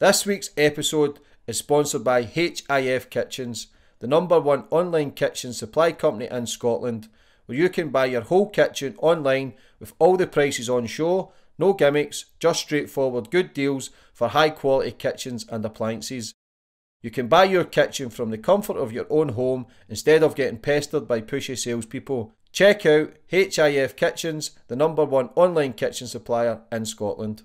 This week's episode is sponsored by HIF Kitchens, the number one online kitchen supply company in Scotland, where you can buy your whole kitchen online with all the prices on show, no gimmicks, just straightforward good deals for high quality kitchens and appliances. You can buy your kitchen from the comfort of your own home instead of getting pestered by pushy salespeople. Check out HIF Kitchens, the number one online kitchen supplier in Scotland.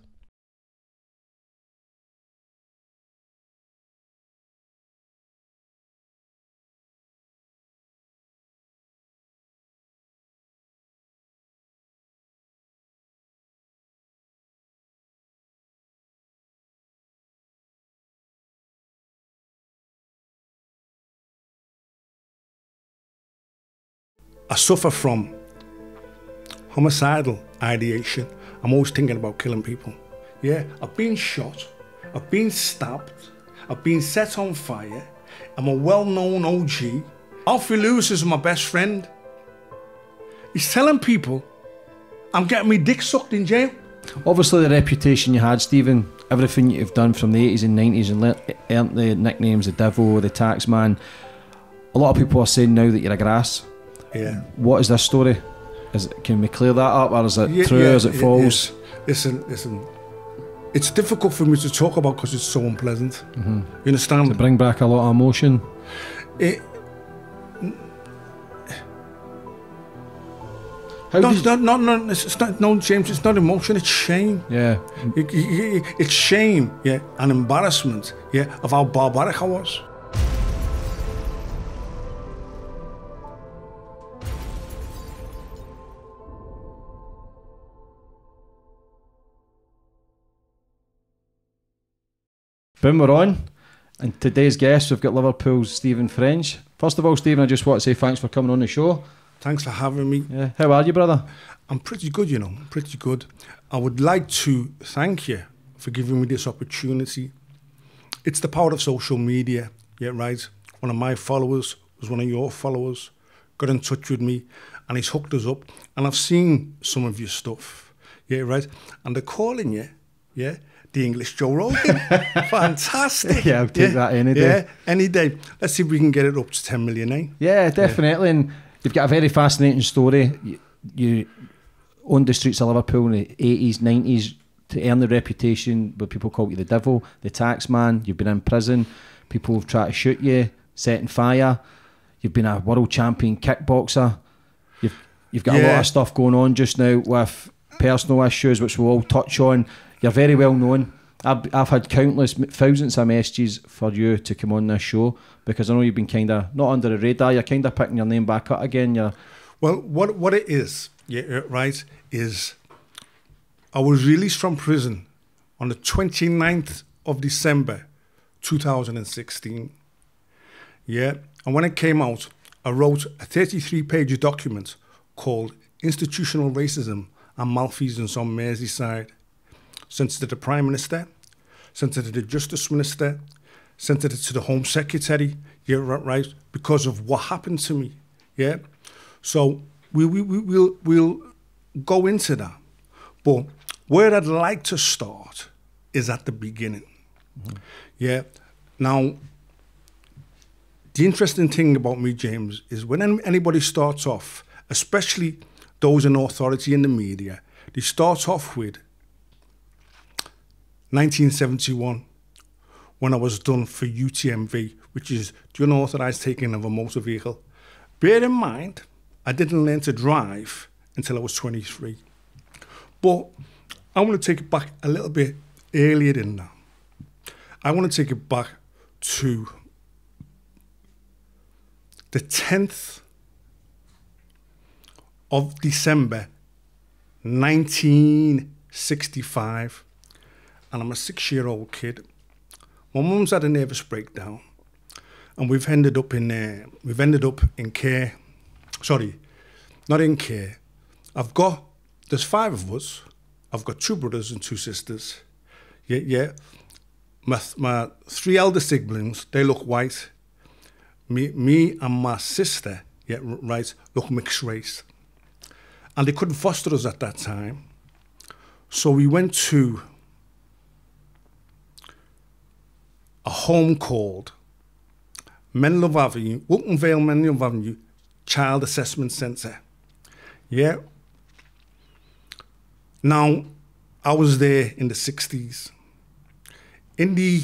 I suffer from homicidal ideation. I'm always thinking about killing people. Yeah, I've been shot, I've been stabbed, I've been set on fire. I'm a well known OG. Alfie Lewis is my best friend. He's telling people I'm getting my dick sucked in jail. Obviously, the reputation you had, Stephen, everything you've done from the 80s and 90s and earned the nicknames the Devil, the Taxman. A lot of people are saying now that you're a grass. Yeah. What is this story? Is it, can we clear that up, or is it Yeah, true? yeah, is it false? is. Listen, listen. It's difficult for me to talk about because it's so unpleasant. Mm-hmm. You understand? To bring back a lot of emotion. It, How no, it's not, not, not, it's not, no, James, it's not emotion, it's shame. yeah, you- you- It's shame, yeah, and embarrassment, yeah, of how barbaric I was. Boom, we're on. And today's guest, we've got Liverpool's Stephen French. First of all, Stephen, I just want to say thanks for coming on the show. Thanks for having me. Yeah, how are you, brother? I'm pretty good, you know, pretty good. I would like to thank you for giving me this opportunity. It's the power of social media, yeah, right? One of my followers was one of your followers, got in touch with me, and he's hooked us up. And I've seen some of your stuff, yeah, right? And they're calling you, yeah, the English Joe Rogan. Fantastic. Yeah, I'll take that any day. Yeah, any day. Let's see if we can get it up to 10 million, eh? Yeah, definitely. And you've got a very fascinating story. You, you owned the streets of Liverpool in the 80s, 90s to earn the reputation where people call you the devil, the tax man. You've been in prison. People have tried to shoot you, setting fire. You've been a world champion kickboxer. You've, you've got a lot of stuff going on just now with personal issues, which we'll all touch on. You're very well known. I've, I've had countless thousands of messages for you to come on this show because I know you've been kind of not under the radar. You're kind of picking your name back up again. You're Well, what what it is, yeah, uh, right, is I was released from prison on the 29th of December 2016. Yeah, and when it came out, I wrote a 33 page document called Institutional Racism and Malfeasance on Merseyside. Sent it to the Prime Minister, sent it to the Justice Minister, sent it to the Home Secretary, yeah, ri- right, because of what happened to me. Yeah. So we, we, we, we'll, we'll go into that. But where I'd like to start is at the beginning. Mm-hmm. Yeah. Now, the interesting thing about me, James, is when anybody starts off, especially those in authority in the media, they start off with 1971 when I was done for UTMV, which is the unauthorized taking of a motor vehicle. Bear in mind, I didn't learn to drive until I was 23. But I want to take it back a little bit earlier than that. I want to take it back to the 10th of December 1965. and I'm a six year old kid. My mum's had a nervous breakdown and we've ended up in uh, we've ended up in care. Sorry, not in care. I've got there's five of us. I've got two brothers and two sisters. Yeah, yeah. My, my three elder siblings, they look white. Me, me and my sister, yeah, right, look mixed race. And they couldn't foster us at that time. So we went to a home called Menlove Avenue, Woolton Vale Menlove Avenue Child Assessment Centre. Yeah. Now, I was there in the 60s. In the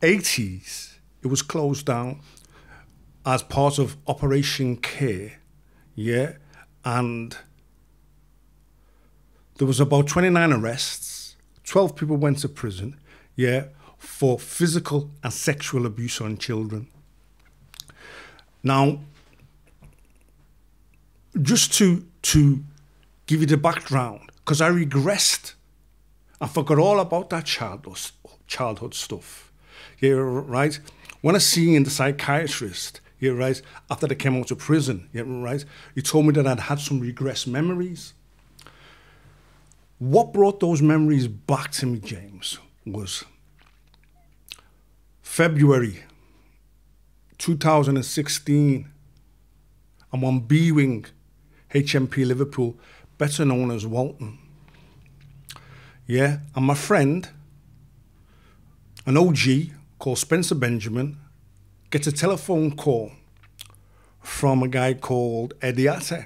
80s, it was closed down as part of Operation Care. Yeah. And there was about 29 arrests, 12 people went to prison, yeah, for physical and sexual abuse on children. Now, just to to give you the background, because I regressed. I forgot all about that childhood childhood stuff. Yeah, right. When I seen the psychiatrist, yeah, right, after they came out of prison, yeah, right, he told me that I'd had some regress memories. What brought those memories back to me, James, was February 2016. I'm on B Wing, HMP Liverpool, better known as Walton. Yeah, and my friend, an OG called Spencer Benjamin, gets a telephone call from a guy called Eddie Atta.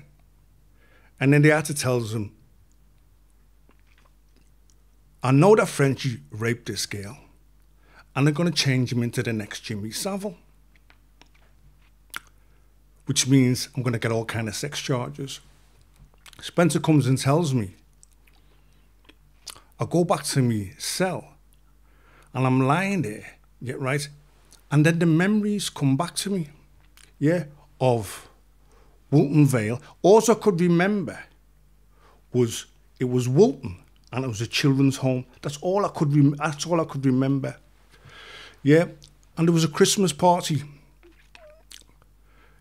And Eddie Atta tells him, I know that Frenchie raped this girl, and they're going to change him into the next Jimmy Savile. Which means I'm going to get all kind of sex charges. Spencer comes and tells me. I go back to me cell, and I'm lying there, yeah, right? And then the memories come back to me, yeah, of Woolton Vale. All I could remember was it was Woolton and it was a children's home. That's all I could. That's all I could remember. Yeah, and there was a Christmas party.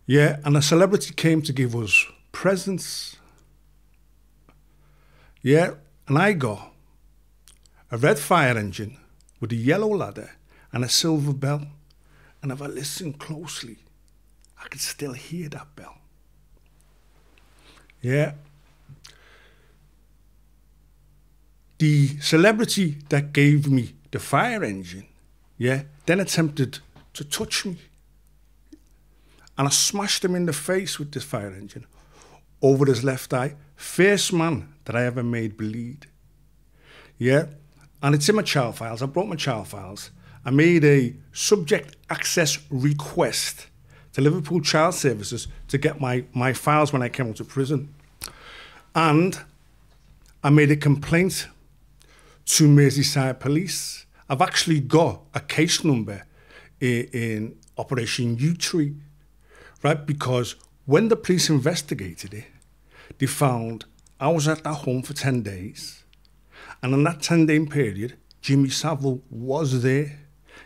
Yeah, and a celebrity came to give us presents. Yeah, and I got a red fire engine with a yellow ladder and a silver bell. And if I listen closely, I can still hear that bell. Yeah, the celebrity that gave me the fire engine, Yeah, then attempted to touch me. And I smashed him in the face with this fire engine over his left eye. First man that I ever made bleed. Yeah, and it's in my child files. I brought my child files. I made a subject access request to Liverpool Child Services to get my, my files when I came out of prison. And I made a complaint to Merseyside Police I've actually got a case number in, in Operation Yewtree, right? Because when the police investigated it, they found I was at that home for 10 days. And in that 10 day period, Jimmy Savile was there.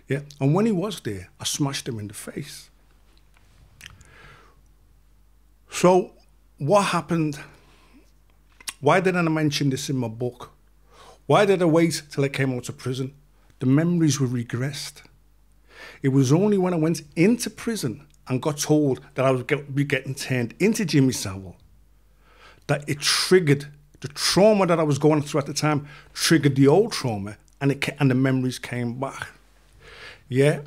Yeah. And when he was there, I smashed him in the face. So, what happened? Why didn't I mention this in my book? Why did I wait till I came out of prison? The memories were regressed. It was only when I went into prison and got told that I would be getting turned into Jimmy Savile that it triggered the trauma that I was going through at the time, triggered the old trauma, and it and the memories came back. Yeah,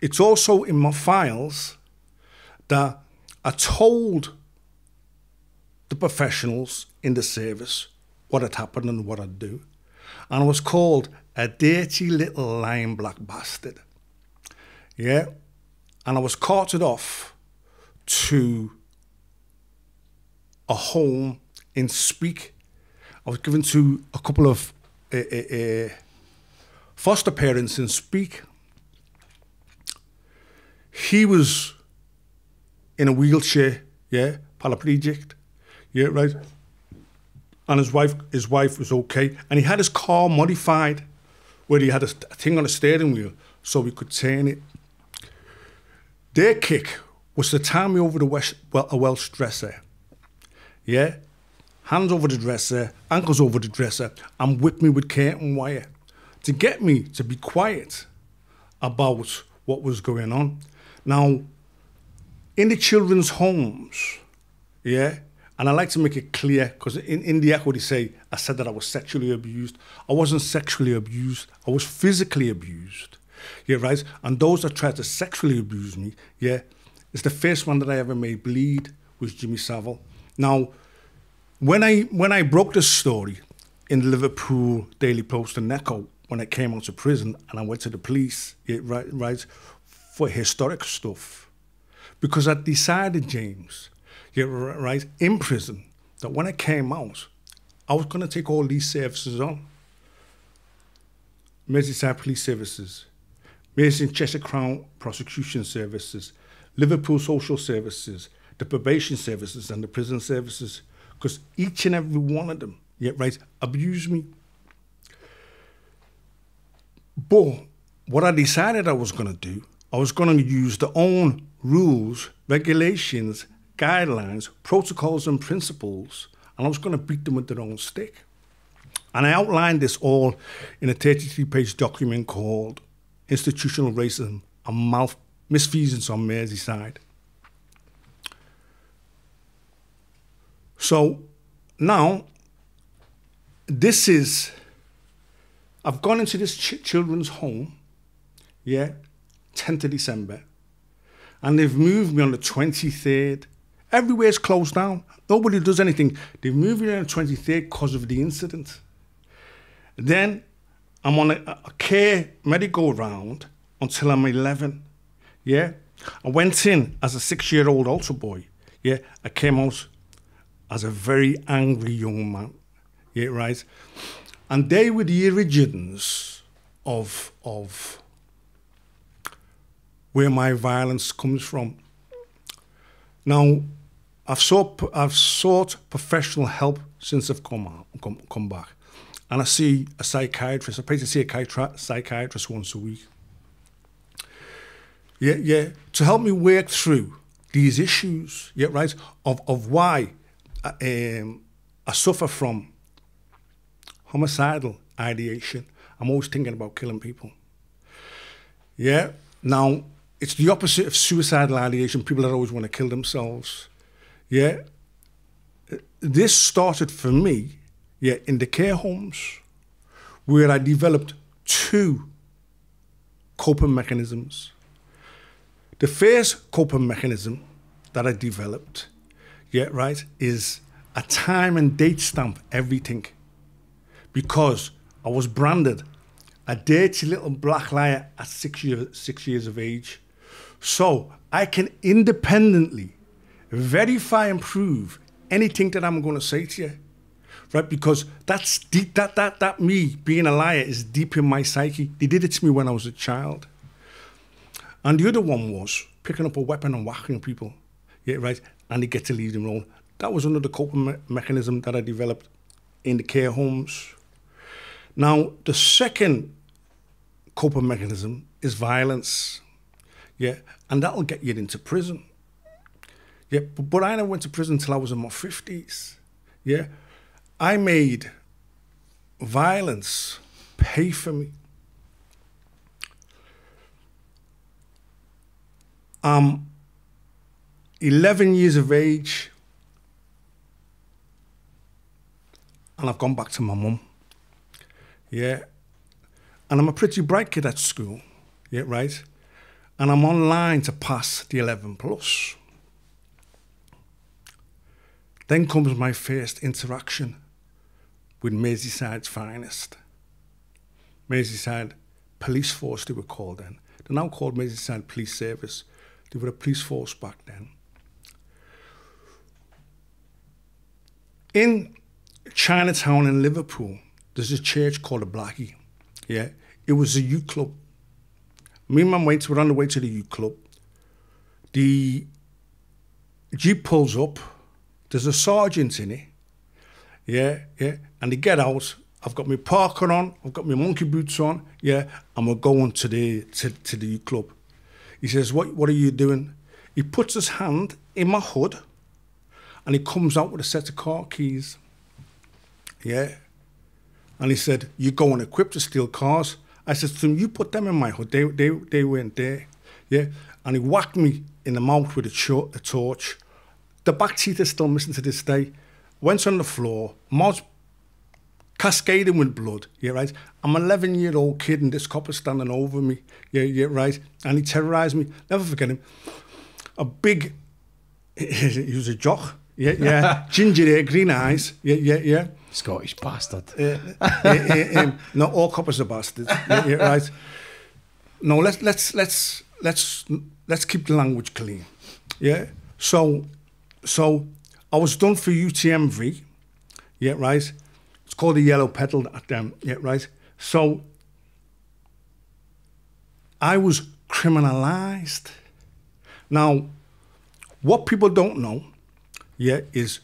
it's also in my files that I told the professionals in the service what had happened and what I'd do and I was called a dirty little lying black bastard. Yeah, and I was carted off to a home in Speke. I was given to a couple of uh, uh, uh, foster parents in Speke. He was in a wheelchair, yeah, paraplegic, yeah, right and his wife his wife was okay, and he had his car modified, where he had a, a thing on the steering wheel so we could turn it. Their kick was to tie me over the West, well, a Welsh dresser. Yeah, hands over the dresser, ankles over the dresser, and whip me with curtain wire to get me to be quiet about what was going on. Now, in the children's homes, yeah, and I like to make it clear because in, in the echo they say I said that I was sexually abused. I wasn't sexually abused. I was physically abused. Yeah, right. And those that tried to sexually abuse me, yeah, it's the first one that I ever made bleed was Jimmy Savile. Now, when I when I broke this story in the Liverpool Daily Post and Echo when I came out of prison and I went to the police, yeah, right, right, for historic stuff, because I decided, James, yeah, right, in prison, that when I came out, I was going to take all these services on. Merseyside Police Services, Merseyside Cheshire Crown Prosecution Services, Liverpool Social Services, the probation services and the prison services, because each and every one of them, yeah, right, abused me. But what I decided I was going to do, I was going to use the own rules, regulations, guidelines, protocols, and principles, and I was going to beat them with their own stick. And I outlined this all in a 33 page document called Institutional Racism and Mal- Misfeasance on Merseyside. Side. So now, this is, I've gone into this ch- children's home, yeah, 10th of December, and they've moved me on the 23rd. Everywhere's closed down. Nobody does anything. They've moved me on the 23rd because of the incident. Then I'm on a, a care medical round until I'm 11. Yeah. I went in as a six year old altar boy. Yeah. I came out as a very angry young man. Yeah, right? And they were the origins of, of where my violence comes from. Now, I've sought, I've sought professional help since I've come, come, come back. And I see a psychiatrist. I pay to see a psychiatrist once a week. Yeah, yeah, to help me work through these issues, yeah, right, of, of why um, I suffer from homicidal ideation. I'm always thinking about killing people. Yeah. Now, it's the opposite of suicidal ideation. People that always want to kill themselves. Yeah. This started for me, yeah, in the care homes, where I developed two coping mechanisms. The first coping mechanism that I developed yeah, right, is a time and date stamp everything. Because I was branded a dirty little black liar at six, year, six years of age. So I can independently verify and prove anything that I'm going to say to you. Right, because that's deep, that that that me being a liar is deep in my psyche. They did it to me when I was a child. And the other one was picking up a weapon and whacking people. Yeah, right and they get to leave them alone. That was another coping me- mechanism that I developed in the care homes. Now, the second coping mechanism is violence. Yeah, and that'll get you into prison. Yeah, but, but I never went to prison until I was in my 50s. Yeah, I made violence pay for me. I'm 11 years of age, and I've gone back to my mum. Yeah. And I'm a pretty bright kid at school. Yeah, right? And I'm online to pass the 11 plus. Then comes my first interaction with Merseyside's finest. Merseyside Police Force, they were called then. They're now called Merseyside Police Service. They were a police force back then. in Chinatown in Liverpool, there's a church called the Blackie. Yeah, it was a youth club. Me and my mates were on the way to the youth club. The jeep pulls up. There's a sergeant in it. Yeah, yeah, and they get out. I've got my parker on. I've got my monkey boots on. Yeah, and we're going to the to, to the club. He says, "What what are you doing?" He puts his hand in my hood and he comes out with a set of car keys. Yeah. And he said, You go and equip to steal cars. I said to him, You put them in my hood. They, they, they weren't there. Yeah. And he whacked me in the mouth with a, torch. The back teeth are still missing to this day. Went on the floor, mouth cascading with blood. Yeah, right. I'm an 11 year old kid, and this copper standing over me. Yeah, yeah, right. And he terrorized me. Never forget him. A big, he was a jock. Yeah, yeah. Ginger hair, green eyes. Yeah, yeah, yeah. Scottish bastard. Uh, uh, uh, um, not all coppers are bastards. Yeah, yeah, right. No, let's let's let's let's let's keep the language clean. Yeah. So, so I was done for UTMV. Yeah, right. It's called the yellow at them. Um, yeah, right. So I was criminalized. Now, what people don't know, yeah, is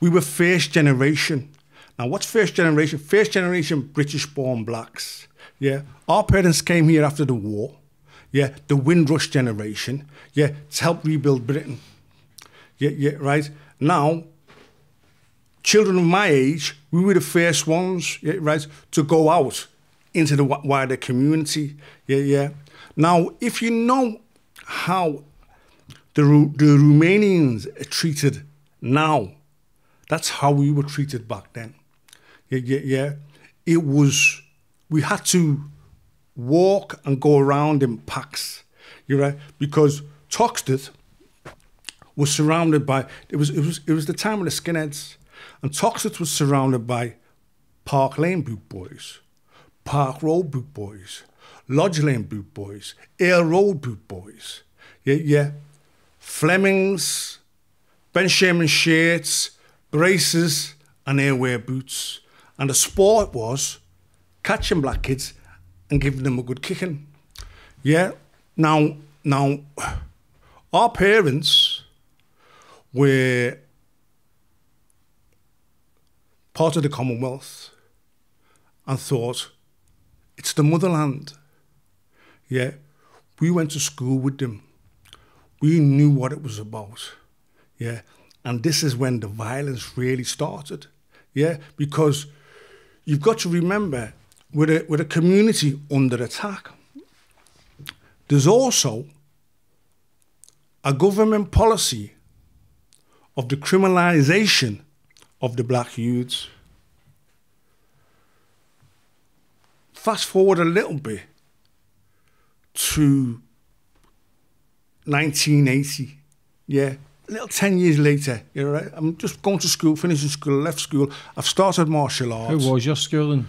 we were first generation. Now, what's first generation? First generation British born blacks. Yeah. Our parents came here after the war. Yeah. The Windrush generation. Yeah. To help rebuild Britain. Yeah. Yeah. Right. Now, children of my age, we were the first ones, yeah, right, to go out into the wider community. Yeah. Yeah. Now, if you know how the, the Romanians are treated now, that's how we were treated back then. Yeah, yeah, yeah. It was, we had to walk and go around in packs, you right? Because Toxteth was surrounded by, it was, it was, it was the time of the skinheads, and Toxteth was surrounded by Park Lane boot boys, Park Road boot boys, Lodge Lane boot boys, Earle Road boot boys, yeah, yeah. Flemings, Ben Sherman shirts, braces, and airwear boots. And the sport was catching black kids and giving them a good kicking. Yeah. Now, now, our parents were part of the Commonwealth and thought it's the motherland. Yeah. We went to school with them. We knew what it was about. Yeah. And this is when the violence really started. Yeah. Because you've got to remember, with a, with a community under attack, there's also a government policy of the criminalization of the black youths. Fast forward a little bit to 1980. Yeah, a little 10 years later, you know, right? I'm just going to school, finishing school, left school. I've started martial arts. Who was your schooling?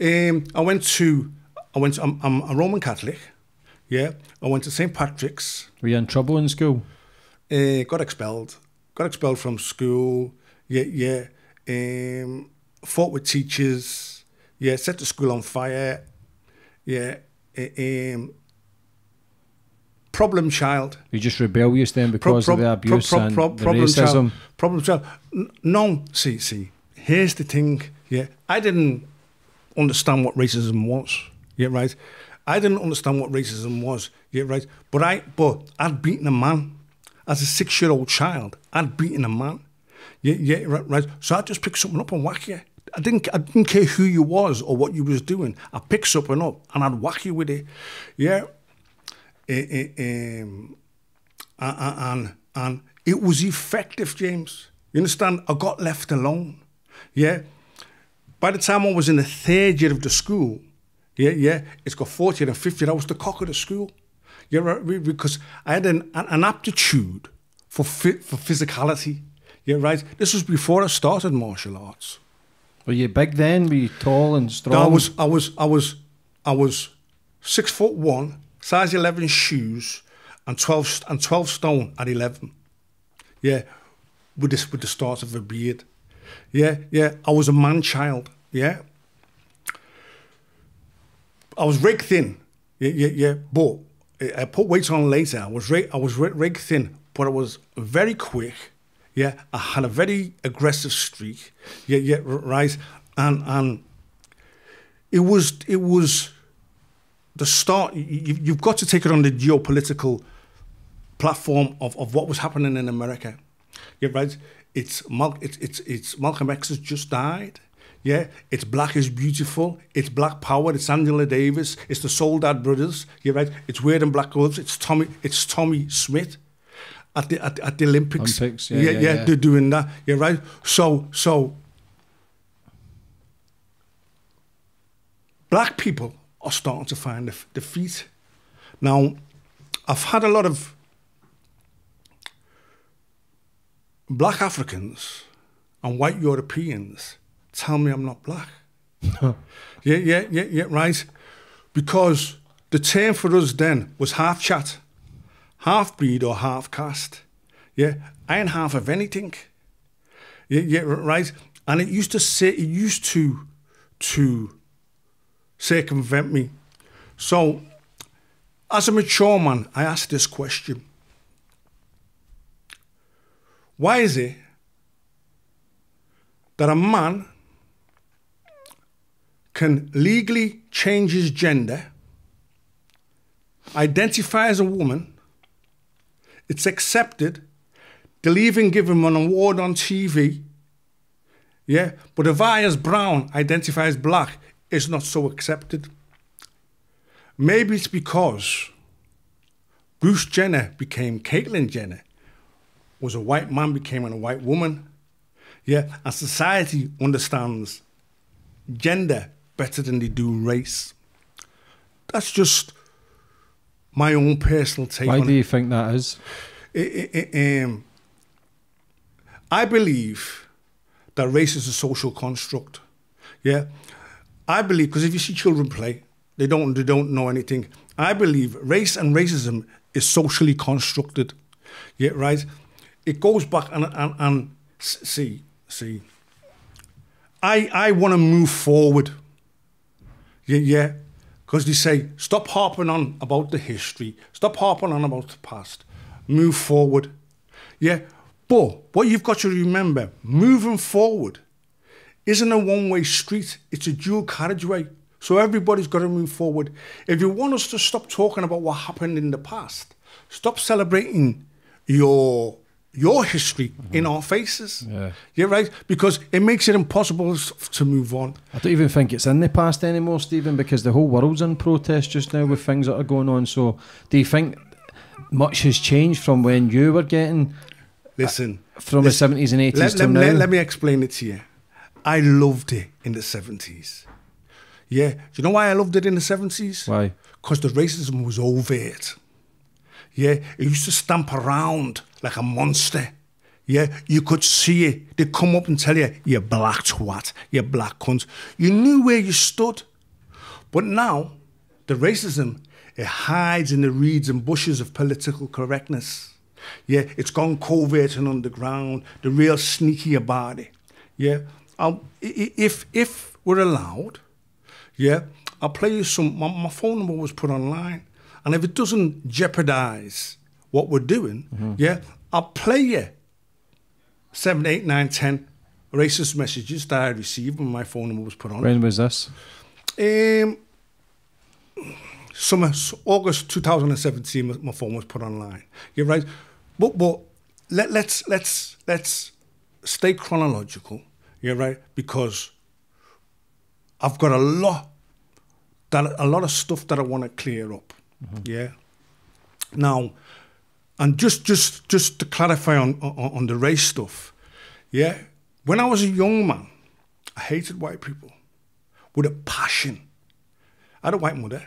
Um, I went to, I went. To, I'm, I'm a Roman Catholic. Yeah, I went to St Patrick's. Were you in trouble in school? Uh, got expelled. Got expelled from school. Yeah, yeah. Um, fought with teachers. Yeah, set the school on fire. Yeah. Um, problem child. Were you just rebellious then because Pro- of the abuse pro- and pro- the problem racism? child. Problem child. No, see, see. Here's the thing. Yeah, I didn't understand what racism was. Yeah, right. I didn't understand what racism was. Yeah, right. But I, but I'd beaten a man as a six-year-old child. I'd beaten a man. Yeah, yeah, right. right. So I just picked something up and whack you. I didn't, I didn't care who you was or what you was doing. I picked something up and I'd whack you with it. Yeah. Eh, eh, um, and, and it was effective, James. You understand? I got left alone. Yeah. By the time I was in the third year of the school, yeah, yeah, it's got 40 and 50. I was the cock of the school. Yeah, right, because I had an, an, aptitude for fit, for physicality. Yeah, right. This was before I started martial arts. Were you big then? Were you tall and strong? No, I was, I was, I was, I was six foot one, size eleven shoes, and twelve and twelve stone at eleven. Yeah, with this with the start of a beard. Yeah, yeah. I was a man child. Yeah. I was rig thin. Yeah, yeah, yeah. But I- put weight on later. I was I was rig thin, but I was very quick. Yeah, I had a very aggressive streak. Yeah, yeah, right. And and it was it was the start. You, you've got to take it on the geopolitical platform of, of what was happening in America. Yeah, right. It's Mal- it's it's it's Malcolm X has just died. Yeah, it's Black is Beautiful. It's Black Power. It's Angela Davis. It's the Soledad Brothers. You're right. It's Weird and Black Gloves. It's Tommie. It's Tommie Smith at the at, at the Olympics. Olympics, yeah, yeah, yeah, yeah. They're doing that. You're right. So so black people are starting to find their, their feet. Now, I've had a lot of black Africans and white Europeans tell me I'm not black. yeah, yeah, yeah, yeah, right. Because the term for us then was half chat, half breed or half caste. Yeah, I ain't half of anything. Yeah, yeah, right. And it used to say it used to to circumvent me. So as a mature man, I ask this question. Why is it that a man can legally change his gender, identify as a woman, it's accepted, they'll even give him an award on TV, yeah, but if I, as brown, identify as black, it's not so accepted. Maybe it's because Bruce Jenner became Caitlyn Jenner, was a white man became a white woman. Yeah, and society understands gender better than they do race. That's just my own personal take. Why do it. you think that is? I- I- I- um, I believe that race is a social construct. Yeah, I believe because if you see children play, they don't they don't know anything. I believe race and racism is socially constructed. Yeah, right. It goes back and and, and see see. I I want to move forward. Yeah, yeah. Because they say, stop harping on about the history, stop harping on about the past, move forward. Yeah. But what you've got to remember, moving forward isn't a one way street, it's a dual carriageway. So everybody's got to move forward. If you want us to stop talking about what happened in the past, stop celebrating your your history in our faces. Yeah. You're right, because it makes it impossible to move on. I don't even think it's in the past anymore, Stephen, because the whole world's in protest just now with things that are going on. So, do you think much has changed from when you were getting uh, Listen, from listen, the 70s and 80s let, to let, now? let, let me explain it to you. I loved it in the 70s. Yeah. Do you know why I loved it in the 70s? Why? Because the racism was overt. Yeah. It used to stamp around like a monster. Yeah. You could see it. They'd come up and tell you, you black twat, you black cunt. You knew where you stood. But now, the racism, it hides in the reeds and bushes of political correctness. Yeah, it's gone covert and underground. The real sneaky about it. Yeah, I'll, if if we're allowed, yeah, I'll play you some. My, my phone number was put online, and if it doesn't jeopardize what we're doing, yeah, I'll play you seven, eight, nine, ten racist messages that I received when my phone number was put on. When was this? Um, summer, August 2017, my- my phone was put online. You're right, but but let, let's let's let's stay chronological. You're right because I've got a lot that a lot of stuff that I want to clear up. Yeah. Now, and just just just to clarify on, on on the race stuff, yeah. When I was a young man, I hated white people with a passion. I had a white mother,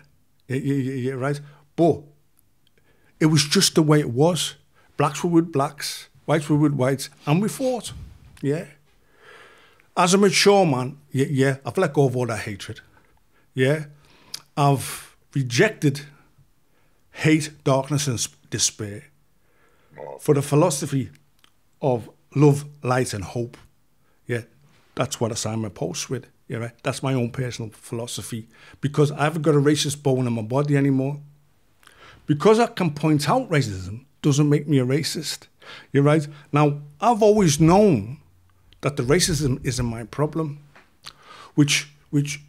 yeah, yeah, yeah, yeah, right? But it was just the way it was. Blacks were with blacks, whites were with whites, and we fought. Yeah. As a mature man, yeah, yeah, I've let go of all that hatred. Yeah. I've rejected hate, darkness, and despair for the philosophy of love, light, and hope. Yeah, that's what I sign my post with. Yeah, right. That's my own personal philosophy because I haven't got a racist bone in my body anymore. Because I can point out racism doesn't make me a racist. You're right. Now, I've always known that the racism isn't my problem, which which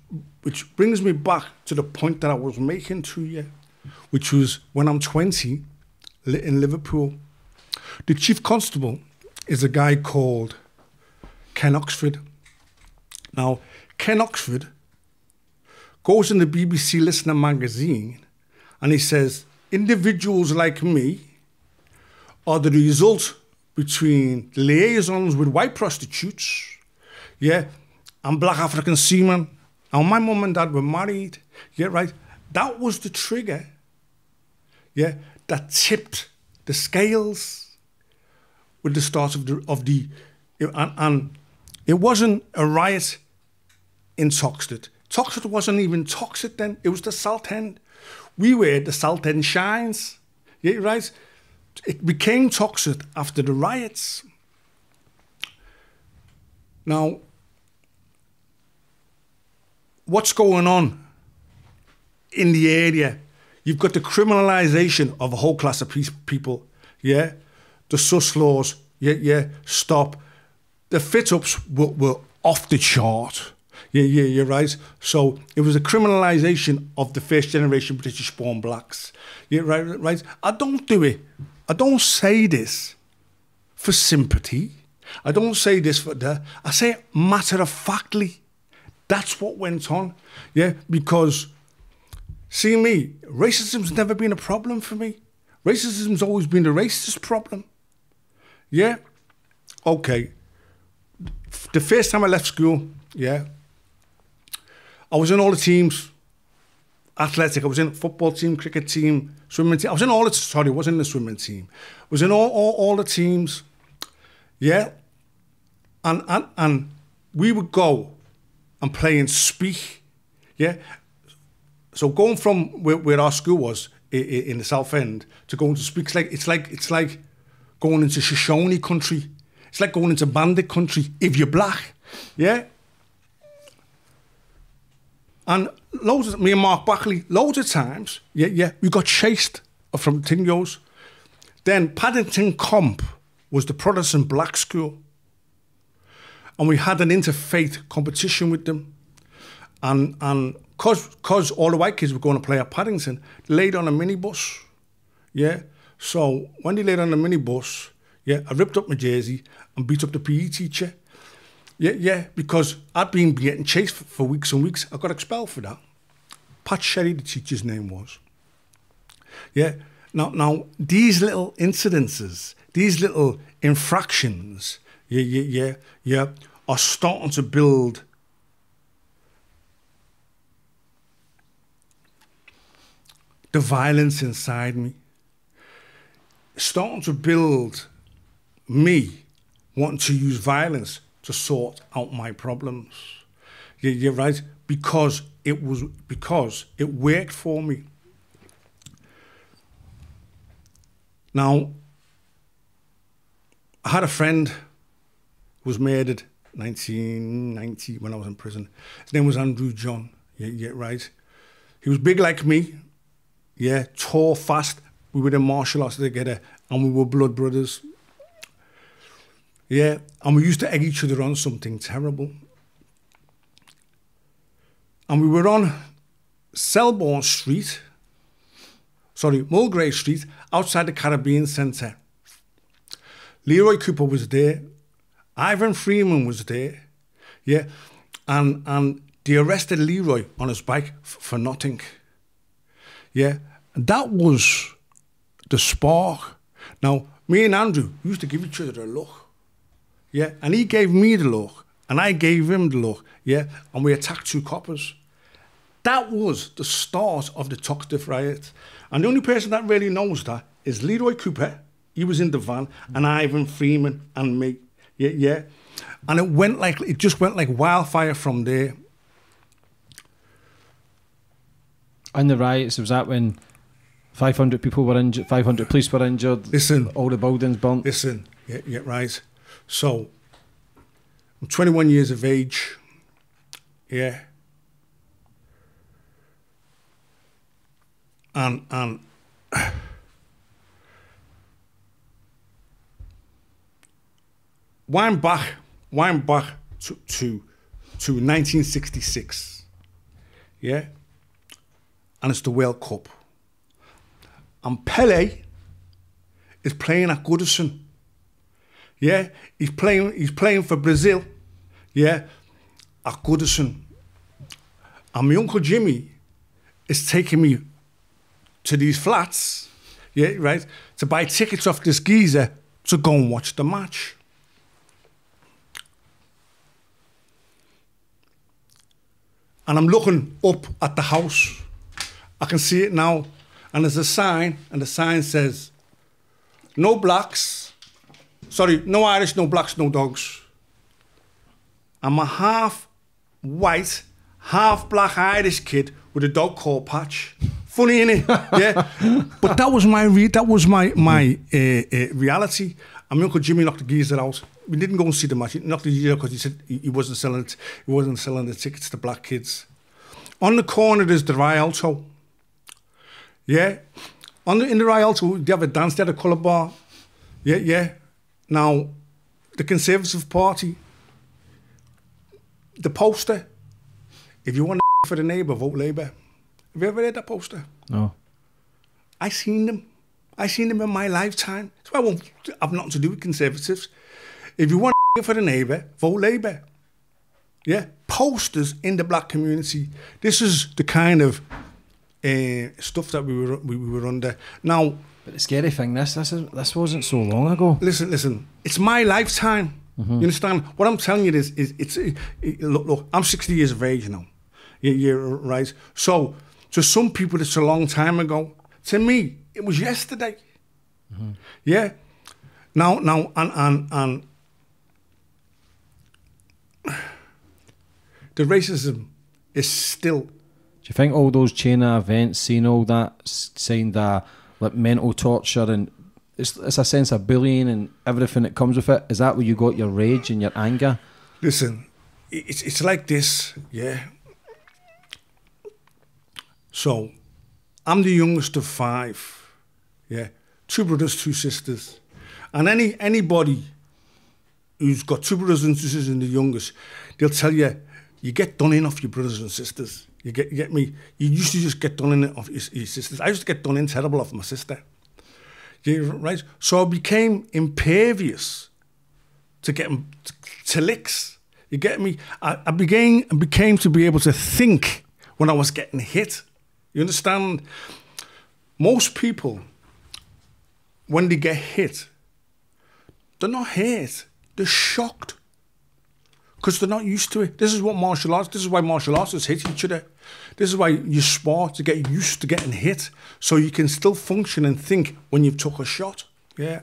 which brings me back to the point that I was making to you, which was when I'm 20 in Liverpool. The chief constable is a guy called Ken Oxford. Now, Ken Oxford goes in the BBC Listener magazine and he says, individuals like me are the result between liaisons with white prostitutes, yeah, and black African seamen And my mum and dad were married. Yeah, right. That was the trigger. Yeah, that tipped the scales with the start of the of the and, and it wasn't a riot in Toxteth. Toxteth wasn't even Toxteth then. It was the South End. We were the South End Shines. Yeah, right. It became Toxteth after the riots. Now, what's going on in the area? You've got the criminalisation of a whole class of pe- people. Yeah, the sus laws. Yeah, yeah. Stop. The fit ups were, were off the chart. Yeah, yeah, you're right. So it was a criminalisation of the first generation British born blacks. Yeah, right, right. I don't do it. I don't say this for sympathy. I don't say this for the. I say it matter of factly. That's what went on. Yeah, because see me, racism's never been a problem for me. Racism's always been the racist problem. Yeah. Okay. The first time I left school, yeah, I was in all the teams. Athletic, I was in football team, cricket team, swimming team. I was in all the sorry, I wasn't in the swimming team. I was in all, all, all the teams. Yeah. And, and and we would go and play in Speke. Yeah. So going from where, where our school was in, in the South End to going to Speke, it's like it's like it's like going into Shoshone country. It's like going into bandit country if you're black. Yeah. And loads of me and Mark Buckley, loads of times, yeah, yeah, we got chased from Tingos. Then Paddington Comp was the Protestant black school. And we had an interfaith competition with them. And and cause cause all the white kids were going to play at Paddington, laid on a minibus. Yeah. So when they laid on the minibus, yeah, I ripped up my jersey and beat up the PE teacher. Yeah, yeah, because I'd been getting chased for, for weeks and weeks. I got expelled for that. Pat Sherry, the teacher's name was. Yeah. Now, now these little incidences, these little infractions, yeah, yeah, yeah, yeah, are starting to build the violence inside me. Starting to build me wanting to use violence to sort out my problems. You're right because it was because it worked for me. Now, I had a friend who was murdered 1990 when I was in prison. His name was Andrew John. Yeah, yeah, right. He was big like me. Yeah, tall, fast. We were in martial arts together, and we were blood brothers. Yeah, and we used to egg each other on something terrible. And we were on Selborne Street, sorry, Mulgrave Street, outside the Caribbean Centre. Leroy Cooper was there, Ivan Freeman was there, yeah, and and they arrested Leroy on his bike for nothing. Yeah. And that was the spark. Now, me and Andrew used to give each other a look. Yeah. And he gave me the look. And I gave him the look. Yeah. And we attacked two coppers. That was the start of the Toxteth riot. And the only person that really knows that is Leroy Cooper. He was in the van. And Ivan Freeman and me. Yeah. Yeah. And it went like, it just went like wildfire from there. In the riots, was that when 500 people were injured, 500 police were injured, Listen, all the buildings burnt? listen, yeah, yeah, right. So, I'm 21 years of age. Yeah. And and wind back, wind back to to to 1966. Yeah. And it's the World Cup. And Pele is playing at Goodison. Yeah, he's playing. He's playing for Brazil. Yeah, at Goodison. And my uncle Jimmy is taking me to these flats. Yeah, right. To buy tickets off this geezer to go and watch the match. and I'm looking up at the house. I can see it now, and there's a sign, and the sign says, "No blacks." Sorry, no Irish, no blacks, no dogs. I'm a half white, half black Irish kid with a dog called Patch. Funny, innit? yeah. But that was my re- that was my my uh, uh, reality. And my uncle Jimmy knocked the geezer out. We didn't go and see the match. He knocked the geezer because he said he, he wasn't selling it. He wasn't selling the tickets to black kids. On the corner there's the Rialto. Yeah. On the, in the Rialto, they have a dance, they had a colour bar. Yeah, yeah. Now, the Conservative Party, the poster, if you want to for the neighbour, vote Labour. Have you ever read that poster? No. I seen them. I seen them in my lifetime. So I won't have nothing to do with Conservatives. If you want for the neighbour, vote Labour. Yeah, posters in the black community. This is the kind of uh, stuff that we were we, we were under. Now, But the scary thing, this this is, this wasn't so long ago. listen, listen. It's my lifetime. You understand? What I'm telling you is, is it's it, it- look, look. I'm 60 years of age now. Yeah, yeah, right. So, to some people, it's a long time ago. To me, it was yesterday. Yeah. Now, now, and and and the racism is still Do you think all those chain of events, seeing all that, s- seeing the like mental torture and it's, it's a sense of bullying and everything that comes with it? Is that where you got your rage and your anger? Listen, it's it's like this, yeah. So, I'm the youngest of five, yeah. Two brothers, two sisters, and any anybody who's got two brothers and sisters and the youngest, they'll tell you, you get done in off your brothers and sisters. You get you get me. You used to just get done in off your, your sisters. I used to get done in terrible off my sister. Yeah, right. So I became impervious to getting to, to licks. You get me? I, I began became to be able to think when I was getting hit. You understand? Most people, when they get hit, they're not hit. They're shocked because they're not used to it. This is what martial arts. This is why martial artists hit each other. This is why you sport to get used to getting hit, so you can still function and think when you've took a shot. Yeah.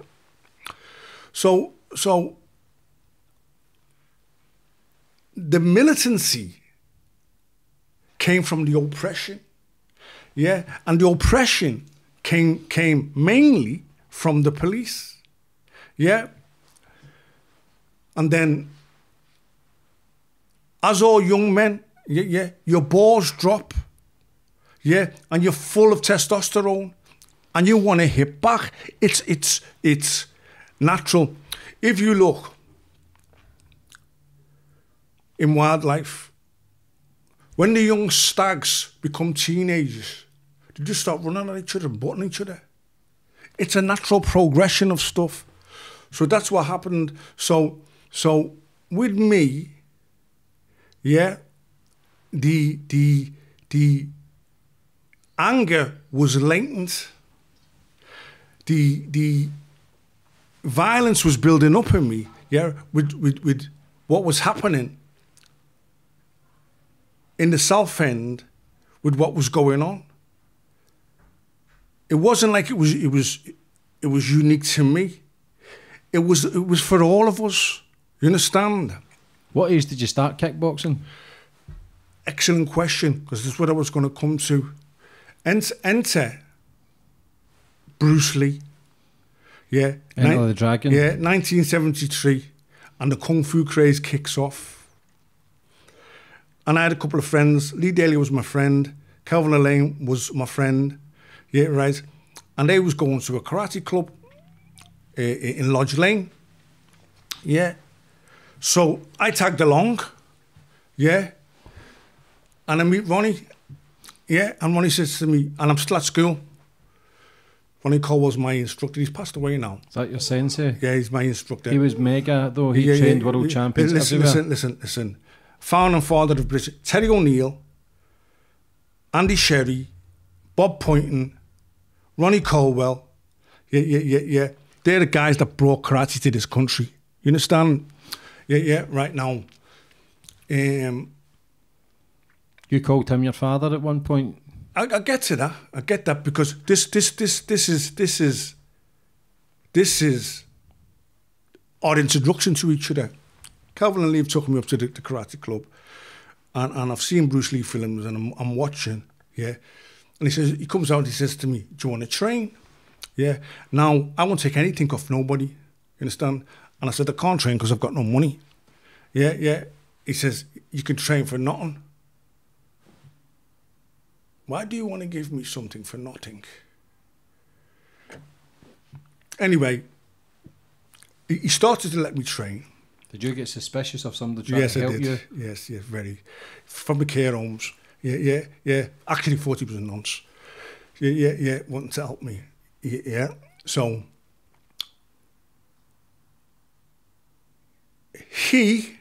So so the militancy came from the oppression. Yeah, and the oppression came came mainly from the police. Yeah. And then as all young men, yeah, yeah, your balls drop, yeah, and you're full of testosterone, and you want to hit back. It's it's it's natural. If you look in wildlife, when the young stags become teenagers, they just start running at each other butting each other. It's a natural progression of stuff. So that's what happened. So so with me, yeah, the the the anger was latent. The the violence was building up in me, yeah, with with, with what was happening in the south end with what was going on. It wasn't like it was it was it was unique to me. It was it was for all of us. You understand? What age did you start kickboxing? Excellent question, because this is what I was going to come to. Enter, enter Bruce Lee. Yeah. Enter the Dragon. Yeah, 1973. And the Kung Fu craze kicks off. And I had a couple of friends. Lee Daly was my friend. Calvin Elaine was my friend. Yeah, right. And they was going to a karate club uh, in Lodge Lane. Yeah. So I tagged along. Yeah. And I meet Ronnie. Yeah. And Ronnie says to me, and I'm still at school. Ronnie Colwell was my instructor. He's passed away now. Is that your sensei? Yeah, he's my instructor. He was mega though. He Yeah, trained yeah, world yeah. champions Listen, everywhere. listen, listen, listen. Founder and father of British. Terry O'Neill, Andy Sherry, Bob Poynton, Ronnie Colwell. Yeah, yeah, yeah, yeah. They're the guys that brought karate to this country. You understand? Yeah, yeah, right now. Um, you called him your father at one point. I, I get to that. I get that because this, this, this, this is, this is, this is our introduction to each other. Calvin and Lee took me up to the, the karate club, and, and I've seen Bruce Lee films, and I'm, I'm watching, yeah. And he says, he comes out, he says to me, "Do you want to train?" Yeah. Now I won't take anything off nobody. You understand? And I said, I can't train because I've got no money. Yeah, yeah. He says, you can train for nothing. Why do you want to give me something for nothing? Anyway, he started to let me train. Did you get suspicious of somebody trying yes, to I help did. you? Yes, yes, very. From the care homes. Yeah, yeah, yeah. Actually, thought he was a nonce. Yeah, yeah, yeah. Wanting to help me. Yeah, yeah. So he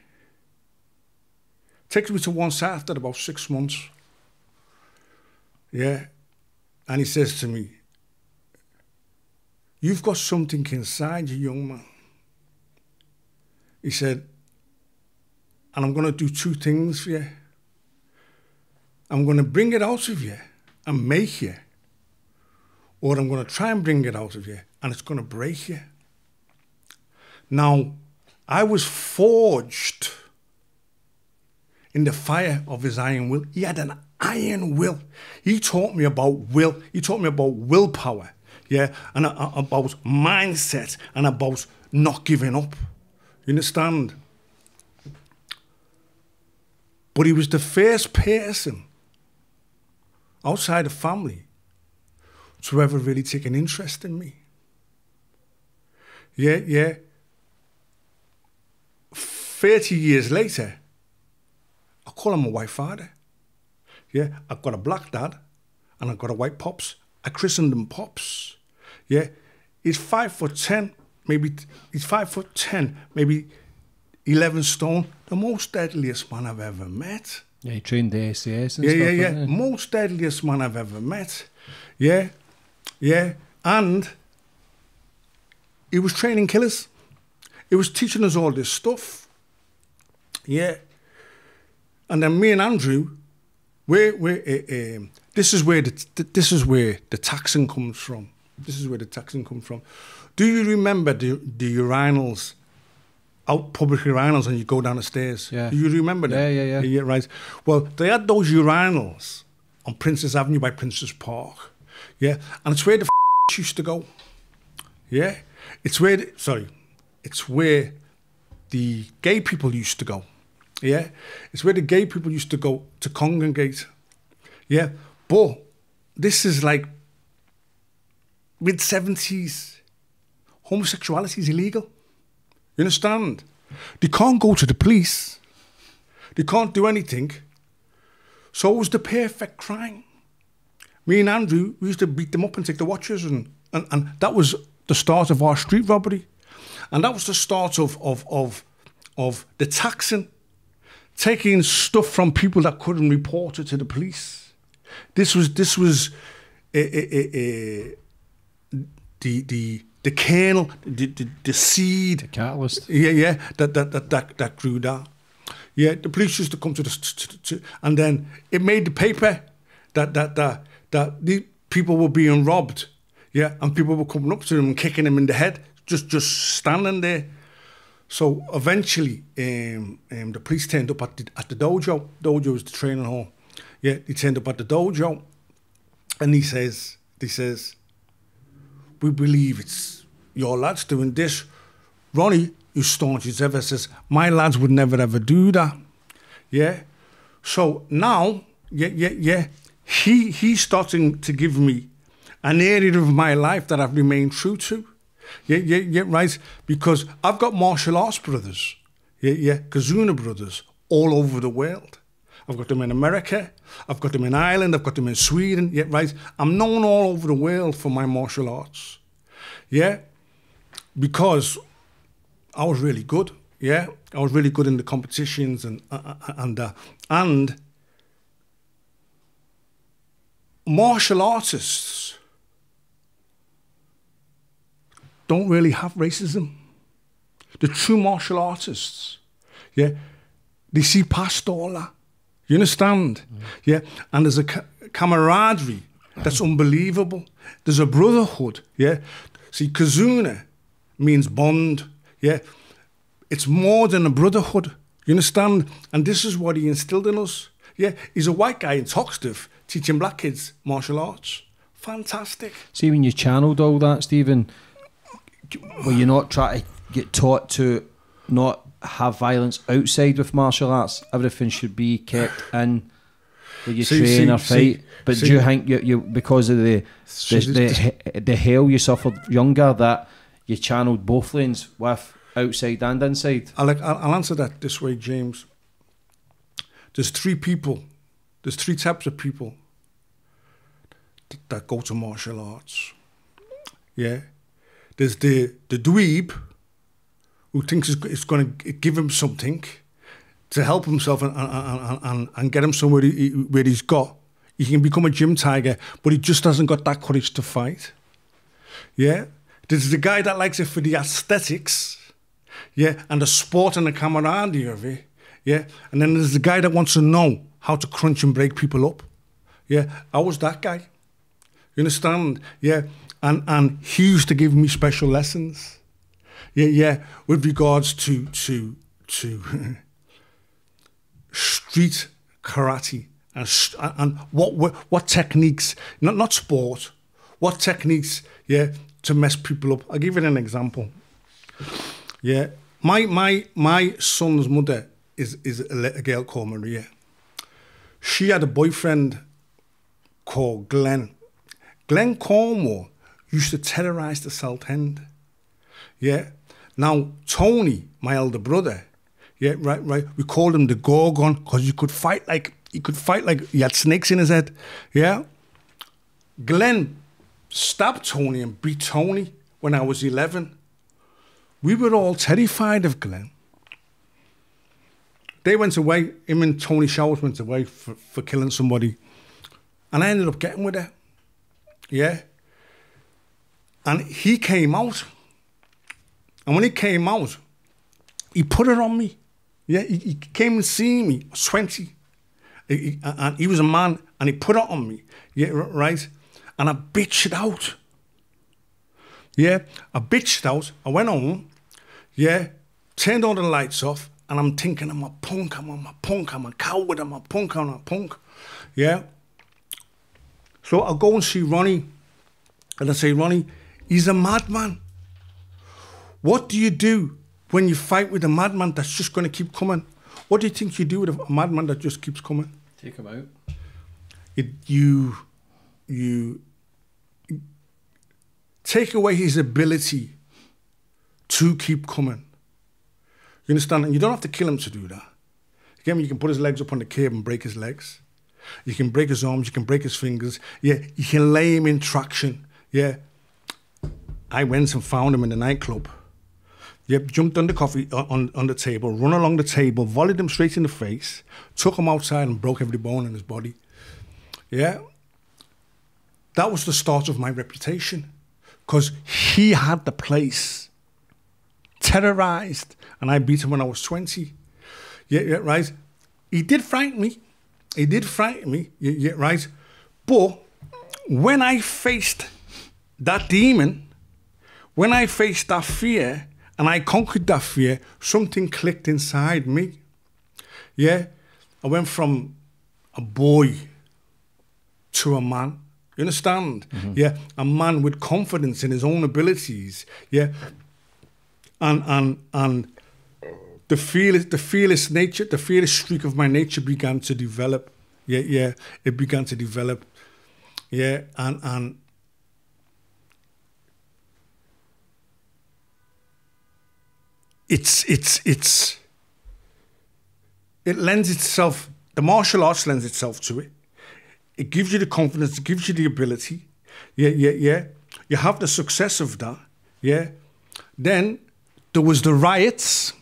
takes me to one side after about six months. Yeah, and he says to me, "You've got something inside you, young man." He said, and I'm going to do two things for you. I'm going to bring it out of you and make you, or I'm going to try and bring it out of you and it's going to break you. Now, I was forged in the fire of his iron will. He had an iron will. He taught me about will. He taught me about willpower, yeah, and uh, about mindset and about not giving up. You understand? But he was the first person outside the family to ever really take an interest in me. Yeah, yeah. 30 years later, I call him a white father. Yeah, I've got a black dad and I've got a white pops. I christened him Pops. Yeah, he's five foot ten, maybe he's five foot ten, maybe eleven stone. The most deadliest man I've ever met. Yeah, he trained the SAS and Yeah, stuff. yeah, yeah. didn't? Most deadliest man I've ever met. Yeah, yeah. And he was training killers. He was teaching us all this stuff. Yeah. And then me and Andrew, we're, we're, uh, um, this is where the th- this is where the taxing comes from. This is where the taxing comes from. Do you remember the the urinals, out public urinals, and you go down the stairs? Yeah. Do you remember that? Yeah, yeah, yeah. Yeah, right. Well, they had those urinals on Princess Avenue by Princess Park. Yeah, and it's where the f- used to go. Yeah, it's where the, sorry, it's where the gay people used to go. Yeah, it's where the gay people used to go to congregate. Yeah, but this is like mid seventies. Homosexuality is illegal. You understand? They can't go to the police. They can't do anything. So it was the perfect crime. Me and Andrew, we used to beat them up and take the watches, and, and, and that was the start of our street robbery. And that was the start of, of, of, of the taxing, taking stuff from people that couldn't report it to the police. This was, this was eh, eh, eh, the, the, the kernel, the, the, the seed the Catalyst. yeah, yeah, that that that that, that grew that. Yeah, the police used to come to the to, to, to- and then it made the paper that that that that the people were being robbed. Yeah, and people were coming up to them and kicking them in the head, just just standing there. So eventually, um, um, the police turned up at the, at the dojo. Dojo is the training hall. Yeah, he turned up at the dojo, and he says, he says, we believe it's your lads doing this. Ronnie, who's staunch as ever, says, my lads would never ever do that. Yeah. So now, yeah, yeah, yeah, he he's starting to give me an area of my life that I've remained true to. Yeah, yeah, yeah, right. Because I've got martial arts brothers. Yeah, yeah, Kizuna brothers all over the world. I've got them in America. I've got them in Ireland. I've got them in Sweden. Yeah, right. I'm known all over the world for my martial arts. Yeah, because I was really good. Yeah, I was really good in the competitions and uh, uh, and uh, and martial artists don't really have racism. The true martial artists, yeah, they see past all that. You understand? Mm. Yeah. And there's a ca- camaraderie that's unbelievable. There's a brotherhood. Yeah. See, Kizuna means bond. Yeah. It's more than a brotherhood. You understand? And this is what he instilled in us. Yeah. He's a white guy in Toxteth teaching black kids martial arts. Fantastic. See, when you channeled all that, Stephen, were you not trying to get taught to not have violence outside with martial arts? Everything should be kept in where you See- train see- or see- fight. but see- do you think you, you because of the the, the, the hell you suffered younger that you channeled both lanes with outside and inside? I'll I'll answer that this way, James. There's three people. There's three types of people that go to martial arts. Yeah. There's the the dweeb who thinks it's, going to give him something to help himself and, and, and, and, and get him somewhere he, where he's got. He can become a gym tiger, but he just hasn't got that courage to fight. Yeah. There's the guy that likes it for the aesthetics yeah, and the sport and the camaraderie of it, yeah. And then there's the guy that wants to know how to crunch and break people up, yeah. I was that guy, you understand, yeah. And and he used to give me special lessons, yeah, yeah, with regards to to to street karate and and what what techniques, not not sport, what techniques, yeah, to mess people up. I'll give you an example. Yeah, my my my son's mother is is a girl called Maria. She had a boyfriend called Glenn. Glenn Cornwall used to terrorize the South End. Yeah. Now Tony, my elder brother, yeah, right, right. We called him the Gorgon because he could fight like he could fight like he had snakes in his head. Yeah. Glenn stabbed Tony and beat Tony when I was eleven. We were all terrified of Glenn. They went away, him and Tony Showers went away for, for killing somebody. And I ended up getting with her. Yeah. And he came out. And when he came out, he put it on me. Yeah, he, he came and see me. 20. He- he- and he was a man and he put it on me. Yeah, right? And I bitched out. Yeah, I bitched out. I went home. Yeah, turned all the lights off, and I'm thinking, I'm a punk, I'm a punk, I'm a coward, I'm a punk, I'm a punk. Yeah. So I'll go and see Ronnie, and I say, Ronnie, he's a madman. What do you do when you fight with a madman that's just going to keep coming? What do you think you do with a madman that just keeps coming? Take him out. it, you you take away his ability to keep coming. You understand? And you don't have to kill him to do that. Again, you can put his legs up on the curb and break his legs. You can break his arms. You can break his fingers. Yeah, you can lay him in traction. Yeah. I went and found him in the nightclub. Yep, jumped on the coffee on, on, on the table, run along the table, volleyed him straight in the face, took him outside and broke every bone in his body. Yeah. That was the start of my reputation because he had the place terrorized and I beat him when I was 20. Yeah, yeah, right. He did frighten me. He did frighten me. Yeah, yeah, right. But when I faced that demon, when I faced that fear and I conquered that fear, something clicked inside me. Yeah. I went from a boy to a man. You understand? Mm-hmm. Yeah, a man with confidence in his own abilities. Yeah, and and and the fearless, the fearless nature, the fearless streak of my nature began to develop. Yeah, yeah, it began to develop. Yeah, and and it's it's it's it lends itself. The martial arts lends itself to it. It gives you the confidence. It gives you the ability. Yeah, yeah, yeah. You have the success of that. Yeah. Then there was the riots.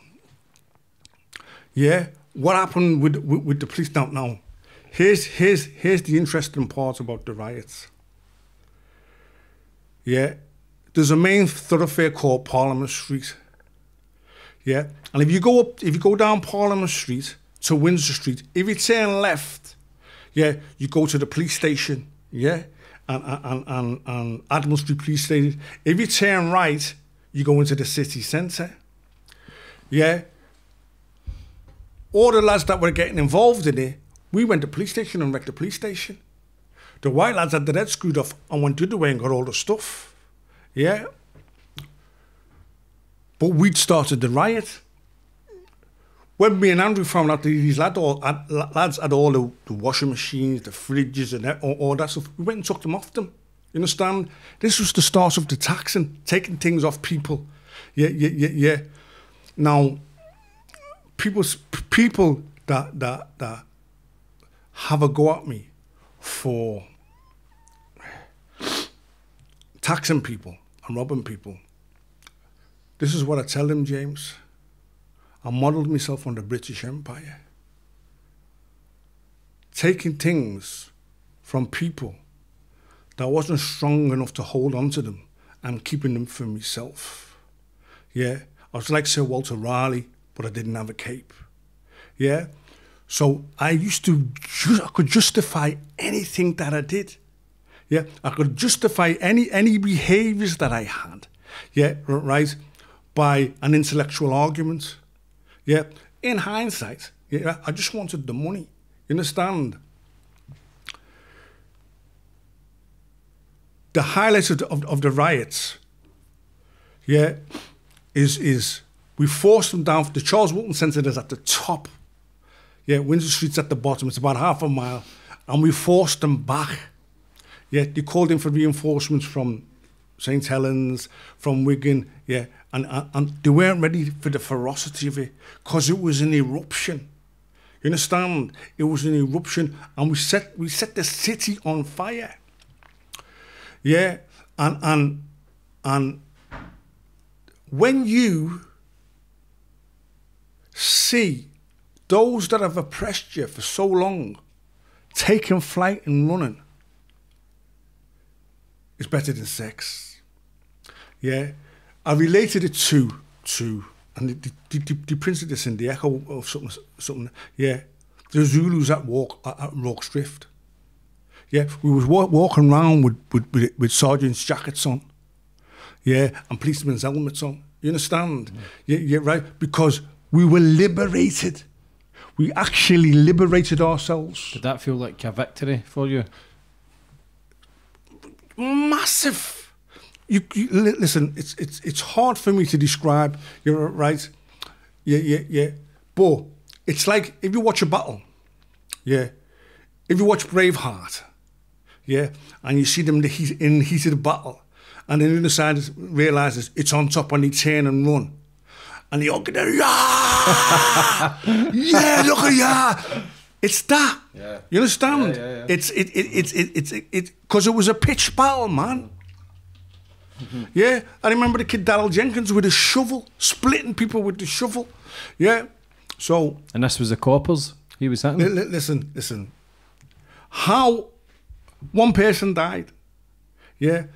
Yeah. What happened with with, with the police? Now, now, here's here's here's the interesting part about the riots. Yeah. There's a main thoroughfare called Parliament Street. Yeah. And if you go up, if you go down Parliament Street to Windsor Street. If you turn left, yeah, you go to the police station, yeah, and and and, and Admiral Street Police Station. If you turn right, you go into the city centre, yeah. All the lads that were getting involved in it, we went to police station and wrecked the police station. The white lads had their head screwed off and went to the way and got all the stuff, yeah. But we'd started the riot when me and Andrew found out these lad all, lads had all the, the washing machines, the fridges, and all, all that stuff, we went and took them off them. You understand? This was the start of the taxing, taking things off people. Yeah, yeah, yeah, yeah. Now, people, people that that that have a go at me for taxing people and robbing people. This is what I tell them, James. I modelled myself on the British Empire. Taking things from people that wasn't strong enough to hold on to them and keeping them for myself. Yeah, I was like Sir Walter Raleigh, but I didn't have a cape. Yeah, so I used to, I could justify anything that I did. Yeah, I could justify any any behaviors that I had. Yeah, right, by an intellectual argument. Yeah, in hindsight, yeah, I just wanted the money. You understand? The highlights of of, of the riots, yeah, is is we forced them down. The Charles Wootton Centre is at the top. Yeah, Windsor Street's at the bottom. It's about half a mile, and we forced them back. Yeah, they called in for reinforcements from St Helens, from Wigan, yeah, and, and, they weren't ready for the ferocity of it because it was an eruption. You understand? It was an eruption, and we set we set the city on fire. Yeah, and and and when you see those that have oppressed you for so long taking flight and running, it's better than sex. Yeah, I related it to to and the, the, the, the printed this in the echo of something something. Yeah, the Zulus at walk at, at Rorke's Drift. Yeah, we was wa- walking around with, with, with, with sergeants' jackets on. Yeah, and policemen's helmets on. You understand? Mm. Yeah, yeah, right. Because we were liberated. We actually liberated ourselves. Did that feel like a victory for you? massive. You, you listen. It's it's it's hard for me to describe. You're right. Yeah, yeah, yeah. But it's like if you watch a battle. Yeah. If you watch Braveheart. Yeah, and you see them in the heat, in the heat of the battle, and then the other side realizes it's on top, and they turn and run, and they all get there. Yeah, yeah, look at yeah. It's that. Yeah. You understand? Yeah, yeah, yeah. It's it it it's it it's it because it was a pitch battle, man. Mm-hmm. Yeah, I remember the kid Daryl Jenkins with a shovel, splitting people with the shovel. Yeah, so And this was the coppers he was hitting. li- listen, listen. How one person died. Yeah, there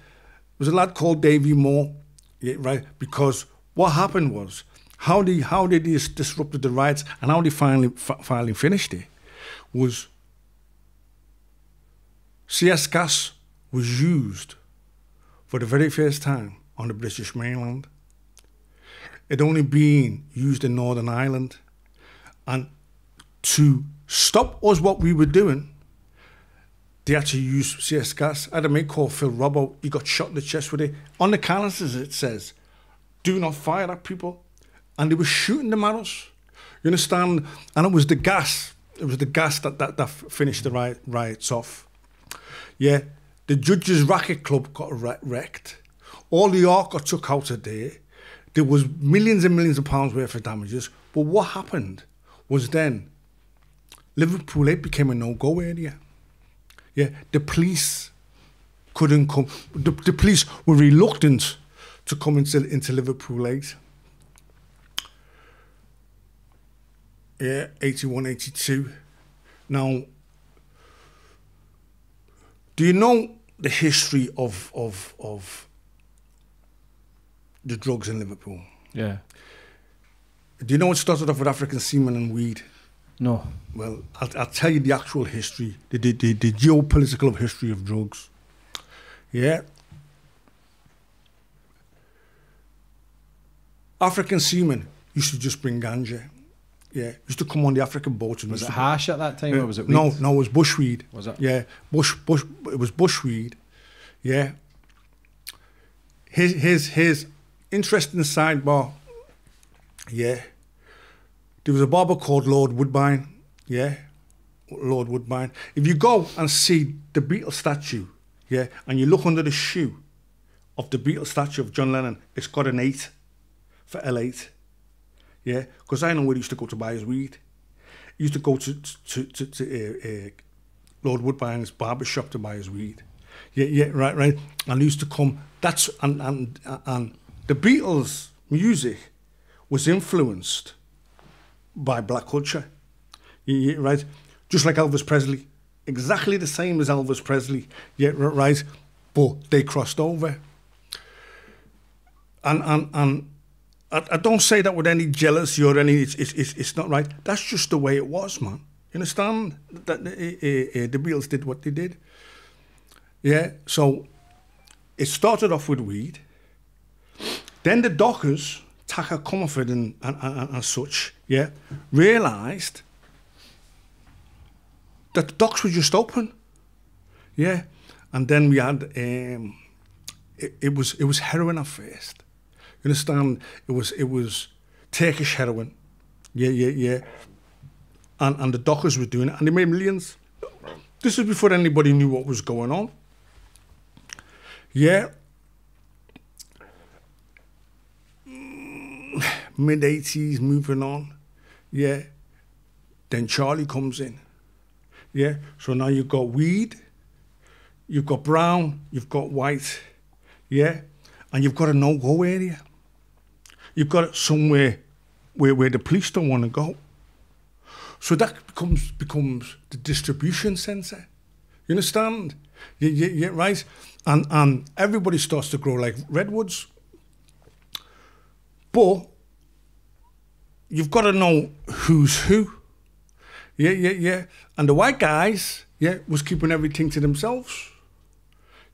was a lad called Davy Moore. Yeah, right. Because what happened was how they how they dis- disrupted the riots and how they finally fi- finally finished it was CS gas was used for the very first time on the British mainland. It only being used in Northern Ireland, and to stop us what we were doing, they had to use CS gas. I had a mate called Phil Robbo. He got shot in the chest with it. On the canisters it says, "Do not fire at people," and they were shooting them at us. You understand? And it was the gas. It was the gas that that, that finished the riot, riots off. Yeah, the judges' racket club got wrecked. All the art got took out of there. There was millions and millions of pounds worth of damages. But what happened was then Liverpool 8 became a no-go area. Yeah, the police couldn't come. The, the police were reluctant to come into, into Liverpool 8. Yeah, 81, 82. Now, do you know the history of, of, of the drugs in Liverpool? Yeah. Do you know it started off with African seamen and weed? No. Well, I'll, I'll tell you the actual history, the, the, the, the geopolitical history of drugs. Yeah. African seamen used to just bring ganja. Yeah, used to come on the African boats. And Was it hash at that time or was it weed? no, no, it was bushweed. Was it? Yeah, bush, bush. It was bushweed. Yeah. His, his, his interesting sidebar. Yeah. There was a barber called Lord Woodbine. Yeah, Lord Woodbine. If you go and see the Beatles statue, yeah, and you look under the shoe of the Beatles statue of John Lennon, it's got an eight for L8. Yeah, because I know where he used to go to buy his weed. He used to go to to to, to uh, uh, Lord Woodbine's barber shop to buy his weed. Yeah, yeah, right, right. And he used to come. That's and and and the Beatles music was influenced by black culture. Yeah, yeah, right, just like Elvis Presley, exactly the same as Elvis Presley. Yeah, right. But they crossed over. And and and I, I don't say that with any jealousy or any. It's, it's it's not right. That's just the way it was, man. You understand that uh, uh, uh, the Beatles did what they did. Yeah. So it started off with weed. Then the Dockers, Tucker Comerford and, and, and, and such, yeah, realised that the docks were just open. Yeah. And then we had um, it, it was it was heroin at first. Understand? It was it was Turkish heroin. Yeah, yeah, yeah. And and the dockers were doing it and they made millions. This is before anybody knew what was going on. Yeah. Mm, mid 80s, moving on. Yeah. Then Charlie comes in. Yeah. So now you've got weed, you've got brown, you've got white. Yeah. And you've got a no go area. You've got it somewhere where, where the police don't want to go. So that becomes becomes the distribution centre. You understand? Yeah, yeah, yeah, right. And and everybody starts to grow like redwoods. But you've got to know who's who. Yeah, yeah, yeah. And the white guys, yeah, was keeping everything to themselves.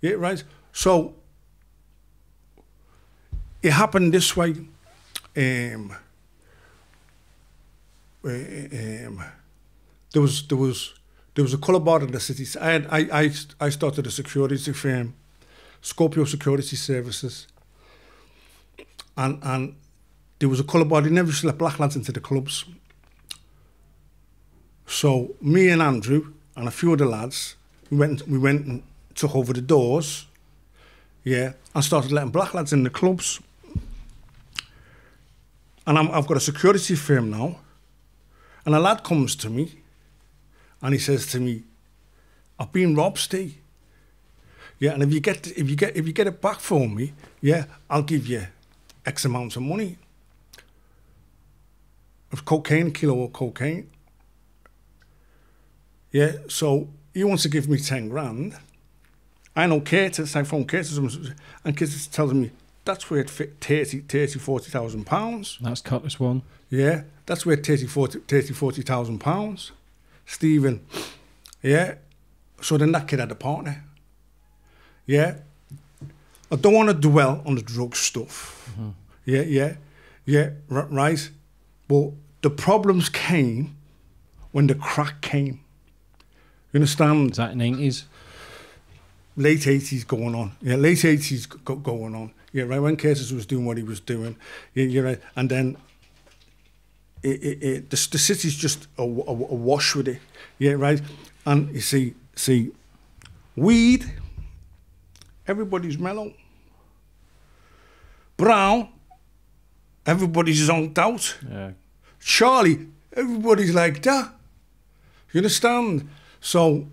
Yeah, right. So it happened this way. Um, um, there was there was there was a collab in the city. I had, I I I started a security firm, Scorpio Security Services, and and there was a collab. They never used to let black lads into the clubs. So me and Andrew and a few of the lads, we went we went and took over the doors, yeah, and started letting black lads in the clubs. And I'm, I've got a security firm now, and a lad comes to me, and he says to me, "I've been robbed, Steve. Yeah, and if you get if you get if you get it back for me, yeah, I'll give you X amount of money. Of cocaine, a kilo of cocaine. Yeah, so he wants to give me 10 grand. I know Curtis, I phone Curtis, and Curtis tells me that's where it fit 30, 30 40,000 pounds. That's Cutlass one. Yeah, that's where 30, 40, 30 40,000 pounds. Stephen, yeah. So then that kid had a partner. Yeah. I don't want to dwell on the drug stuff. Mm-hmm. Yeah, yeah, yeah, right. But the problems came when the crack came. You understand? Is that nineties? late 80s going on. Yeah, late 80s go- going on. Yeah, right. When Curtis was doing what he was doing. Yeah, you're right. And then it, it, it, the, the city's just a, a, a wash with it. Yeah, right. And you see, see, weed, everybody's mellow. Brown, everybody's zonked out. Yeah. Charlie, everybody's like that. You understand? So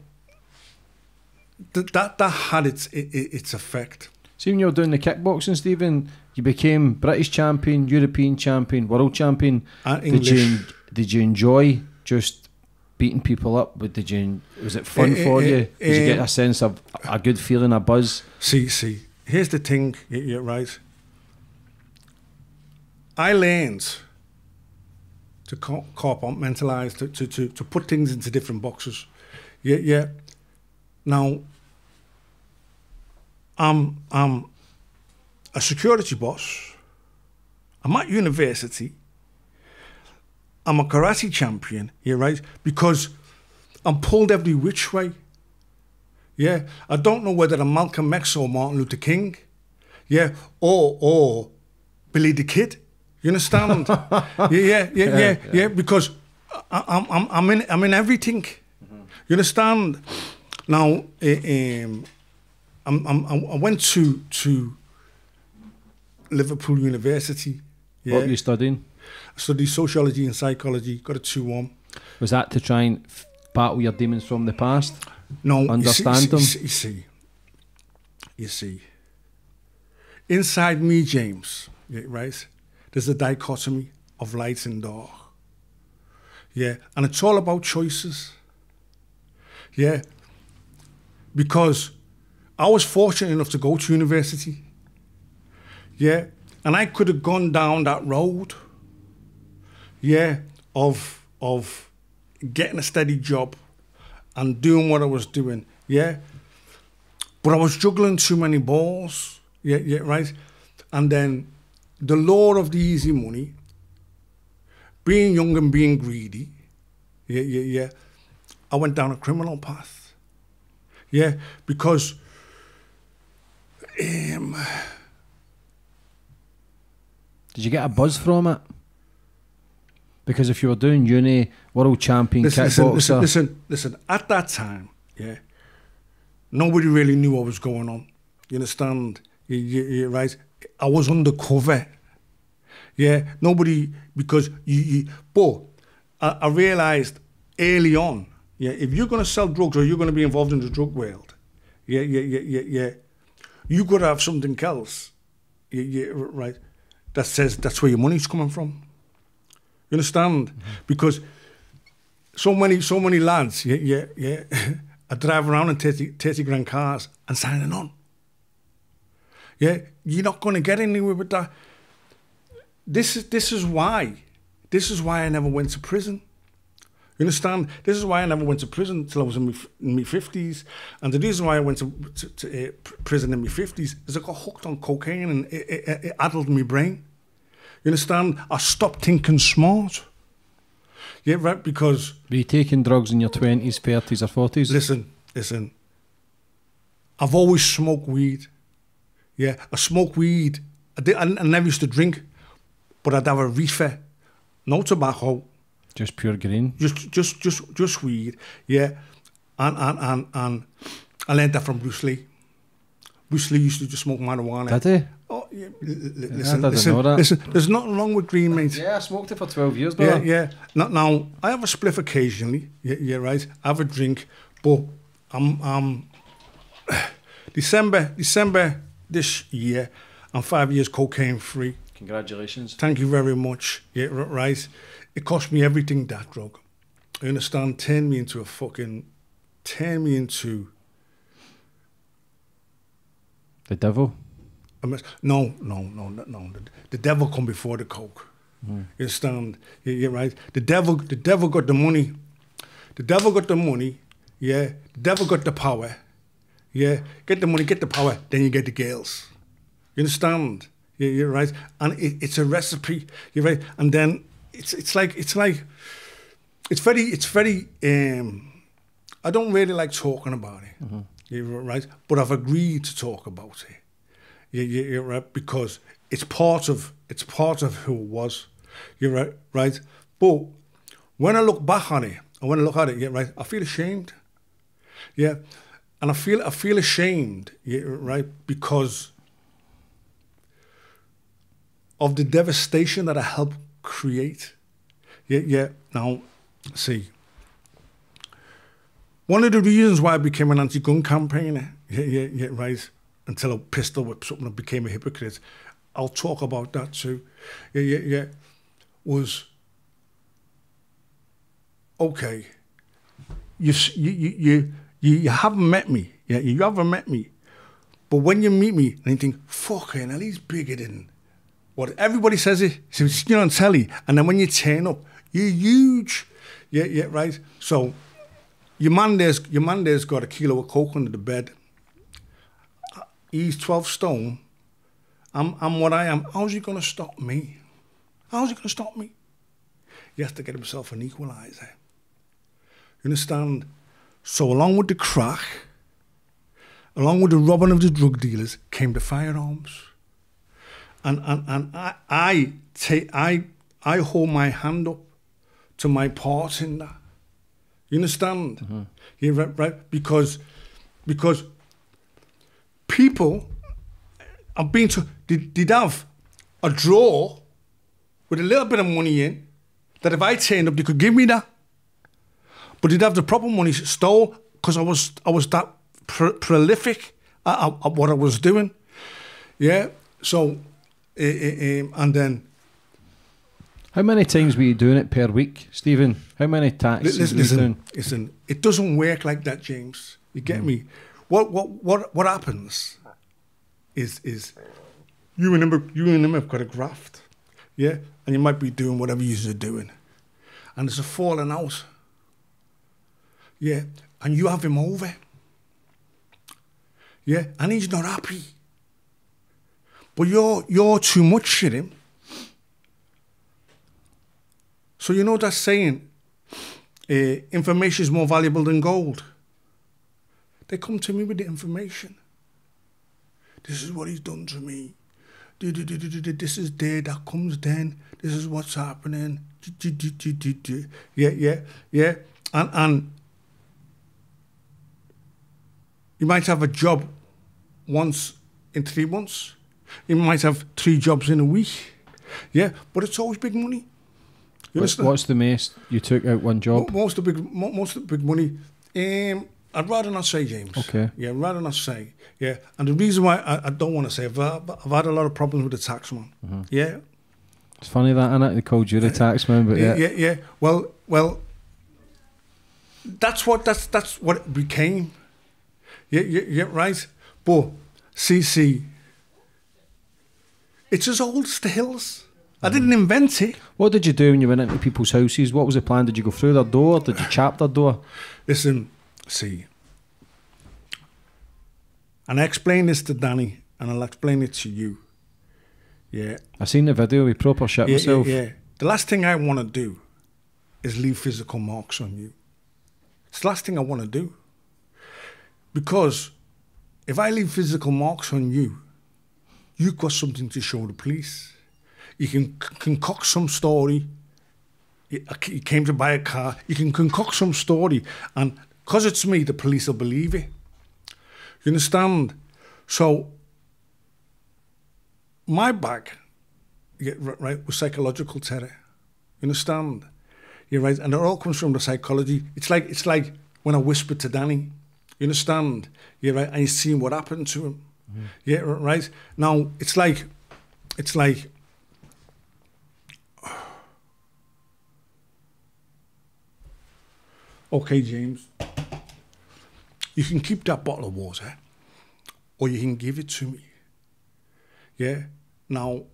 th- that that had its its effect. See, when you were doing the kickboxing, Stephen, you became British champion, European champion, world champion. And Did you English. did you enjoy just beating people up? But did you was it fun Eh, for eh, you? Did you get a sense of a good feeling, a buzz? See, see. Here's the thing. You're right. I learned to co- compartmentalize, to, to, to, to put things into different boxes. Yeah, yeah. Now, I'm, I'm a security boss. I'm at university. I'm a karate champion, yeah, right? Because I'm pulled every which way. Yeah, I don't know whether I'm Malcolm X or Martin Luther King. Yeah, or or Billy the Kid. You understand? yeah, yeah, yeah, yeah, yeah, Because I, I'm I'm I'm in I'm in everything. You understand? Now, um, I'm, I'm, I went to to Liverpool University. Yeah, What were you studying? I studied sociology and psychology. Got a two one. Was that to try and battle your demons from the past? No, you Understand see, them? You see, you see, you see, inside me, James, yeah, right? There's a dichotomy of light and dark. Yeah, and it's all about choices. Yeah, because I was fortunate enough to go to university. Yeah, and I could have gone down that road. Yeah, of of getting a steady job and doing what I was doing. Yeah, but I was juggling too many balls. Yeah, yeah, right. And then the law of the easy money, being young and being greedy. Yeah, yeah, yeah. I went down a criminal path. Yeah, because um, Did you get a buzz from it? Because if you were doing uni, world champion listen, kickboxer, listen, listen, listen. At that time, yeah, nobody really knew what was going on. You understand? You, you, you're right. I was undercover. Yeah, nobody because you. you but I, I realized early on, yeah, if you're going to sell drugs or you're going to be involved in the drug world, yeah, yeah, yeah, yeah, yeah, you got to have something else, yeah, yeah, right, that says that's where your money's coming from. You understand? Mm-hmm. Because so many, so many lads, yeah, yeah, yeah, are driving around in 30, 30 grand cars and signing on. Yeah, you're not going to get anywhere with that. This is this is why, this is why I never went to prison. You understand? This is why I never went to prison until I was in my, in my 50s. And the reason why I went to, to, to uh, prison in my 50s is I got hooked on cocaine and it, it, it addled my brain. You understand? I stopped thinking smart. Yeah, right, because were you taking drugs in your twenties, thirties, or forties? Listen, listen. I've always smoked weed. Yeah, I smoke weed. I, did, I, I never used to drink, but I'd have a reefer, no tobacco, Just pure green. just just just just weed. Yeah, and and and, and I learned that from Bruce Lee. Bruce Lee used to just smoke marijuana. Did he? oh, yeah, listen, didn't listen, listen. There's nothing wrong with green, mate. Yeah, I smoked it for twelve years, Yeah, brother. yeah. Now, now I have a spliff occasionally. Yeah, yeah, right. I have a drink, but I'm, I'm December, December this year. I'm five years cocaine free. Congratulations. Thank you very much. Yeah, r- right. It cost me everything that drug. You understand? Turned me into a fucking, turned me into. The devil. a mess. No, no, no, no, no. The, the devil come before the coke. Hmm. You understand? Yeah, yeah, right. The devil, the devil got the money. The devil got the money. Yeah. The devil got the power. Yeah. Get the money, get the power, then you get the girls. You understand? You're right. And it, it's a recipe. You're right. And then it's it's like it's like it's very it's very. Um, I don't really like talking about it. You're right. But I've agreed to talk about it. Yeah, you're right because it's part of it's part of who it was. You're right, right. But when I look back on it, and when I look at it, yeah, right, I feel ashamed. Yeah, and I feel I feel ashamed. Yeah, right, because of the devastation that I helped create. Yeah, yeah. Now, see. One of the reasons why I became an anti-gun campaigner, yeah, yeah, yeah, right, until I pistol whipped something and became a hypocrite. I'll talk about that too. Yeah, yeah, yeah. Was okay. You, you, you, you, you, you haven't met me. Yeah, you haven't met me. But when you meet me and you think, fucking hell, he's bigger than what everybody says it. So you're on telly, and then when you turn up, you're huge. Yeah, yeah, right. So your man there's your man there's got a kilo of coke under the bed. He's twelve stone. I'm I'm what I am. How's he gonna stop me? How's he gonna stop me? He has to get himself an equalizer. You understand? So along with the crack, along with the robbing of the drug dealers, came the firearms. And and, and I I take I I hold my hand up to my part in that. You understand? Mm-hmm. Yeah, right, right. Because because people have been to did, did have a draw with a little bit of money in that if I turned up they could give me that. But they'd have the proper money stole because I was I was that pr- prolific at, at, at what I was doing. Yeah. So um, and then How many times were you doing it per week, Stephen? How many taxis listen, listen, doing? listen, it doesn't work like that, James. You get mm. me? What what what what happens is is you and him you and him have got a graft, yeah, and you might be doing whatever you're doing, and there's a falling out, yeah, and you have him over, yeah, and he's not happy, but you're you're too much with him. So you know that saying, uh, information is more valuable than gold. They come to me with the information. This is what he's done to me. This is there, that comes then. This is what's happening. Yeah, yeah, yeah. And, and you might have a job once in three months. You might have three jobs in a week. Yeah, but it's always big money. You What's, what's the most you took out one job? Most of the big, most of the big money. Um, I'd rather not say, James. Okay. Yeah, rather not say. Yeah, and the reason why I, I don't want to say, I've, I've had a lot of problems with the taxman. Mm-hmm. Yeah. It's funny that, innit? They called you the taxman, but yeah, yeah. yeah, yeah. Well, well, that's what that's that's what it became. Yeah, yeah, yeah, right. But see, see, it's as old as the hills. I didn't invent it. What did you do when you went into people's houses? What was the plan? Did you go through their door? Did you chap their door? Listen, see, and I explained this to Danny, and I'll explain it to you. Yeah, I seen the video. We proper shit yeah, myself. yeah, yeah. The last thing I want to do is leave physical marks on you. It's the last thing I want to do. Because if I leave physical marks on you, you've got something to show the police. You can concoct some story. You uh, you came to buy a car. You can concoct some story, and because it's me, the police will believe it. You understand? So my bag, yeah, right, was psychological terror. You understand? You're right, and it all comes from the psychology. It's like it's like when I whispered to Danny. You understand? You're right, and you seen what happened to him. Yeah, right. Now it's like, it's like. Okay, James. You can keep that bottle of water, or you can give it to me. Yeah. Now,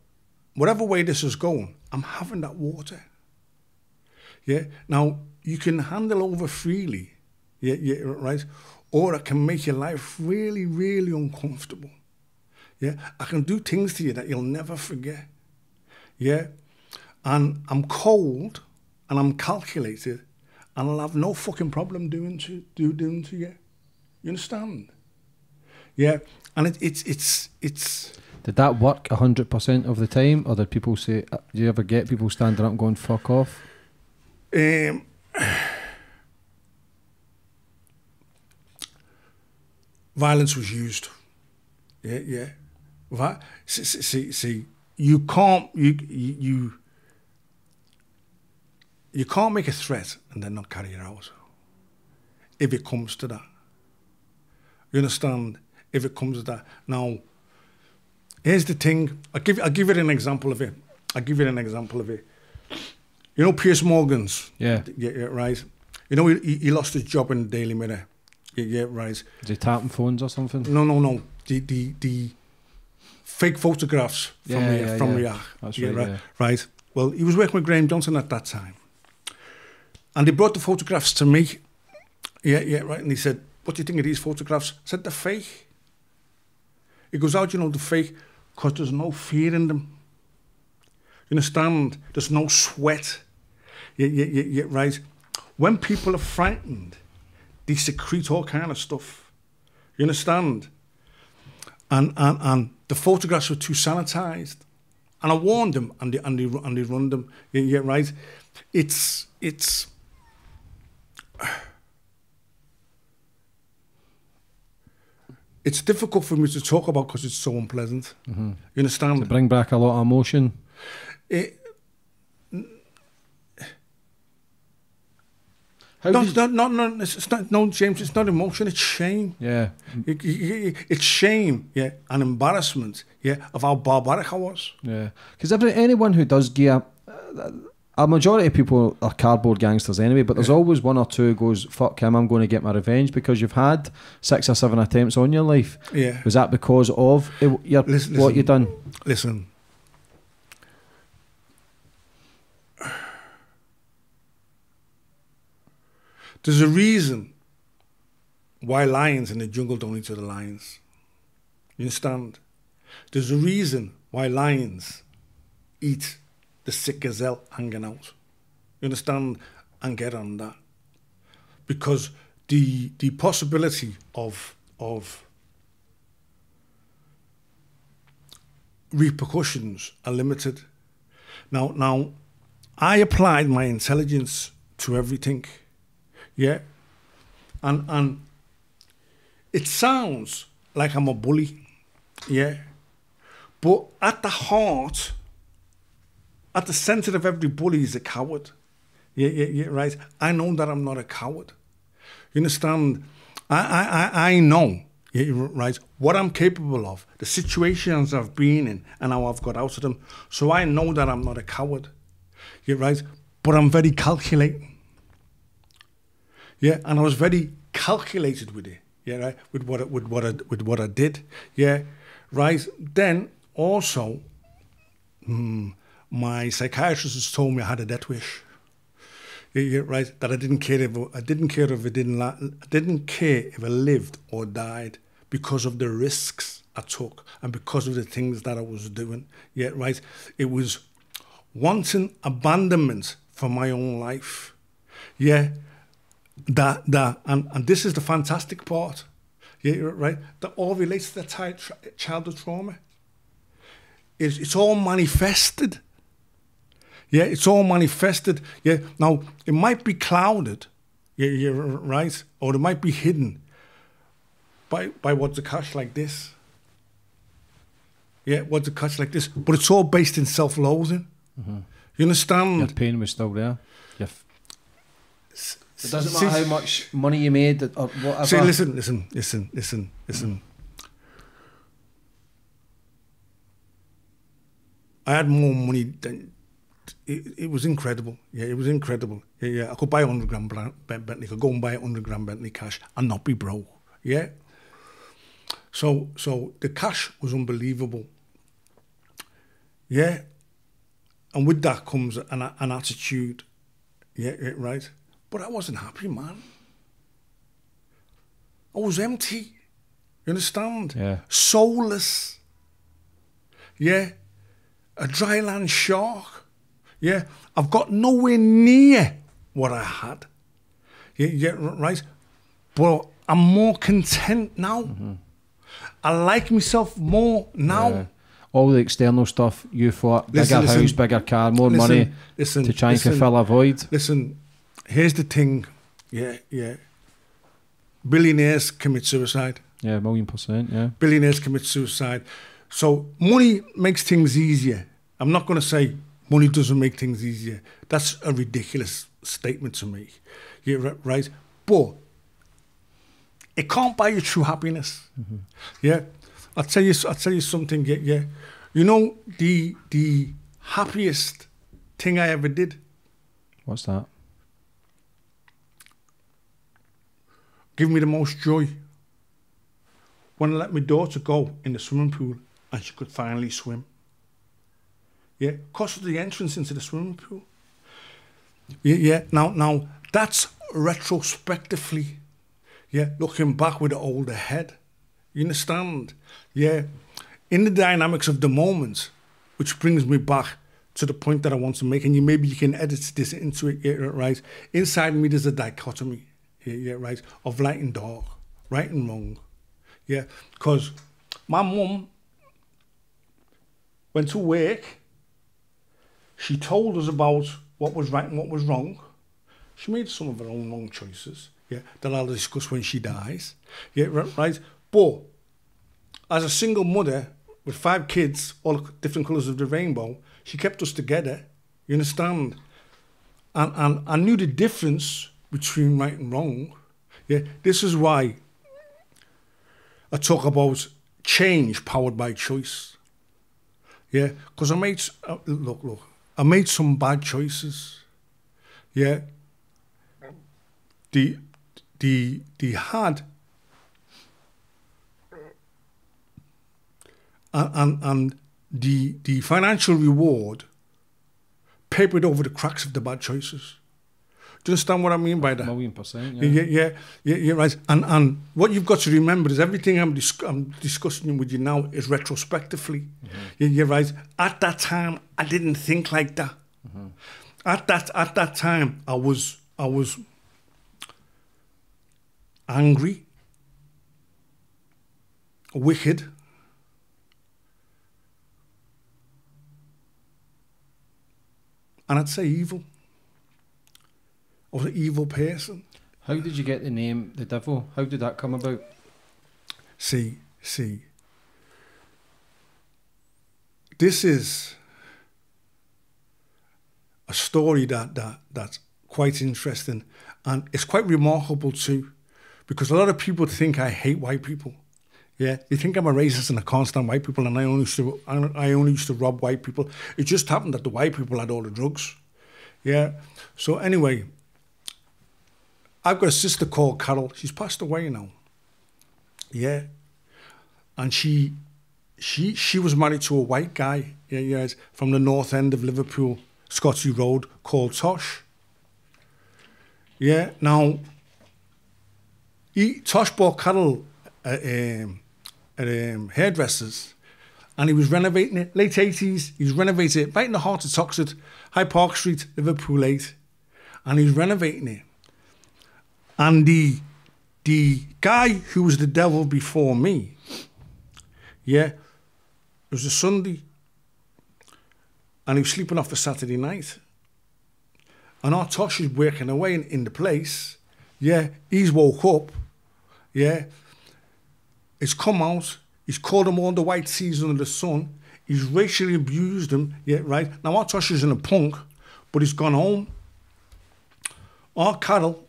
whatever way this is going, I'm having that water. Yeah. Now you can handle over freely. Yeah. Yeah. Right. Or it can make your life really, really uncomfortable. Yeah. I can do things to you that you'll never forget. Yeah. And I'm cold, and I'm calculated, and I'll have no fucking problem doing to do doing to you. You understand? Yeah. And it, it's it's it's. Did that work hundred percent of the time, or did people say? uh, Do you ever get people standing up and going "fuck off"? Um, violence was used. Yeah, yeah. Vi- see, see- see, you can't you you you can't make a threat and then not carry it out. If it comes to that, you understand. If it comes to that, now. Here's the thing. I'll give I'll give it an example of it. I'll give you an example of it. You know Piers Morgan's. Yeah. Yeah, yeah, right. You know, he, he lost his job in the Daily Mirror. Yeah, yeah, right. Is he tapping phones or something? No, no, no. The, the, the, fake photographs from Yeah, Ria- yeah, from yeah. Riyadh. That's yeah, right, right, right. Well, he was working with Graham Johnson at that time, and they brought the photographs to me. Yeah, yeah, right. And he said, "What do you think of these photographs?" I said, "They're fake." He goes, "How do you know they're fake? Because there's no fear in them. You understand? There's no sweat. Yeah, yeah, yeah, yeah, right. When people are frightened, They secrete all kind of stuff. You understand? And and and the photographs were too sanitized. And I warned them, and they and they and they run them. Yeah, yeah, right. It's it's. It's difficult for me to talk about because it's so unpleasant. Mm -hmm. You understand? To bring back a lot of emotion. It, How no, did- no, no, no, it's it's not, no, James, it's not emotion, it's shame. yeah. It- it- It's shame, yeah, and embarrassment, yeah, of how barbaric I was. Yeah, because anyone who does gear, uh, a majority of people are cardboard gangsters anyway. But there's always one or two who goes, "Fuck him, I'm going to get my revenge." Because you've had six or seven attempts on your life. Yeah. Was that because of it, your, Listen- what listen. you done? Listen. There's a reason why lions in the jungle don't eat other lions. You understand? There's a reason why lions eat the sick gazelle hanging out. You understand? And get on that. Because the the possibility of of repercussions are limited. Now, now, I applied my intelligence to everything, yeah, and and it sounds like I'm a bully, yeah, but at the heart, at the center of every bully is a coward. Yeah, yeah, yeah, right. I know that I'm not a coward. You understand? I, I, I, know, yeah, right, what I'm capable of, the situations I've been in, and how I've got out of them. So I know that I'm not a coward. You're right, but I'm very calculating. Yeah, and I was very calculated with it. Yeah, right, with what with what I, with what I did. Yeah, right. Then also, hmm, my psychiatrist has told me I had a death wish. Yeah, yeah, right. That I didn't care if I didn't care if it didn't. I didn't care if I lived or died because of the risks I took and because of the things that I was doing. Yeah, right. It was wanting abandonment for my own life. Yeah, that that and and this is the fantastic part. Yeah, right. That all relates to the childhood trauma. It's, it's all manifested. Yeah, it's all manifested. Yeah, now it might be clouded. Yeah, you're right, or it might be hidden by by what's a cash like this. Yeah, what's a cash like this, but it's all based in self-loathing. Mm-hmm. You understand? Your pain was still there. Your it doesn't See- matter how much money you made or whatever. See, listen, listen, listen, listen, listen. I had more money than it, it was incredible. Yeah, it was incredible. Yeah, yeah. I could buy a hundred grand Bentley. could go and buy a hundred grand Bentley cash and not be broke. Yeah. So, so the cash was unbelievable. Yeah. And with that comes an, an attitude. Yeah, yeah, right. But I wasn't happy, man. I was empty. You understand? Yeah. Soulless. Yeah. A dryland shark. Yeah. I've got nowhere near what I had. Yeah, yeah, right. But I'm more content now. Mm-hmm. I like myself more now. Yeah. all the external stuff you thought bigger Listen, house, listen. bigger car, more Listen, money listen, to try and fulfill a void. Listen, here's the thing. Yeah, yeah. Billionaires commit suicide. Yeah, a million percent. Yeah, billionaires commit suicide. So money makes things easier. I'm not going to say money doesn't make things easier. That's a ridiculous statement to make. Yeah, right. But it can't buy you true happiness. Mm-hmm. Yeah, I'll tell you. I'll tell you something. Yeah, yeah. You know the the happiest thing I ever did. what's that? Give me the most joy. When I let my daughter go in the swimming pool and she could finally swim. Yeah, because of the entrance into the swimming pool. Yeah, yeah. Now, now that's retrospectively. Yeah, looking back with the older head. You understand? Yeah, in the dynamics of the moment, which brings me back to the point that I want to make, and you maybe you can edit this into it, right? Inside me, there's a dichotomy, yeah, yeah, right, of light and dark, right and wrong, yeah, because my mum went to work. She told us about what was right and what was wrong. She made some of her own wrong choices, yeah, that I'll discuss when she dies, yeah, right. But as a single mother with five kids, all different colours of the rainbow, she kept us together. You understand? And, and I knew the difference between right and wrong. Yeah, this is why I talk about change powered by choice. Yeah, because I made uh, look, look, I made some bad choices. Yeah, the the the hard and, and, and the, the financial reward papered over the cracks of the bad choices. Do you understand what I mean by that? Million percent, yeah. Yeah, yeah, yeah, yeah, right. And and what you've got to remember is everything I'm, dis- I'm discussing with you now is retrospectively. Mm-hmm. Yeah, you're right. At that time, I didn't think like that. Mm-hmm. At that at that time, I was I was angry, wicked, and I'd say evil. Was an evil person. How did you get the name the devil? How did that come about? See, see. This is a story that, that that's quite interesting and it's quite remarkable too because a lot of people think I hate white people. Yeah, they think I'm a racist and I can't stand white people, and I only used to I only used to rob white people. It just happened that the white people had all the drugs. Yeah. So anyway, I've got a sister called Carol. She's passed away now. Yeah, and she she she was married to a white guy. Yeah, yeah, from the north end of Liverpool, Scotty Road, called Tosh. Yeah. Now, he, Tosh bought Carol. Uh, um, at um, hairdressers and he was renovating it, late 80s. He's renovating it right in the heart of Toxteth, High Park Street, Liverpool 8. And he's renovating it. And the, the guy who was the devil before me, yeah, it was a Sunday. And he was sleeping off the Saturday night. And our Tosh is working away in, in the place. Yeah, he's woke up. Yeah, it's come out. He's called them all the white seas under the sun. He's racially abused them. Yeah, right. Now our Tosh is in a punk, but he's gone home. Our Carol,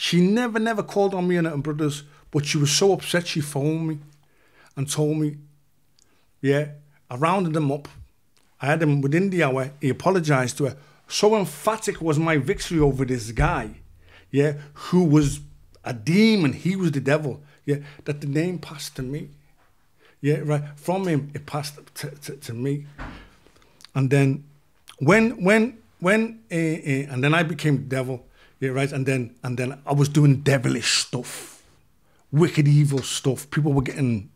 she never, never called on me and her brothers, but she was so upset she phoned me and told me, yeah, I rounded them up. I had him within the hour. He apologized to her. So emphatic was my victory over this guy, yeah, who was a demon. He was the devil yeah, that the name passed to me. Yeah, right. From him, it passed to, to, to me. And then when, when, when, uh, uh, and then I became the devil. Yeah, right. And then, and then I was doing devilish stuff, wicked, evil stuff. People were getting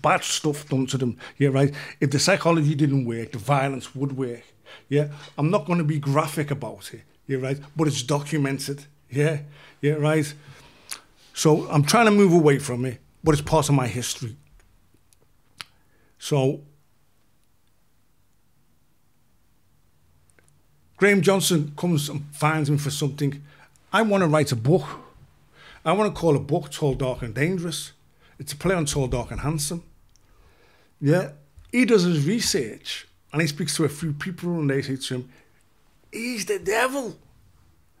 bad stuff done to them. Yeah, right. If the psychology didn't work, the violence would work. Yeah, I'm not going to be graphic about it. Yeah, right. But it's documented. Yeah, yeah, right. So I'm trying to move away from it, but it's part of my history. So Graham Johnson comes and finds me for something. I want to write a book. I want to call a book Tall, Dark and Dangerous. It's a play on Tall, Dark and Handsome. Yeah. He does his research and he speaks to a few people and they say to him, He's the devil.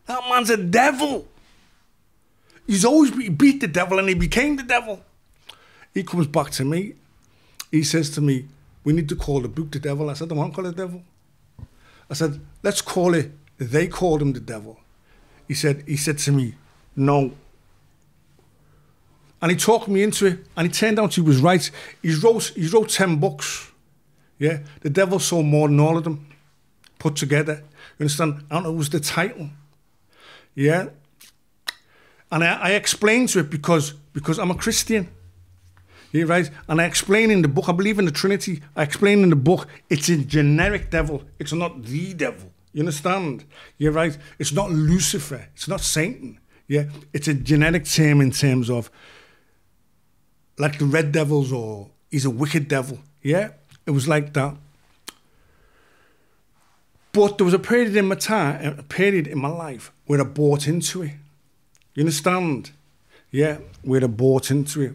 That man's a devil. He's always beat the devil and he became the devil. He comes back to me. He says to me, We need to call the book the devil. I said, I won't call it the devil. I said, Let's call it They Called Him the Devil. He said, he said to me, No. and he talked me into it, and he turned out he was right. He wrote, he wrote 10 books. Yeah, The Devil Saw More Than All of Them put together. You understand? And it was the title. Yeah. And I, I explained to it because, because I'm a Christian. Yeah, right? And I explain in the book, I believe in the Trinity. I explain in the book, it's a generic devil. It's not the devil. You understand? You're right. It's not Lucifer. It's not Satan. Yeah. It's a genetic term in terms of like the red devils or he's a wicked devil. Yeah. It was like that. But there was a period in my time, a period in my life where I bought into it. You understand? Yeah, where I bought into it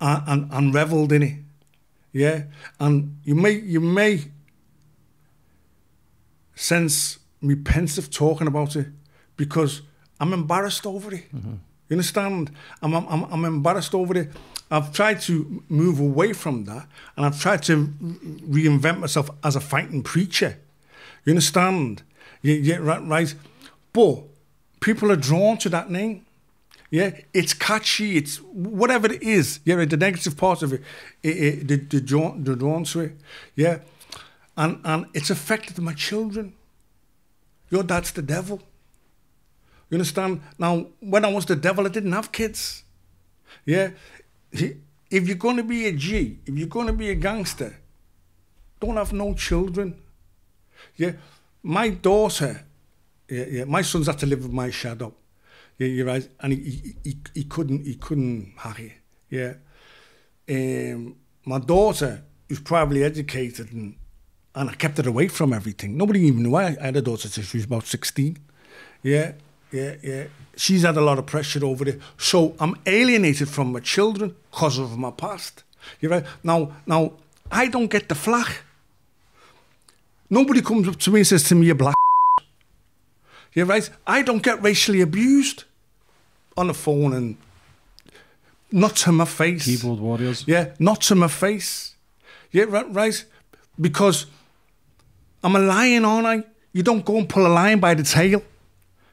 and, and, and reveled in it. Yeah, and you may you may sense me pensive talking about it because I'm embarrassed over it. Mm-hmm. You understand? I'm, I'm I'm embarrassed over it. I've tried to move away from that, and I've tried to re- reinvent myself as a fighting preacher. You understand? Yeah, yeah, right, right. But people are drawn to that name. Yeah, it's catchy. It's whatever it is. Yeah, the negative part of it, it, it the, the, drawn, the drawn to it. Yeah, and and it's affected my children. Your dad's the devil. You understand? Now, when I was the devil, I didn't have kids. Yeah, if you're going to be a G, if you're going to be a gangster, don't have no children. Yeah, my daughter, yeah, yeah, my son's had to live with my shadow. Yeah, you're right, and he he, he, couldn't he couldn't it. Yeah, um, my daughter was privately educated and and I kept it away from everything. Nobody even knew I, I had a daughter since she was about sixteen. Yeah, yeah, yeah. She's had a lot of pressure over it, so I'm alienated from my children because of my past. You're right. Now, now I don't get the flack. Nobody comes up to me and says to me, "You're black." You're right. I don't get racially abused on the phone and not to my face. Keyboard warriors. Yeah, not to my face. Yeah, right, right. Because I'm a lion, aren't I? You don't go and pull a lion by the tail.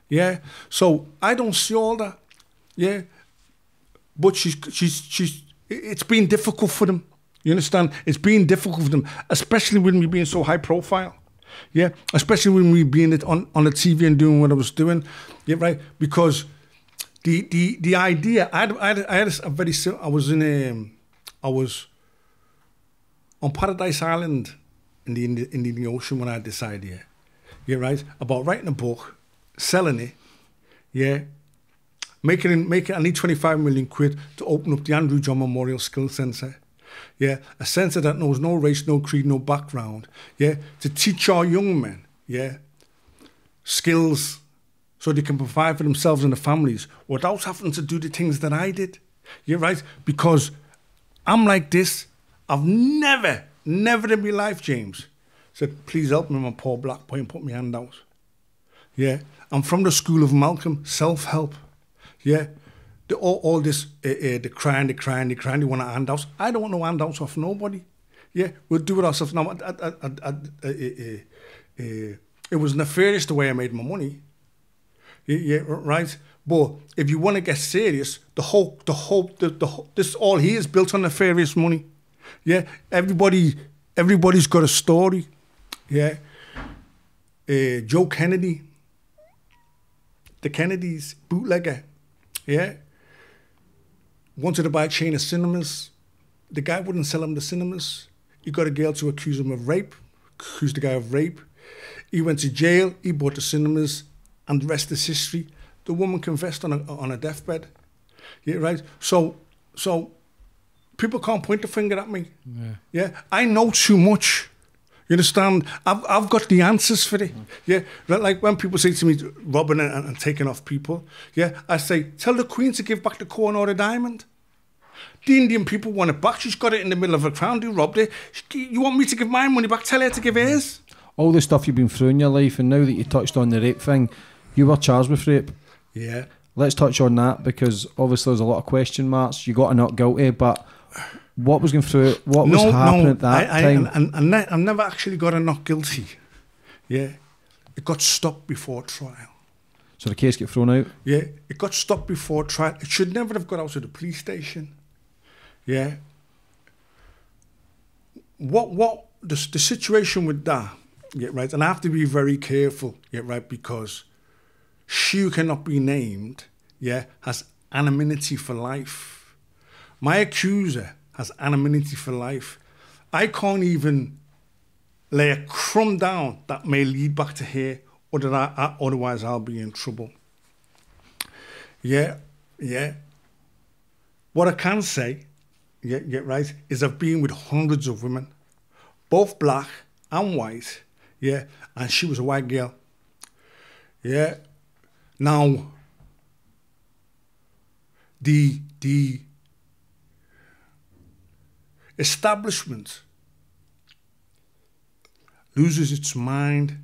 Yeah. So I don't see all that. Yeah. But she's she's she's it's been difficult for them. You understand? It's been difficult for them, especially with me being so high profile. Yeah, especially when we being it on, on the TV and doing what I was doing. Yeah, right. Because the the the idea I had I had, I had a very I was in a I was on Paradise Island in the Indi- Indian Ocean when I had this idea. Yeah, right. About writing a book, selling it. Yeah. Making making I need twenty five million quid to open up the Andrew John Memorial Skills Centre. Yeah, a centre that knows no race, no creed, no background. Yeah, to teach our young men. Yeah, skills so they can provide for themselves and their families without having to do the things that I did. You're right, because I'm like this. I've never, never in my life, James, said, please help me, my poor black boy, and put my hand out. Yeah, I'm from the school of Malcolm, self-help. Yeah, the, all, all this, uh, uh, the crying, the crying, the crying, they want to handouts. I don't want no handouts off nobody. Yeah, we'll do it ourselves. Now, I, I, I, uh, it was nefarious the way I made my money. Yeah, yeah, right. But if you want to get serious, the whole, the whole, the, the this all here is built on nefarious money. Yeah, everybody, everybody's got a story. Yeah, uh, Joe Kennedy, the Kennedys, bootlegger. Yeah, wanted to buy a chain of cinemas. The guy wouldn't sell him the cinemas. He got a girl to accuse him of rape, accused the guy of rape. He went to jail. He bought the cinemas, and the rest is history. The woman confessed on a on a deathbed. Yeah, right. So, so people can't point the finger at me. Yeah. Yeah, I know too much. You understand? I've I've got the answers for it. Yeah, Like- like when people say to me, robbing and, and taking off people. Yeah, I say, tell the Queen to give back the Koh-i-Noor the diamond. The Indian people want it back. She's got it in the middle of a crowd. Who robbed it? She- You want me to give my money back? Tell her to give hers. All the stuff you've been through in your life, and now that you touched on the rape thing, you were charged with rape. Yeah. Let's touch on that because obviously there's a lot of question marks. You got to not guilty, but what was going through? What was happening at that I, I, time? And, and ne- I never actually got a not guilty. Yeah. It got stopped before trial. So the case get thrown out. Yeah, it got stopped before trial. It should never have got out to the police station. Yeah. What what the the situation with that? Yeah, right. And I have to be very careful. Yeah, right, because she who cannot be named. Yeah, has anonymity for life. My accuser has anonymity for life. I can't even lay a crumb down that may lead back to here, or that I, otherwise I'll be in trouble. Yeah, yeah. What I can say, yeah, yeah, right, is I've been with hundreds of women, both black and white, yeah, and she was a white girl. Yeah. Now, the the establishment loses its mind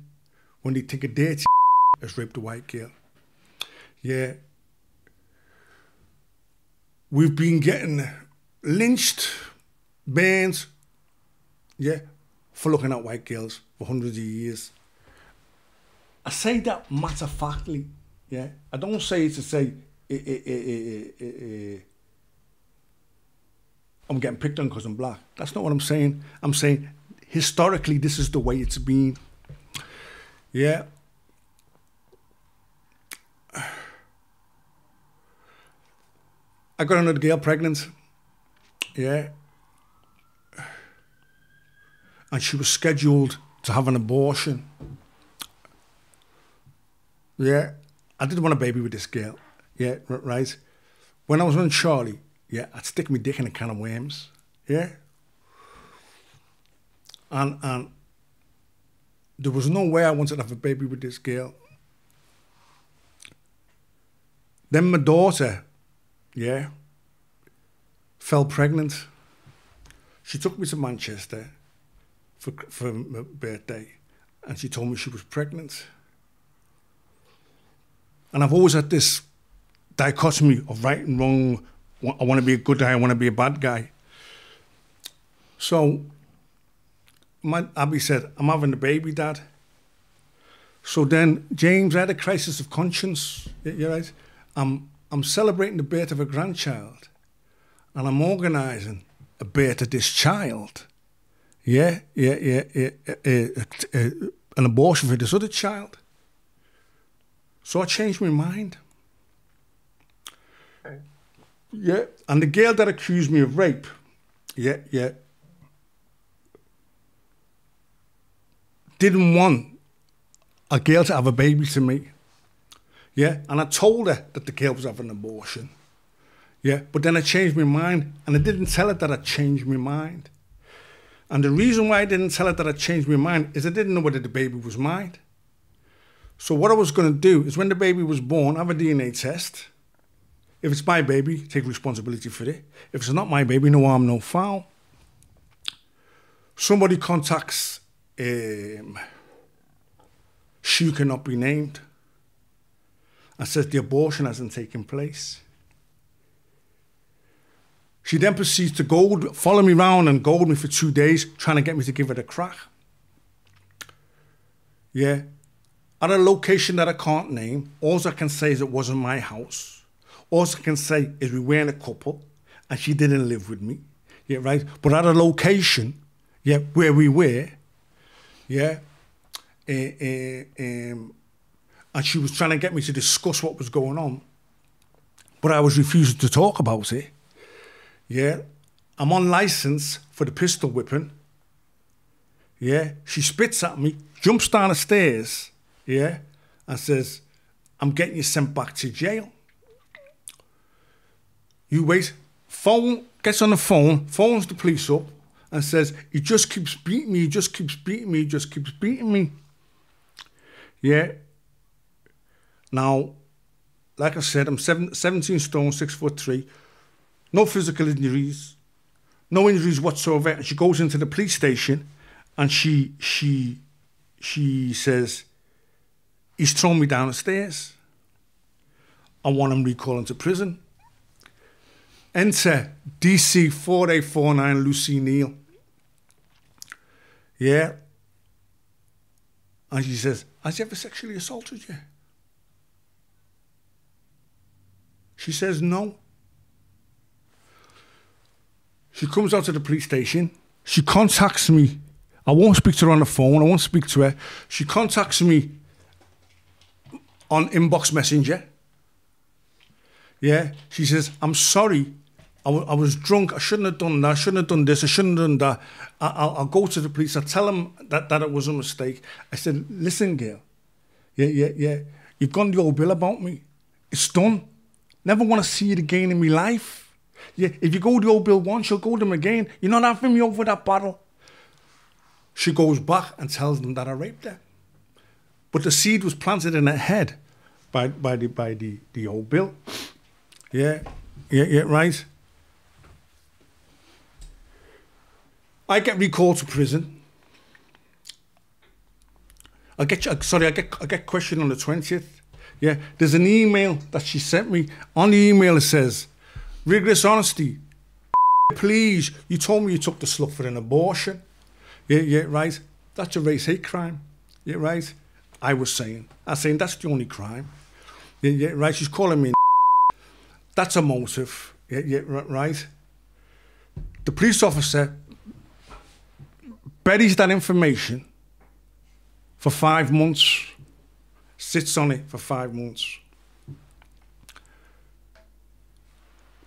when they take a dirty has raped a white girl. Yeah. We've been getting lynched, banned, yeah, for looking at white girls for hundreds of years. I say that matter factly, yeah. I don't say it to say eh, eh, eh, eh, eh, I'm getting picked on because I'm black. That's not what I'm saying. I'm saying historically this is the way it's been. Yeah. I got another girl pregnant. Yeah. And she was scheduled to have an abortion. Yeah. I didn't want a baby with this girl. Yeah, right. When I was on Charlie, yeah, I'd stick my dick in a can of worms. Yeah. And and there was no way I wanted to have a baby with this girl. Then my daughter, yeah, fell pregnant. She took me to Manchester for for my birthday, and she told me she was pregnant. And I've always had this dichotomy of right and wrong. I want to be a good guy. I want to be a bad guy. So, my Abby said, "I'm having a baby, Dad." So then James had a crisis of conscience. You're right. I'm I'm celebrating the birth of a grandchild, and I'm organising a birth of this child. Yeah, yeah, yeah, yeah, uh, uh, an abortion for this other child. So I changed my mind. Yeah, and the girl that accused me of rape, yeah, yeah, didn't want a girl to have a baby to me. Yeah, and I told her that the girl was having an abortion. Yeah, but then I changed my mind, and I didn't tell her that I changed my mind. And the reason why I didn't tell her that I changed my mind is I didn't know whether the baby was mine. So what I was going to do is when the baby was born, I have a DNA test. If it's my baby, take responsibility for it. If it's not my baby, no harm, no foul. Somebody contacts um, she cannot be named and says the abortion hasn't taken place. She then proceeds to gold, follow me around and gold me for two days, trying to get me to give it a crack. Yeah. At a location that I can't name, all I can say is it wasn't my house. All I can say is we weren't a couple and she didn't live with me. Yeah, right? But at a location, yeah, where we were, yeah, eh, eh, um, and she was trying to get me to discuss what was going on, but I was refusing to talk about it. Yeah, I'm on license for the pistol whipping. Yeah, she spits at me, jumps down the stairs, yeah, and says, I'm getting you sent back to jail. You wait, phone, gets on the phone, phones the police up, and says, he just keeps beating me, he just keeps beating me, he just keeps beating me. Yeah. Now, like I said, I'm seven, 17 stone, six foot three, no physical injuries, no injuries whatsoever. And she goes into the police station and she she she says, He's thrown me down the stairs. I want him recalled into prison. Enter DC 4849 Lucy Neal. Yeah. And she says, Has he ever sexually assaulted you? She says no. She comes out to the police station. She contacts me. I won't speak to her on the phone. I won't speak to her. She contacts me on inbox messenger. Yeah, she says, I'm sorry. I I was drunk. I shouldn't have done that. I shouldn't have done this. I shouldn't have done that. I- I'll, I'll go to the police. I'll tell them that, that it was a mistake. I said, listen, girl. Yeah, yeah, yeah. You've gone the old bill about me. It's done. Never want to see it again in my life. Yeah, if you go to the old bill once, you'll go to them again. You're not having me over that battle. She goes back and tells them that I raped her. But the seed was planted in her head by, by, the, by the, the old bill. Yeah, yeah, yeah, right. I get recalled to prison. I get uh, sorry, I get I get questioned on the twentieth. Yeah, there's an email that she sent me. On the email it says, "Rigorous honesty. Please, you told me you took the slut for an abortion. Yeah, yeah, right. That's a race hate crime. Yeah, right. I was saying, I was saying that's the only crime. Yeah, yeah, right. She's calling me. That's a motive. Yeah, yeah, ri- right. The police officer buries that information for five months, sits on it for five months.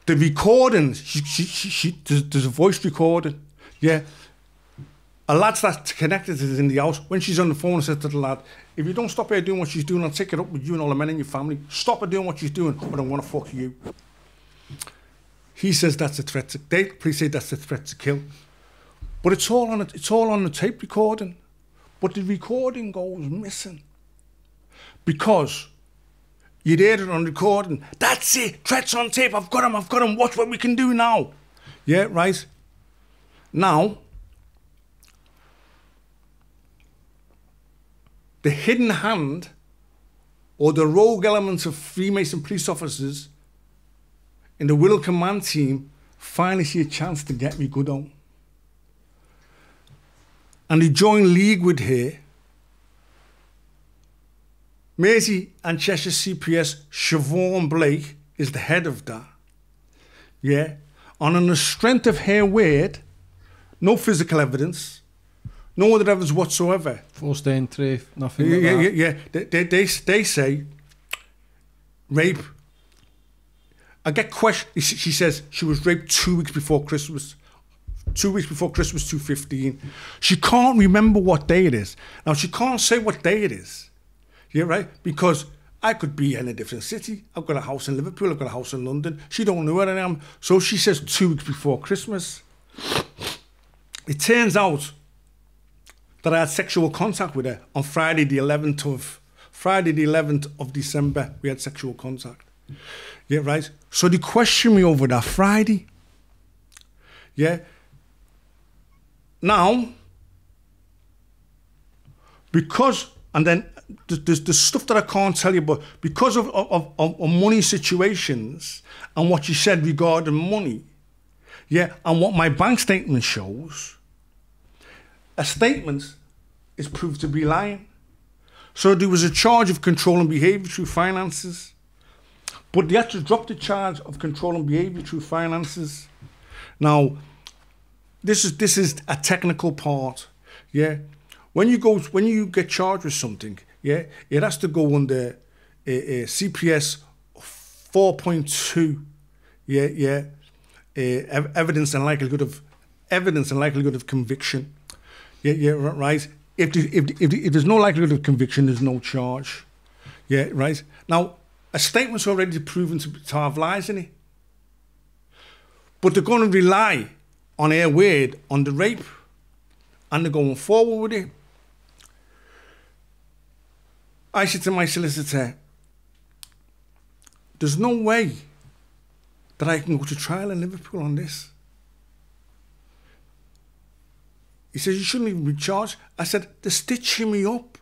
The recording, she, she, she, there's, there's a voice recording. Yeah. A lad's that's connected it in the house. When she's on the phone, says to the lad, if you don't stop her doing what she's doing, I'll take it up with you and all the men in your family. Stop her doing what she's doing, or I'm going to fuck you. He says that's a threat to, they, police say that's a threat to kill. But it's all on it. It's all on the tape recording. But the recording goes missing because you'd heard it on recording. That's it. Threats on tape. I've got him. I've got him. Watch what we can do now. Yeah, right. Now, the hidden hand or the rogue elements of Freemason police officers in the Will Command team finally see a chance to get me good on and they join league with her. Mersey and Cheshire CPS, Siobhan Blake is the head of that. Yeah. And on the strength of her word, no physical evidence, no other evidence whatsoever. Forced entry, nothing Yeah, like yeah, that. yeah, yeah. They, they, they, they say rape. I get question. She says she was raped two weeks before Christmas. Two weeks before Christmas, two fifteen. She can't remember what day it is. Now she can't say what day it is. Yeah, right. Because I could be in a different city. I've got a house in Liverpool. I've got a house in London. She don't know where I am. So she says two weeks before Christmas. It turns out that I had sexual contact with her on Friday the 11th of Friday the 11th of December. We had sexual contact. Yeah, right. So they questioned me over that Friday. Yeah. Now, because and then th- there's the stuff that I can't tell you, but because of, of, of, of money situations and what you said regarding money, yeah, and what my bank statement shows, a statement is proved to be lying. So there was a charge of controlling behaviour through finances, but they had to drop the charge of controlling behaviour through finances. Now, this is this is a technical part, yeah. When you go when you get charged with something, yeah, it has to go under uh, uh, CPS four point two, yeah, yeah, uh, ev- evidence and likelihood of evidence and likelihood of conviction. Yeah, yeah, right. If, the, if, the, if, the, if there's no likelihood of conviction, there's no charge. Yeah, right. Now, a statement's already proven to, be to have lies in it. But they're going to rely on her word on the rape. And they're going forward with it. I said to my solicitor, there's no way that I can go to trial in Liverpool on this. He says, You shouldn't even be charged. I said, They're stitching me up.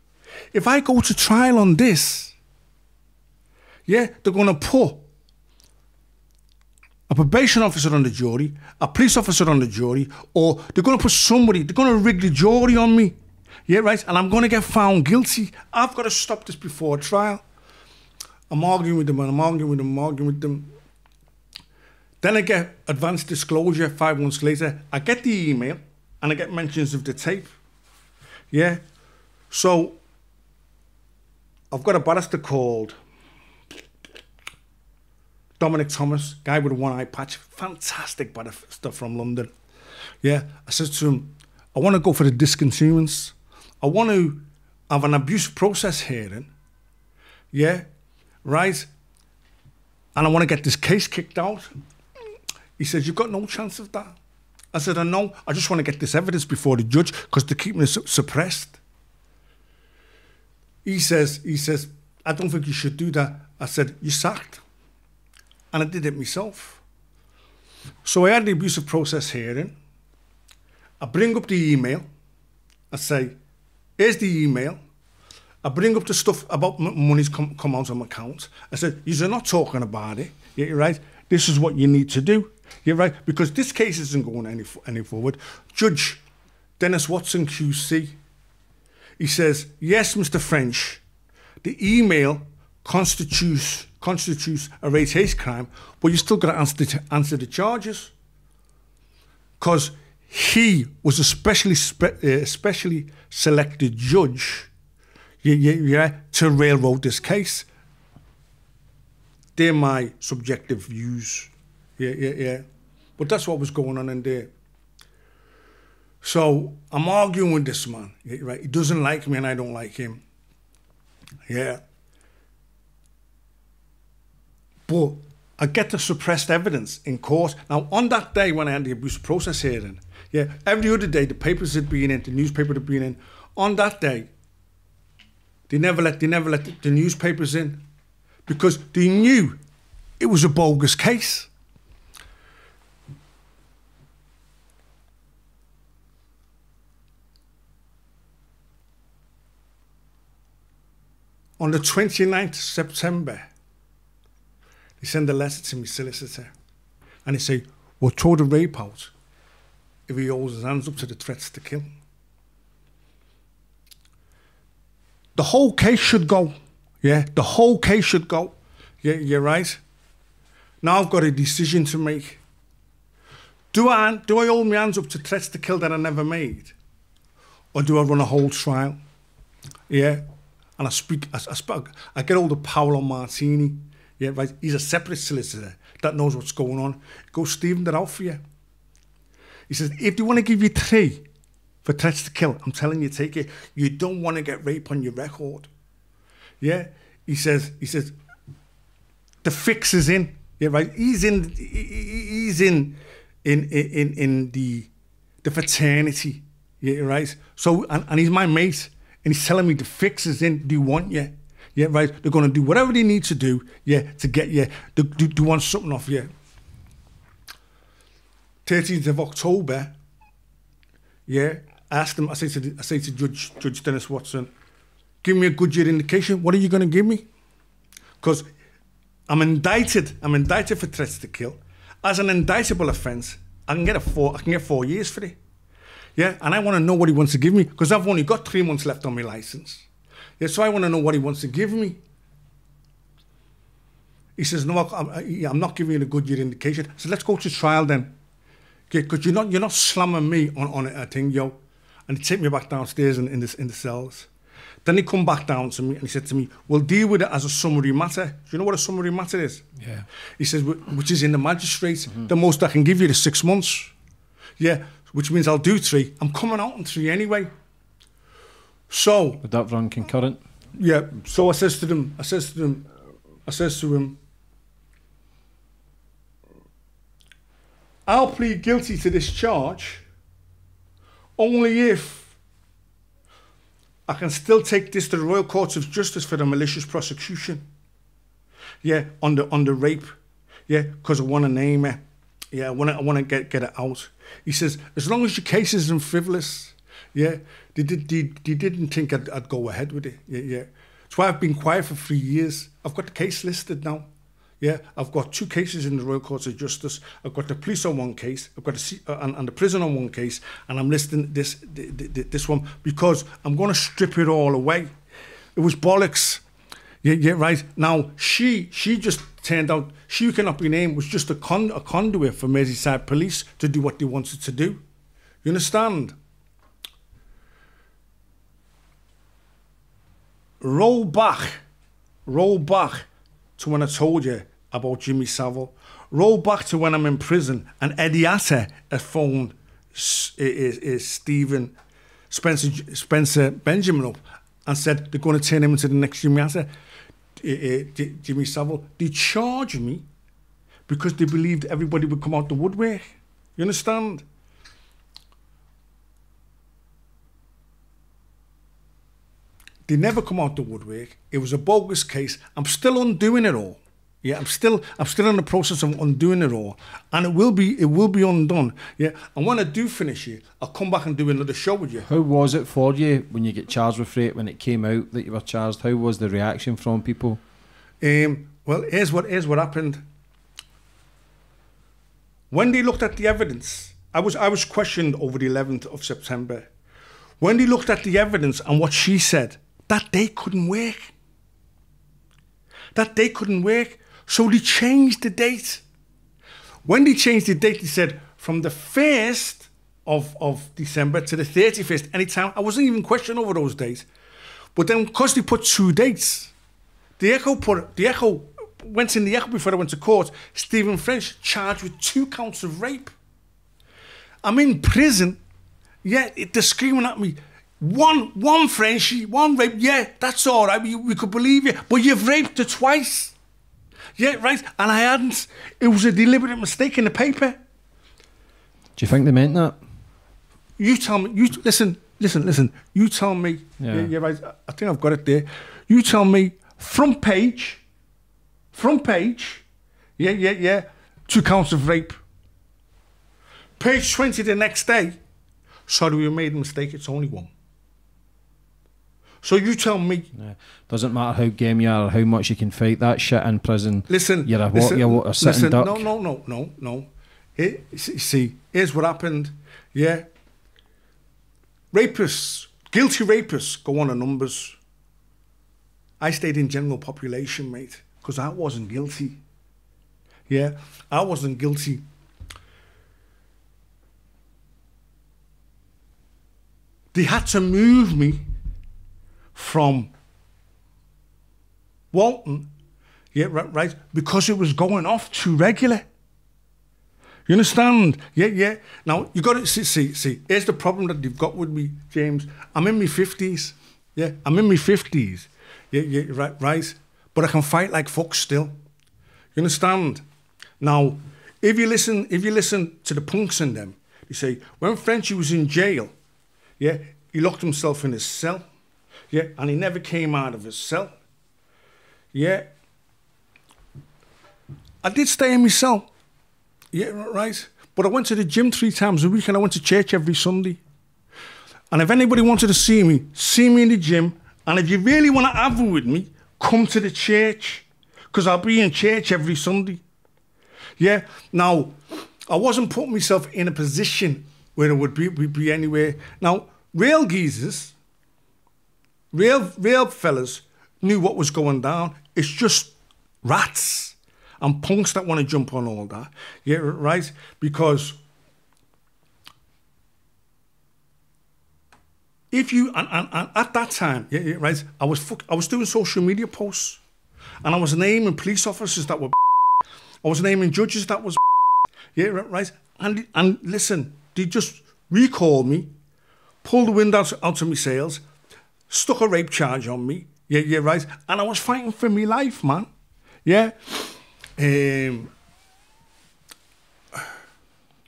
If I go to trial on this, yeah, they're going to put a probation officer on the jury, a police officer on the jury, or they're going to put somebody, they're going to rig the jury on me. Yeah, right? And I'm going to get found guilty. I've got to stop this before trial. I'm arguing with them and I'm arguing with them, I'm arguing with them. Then I get advanced disclosure five months later. I get the email and I get mentions of the tape. Yeah. So I've got a barrister called Dominic Thomas, guy with a one eye patch, fantastic barrister from London. Yeah. I said to him, I want to go for the discontinuance. I want to have an abuse process hearing. Yeah. Right. And I want to get this case kicked out. He says, You've got no chance of that. I said, I know. I just want to get this evidence before the judge because they're keeping it su- suppressed. He says, he says, I don't think you should do that. I said, you sacked. And I did it myself. So I had the abusive process hearing. I bring up the email. I say, here's the email. I bring up the stuff about money's come, come out of my account. I said, you're not talking about it. Yeah, you're right. This is what you need to do. You're right. Because this case isn't going any, any forward. Judge Dennis Watson QC, he says, yes, Mr. French, the email constitutes constitutes a race hate crime, but you still got to answer the, answer the charges. Because he was a specially, spe- uh, specially selected judge yeah, yeah, yeah, to railroad this case. They're my subjective views. Yeah, yeah, yeah. But that's what was going on in there. So I'm arguing with this man. Right? He doesn't like me and I don't like him. Yeah. But I get the suppressed evidence in court. Now, on that day when I had the abuse process hearing, yeah, every other day the papers had been in, the newspaper had been in. On that day, they never let they never let the, the newspapers in because they knew it was a bogus case. On the 29th of September, they send a letter to my solicitor and he say, We'll throw the rape out if he holds his hands up to the threats to kill. The whole case should go. Yeah, the whole case should go. Yeah, you're right. Now I've got a decision to make. Do I do I hold my hands up to threats to kill that I never made, or do I run a whole trial? Yeah, and I speak. I, I, speak, I get hold of Paolo Martini. Yeah, right. He's a separate solicitor that knows what's going on. Go Stephen that out for you. He says if they want to give you three for threats to kill, I'm telling you, take it. You don't want to get rape on your record. Yeah, he says. He says the fix is in. Yeah, right. He's in. he- he- He's in. In in in the the fraternity. Yeah, right. So and, and he's my mate, and he's telling me the fix is in. Do you want you? Yeah, right. They're going to do whatever they need to do. Yeah, to get you. They, they want something off you. 13th of October. Yeah, I asked. I say to I say to Judge Judge Dennis Watson, give me a Goodyear indication. What are you going to give me? Because I'm indicted. I'm indicted for threats to kill. As an indictable offence, I can get a four. I can get four years for it. Yeah, and I want to know what he wants to give me because I've only got three months left on my license. Yeah, so I want to know what he wants to give me. He says, "No, I'm, not giving you a Goodyear indication." So let's go to trial then. Okay, because you're not you're not slamming me on, on a thing, yo. And he take me back downstairs in, in the in the cells. Then he come back down to me and he said to me, "We'll deal with it as a summary matter." Do you know what a summary matter is? Yeah. He says, which is in the magistrate. The most I can give you is six months. Yeah, which means I'll do three. I'm coming out in three anyway. So Would that run concurrent? yeah, so I says to them, I says to them, I says to him, I'll plead guilty to this charge only if I can still take this to the Royal Courts of Justice for the malicious prosecution. Yeah, on the on the rape. Yeah, because I want to name it. Yeah, I want to I want to get get it out. He says as long as your case isn't frivolous. Yeah, they did they, they didn't think I'd, I'd go ahead with it. Yeah, yeah. Why I've been quiet for three years. I've got the case listed now. Yeah, I've got two cases in the Royal Courts of Justice. I've got the police on one case. I've got the uh, and, and the prison on one case, and I'm listing this th- th- th- this one because I'm going to strip it all away. It was bollocks. Yeah, yeah, right. Now she she just turned out she cannot be named was just a con a conduit for Merseyside police to do what they wanted to do. You understand? roll back, roll back to when I told you about Jimmy Savile. Roll back to when I'm in prison and Eddie Atta has phoned is, is Stephen Spencer, Spencer Benjamin up and said they're going to turn him into the next Jimmy Atter. Jimmy Savile. They charged me because they believed everybody would come out the woodwork. You understand? They never come out the woodwork. It was a bogus case. I'm still undoing it all. Yeah, I'm still I'm still in the process of undoing it all, and it will be it will be undone. Yeah, and when I do finish it, I'll come back and do another show with you. How was it for you when you get charged with rape when it came out that you were charged? How was the reaction from people? Um, well, here's what here's what happened. When they looked at the evidence, I was I was questioned over the 11th of September. When they looked at the evidence and what she said, that day couldn't work. That day couldn't work, so they changed the date. When they changed the date, they said from the 1st of, of December to the 31st, anytime. I wasn't even questioned over those dates. But then, because they put two dates, the Echo put the Echo went in the Echo before I went to court. Stephen French charged with two counts of rape. I'm in prison. Yeah, it- they're screaming at me. One, one Frenchie, one rape. Yeah, that's all right. We, we could believe you, but you've raped her twice. Yeah, right. And I hadn't. It was a deliberate mistake in the paper. Do you think they meant that? You tell me. You listen. Listen. Listen. You tell me. Yeah. Yeah. yeah right. I think I've got it there. You tell me. Front page. Front page. Yeah. Yeah. Yeah. Two counts of rape. Page twenty the next day. Sorry, we made a mistake. It's only one. So you tell me. Yeah. Doesn't matter how game you are or how much you can fight that shit in prison. Listen. You're a what? listen, You're? A sitting listen, duck. No, no, no, no, no. Here, see, here's what happened. Yeah. Rapists, guilty rapists, go on the numbers. I stayed in general population, mate, because I wasn't guilty. Yeah, I wasn't guilty. They had to move me from Walton, yeah, right, right, because it was going off too regular. You understand? Yeah, yeah. Now you got to see, see, see. Here's the problem that you've got with me, James. I'm in my fifties. Yeah, I'm in my fifties. Yeah, yeah, right, right. But I can fight like fuck still. You understand? Now, if you listen, if you listen to the punks in them, you say when Frenchy was in jail, yeah, he locked himself in his cell, yeah, and he never came out of his cell. Yeah. I did stay in my cell. Yeah, right. But I went to the gym three times a week and I went to church every Sunday. And if anybody wanted to see me, see me in the gym. And if you really want to have it with me, come to the church. Because I'll be in church every Sunday. Yeah. Now, I wasn't putting myself in a position where it would be, be, be anywhere. Now, real geezers, real, real fellas knew what was going down. It's just rats and punks that want to jump on all that. Yeah, right? Because if you and, and, and at that time, yeah, yeah, right, I was fuck, I was doing social media posts, and I was naming police officers that were, I was naming judges that was, yeah, right, and and listen, they just recalled me, pulled the wind out out of my sails, stuck a rape charge on me, yeah, yeah, right, and I was fighting for my life, man, yeah. Um,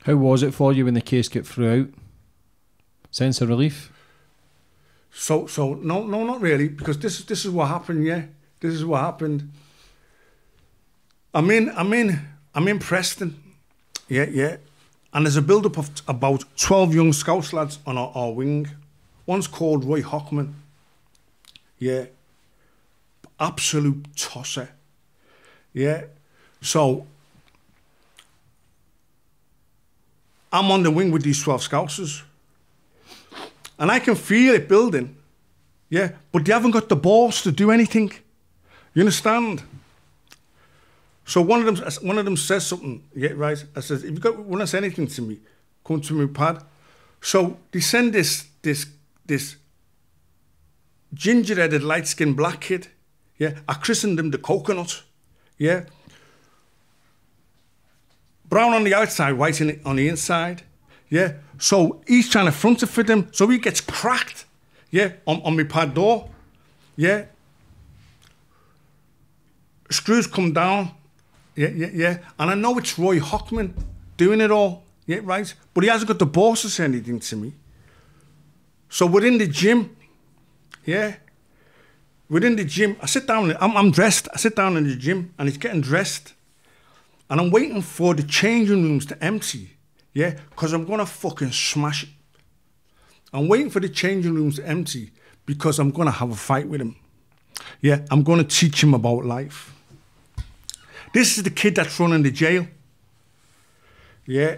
How was it for you when the case got through out? Sense of relief? So, so no, no, not really, because this is this is what happened. Yeah, this is what happened. I'm in, I'm in, I'm in Preston. Yeah, yeah, and there's a build-up of about twelve young Scouse lads on our, our wing. One's called Roy Hockman. Yeah, absolute tosser. Yeah, so I'm on the wing with these twelve Scousers. And I can feel it building. Yeah. But they haven't got the balls to do anything. You understand? So one of them, one of them says something. Yeah, right. I says, if you got want to say anything to me, come to me pad. So they send this this this ginger-headed, light-skinned black kid. Yeah, I christened him the coconut. Yeah. Brown on the outside, white in, on the inside. Yeah. So he's trying to front it for them. So he gets cracked. Yeah, on, on my pad door. Yeah. Screws come down. Yeah, yeah, yeah. And I know it's Roy Hockman doing it all. Yeah, right. But he hasn't got the balls to say anything to me. So we're in the gym. Yeah. We're in the gym. I sit down. I'm, I'm dressed. I sit down in the gym and he's getting dressed. And I'm waiting for the changing rooms to empty. Yeah. Because I'm going to fucking smash it. I'm waiting for the changing rooms to empty because I'm going to have a fight with him. Yeah. I'm going to teach him about life. This is the kid that's running the jail. Yeah.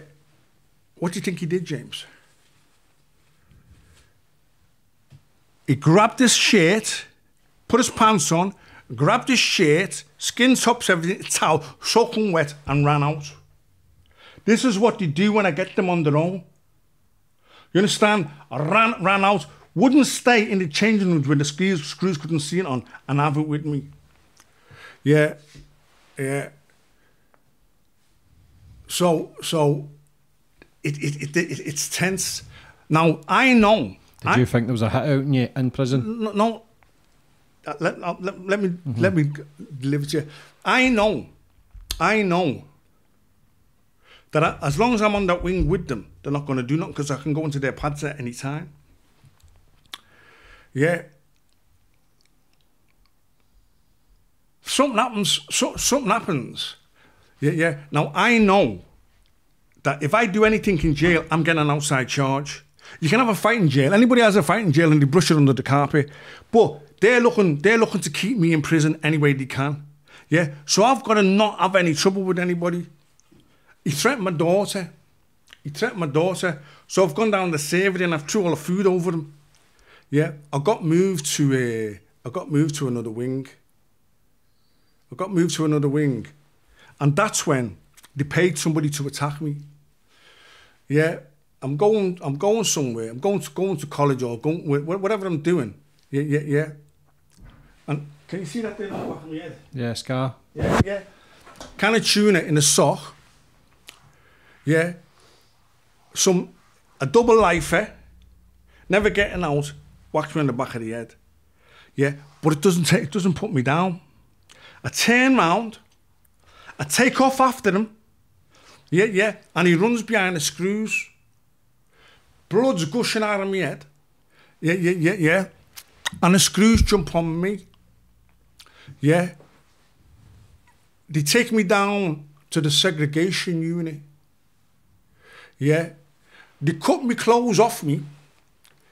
What do you think he did, James? He grabbed his shirt, put his pants on, grabbed his shirt, skin tops, everything, towel, soaking wet, and ran out. This is what they do when I get them on their own. You understand? I ran, ran out, wouldn't stay in the changing rooms when the screws, screws couldn't see it on, and have it with me. Yeah, yeah. So, so, it, it, it, it it's tense. Now I know. Did I, you think there was a hit out in you in prison? no, no. Uh, Let, uh, let, let me let me deliver to you. I know, I know that I, as long as I'm on that wing with them, they're not going to do nothing because I can go into their pads at any time. Yeah. Something happens. So, something happens. Yeah, yeah. Now I know that if I do anything in jail, I'm getting an outside charge. You can have a fight in jail. Anybody has a fight in jail and they brush it under the carpet. But they're looking, they're looking to keep me in prison any way they can. Yeah. So I've got to not have any trouble with anybody. He threatened my daughter. He threatened my daughter. So I've gone down the savoury and I've threw all the food over them. Yeah. I got moved to a, I got moved to another wing. I got moved to another wing. And that's when they paid somebody to attack me. Yeah. I'm going, I'm going somewhere. I'm going to going to college or going whatever I'm doing. Yeah, yeah, yeah. And can you see that thing on the back of my head? Yeah, scar. Yeah, yeah. Can a tuna in a sock? Yeah. Some a double lifer, never getting out, whacks me on the back of the head. Yeah, but it doesn't take, it doesn't put me down. I turn round, I take off after him. Yeah, yeah, and he runs behind the screws. Blood's gushing out of my head. Yeah, yeah, yeah, yeah. And the screws jump on me. Yeah. They take me down to the segregation unit. Yeah. They cut my clothes off me.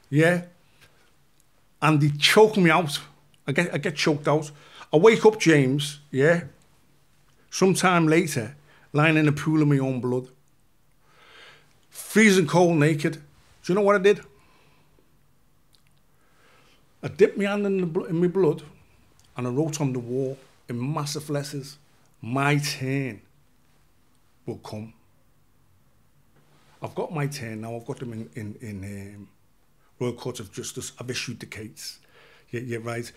Yeah. And they choke me out. I get I get choked out. I wake up, James, yeah. Sometime later, lying in a pool of my own blood. Freezing cold, naked. Do you know what I did? I dipped my hand in, the, in my blood and I wrote on the wall in massive letters, my turn will come. I've got my turn now, I've got them in, in, in um, Royal Court of Justice, I've issued the case. Yeah, yeah, right.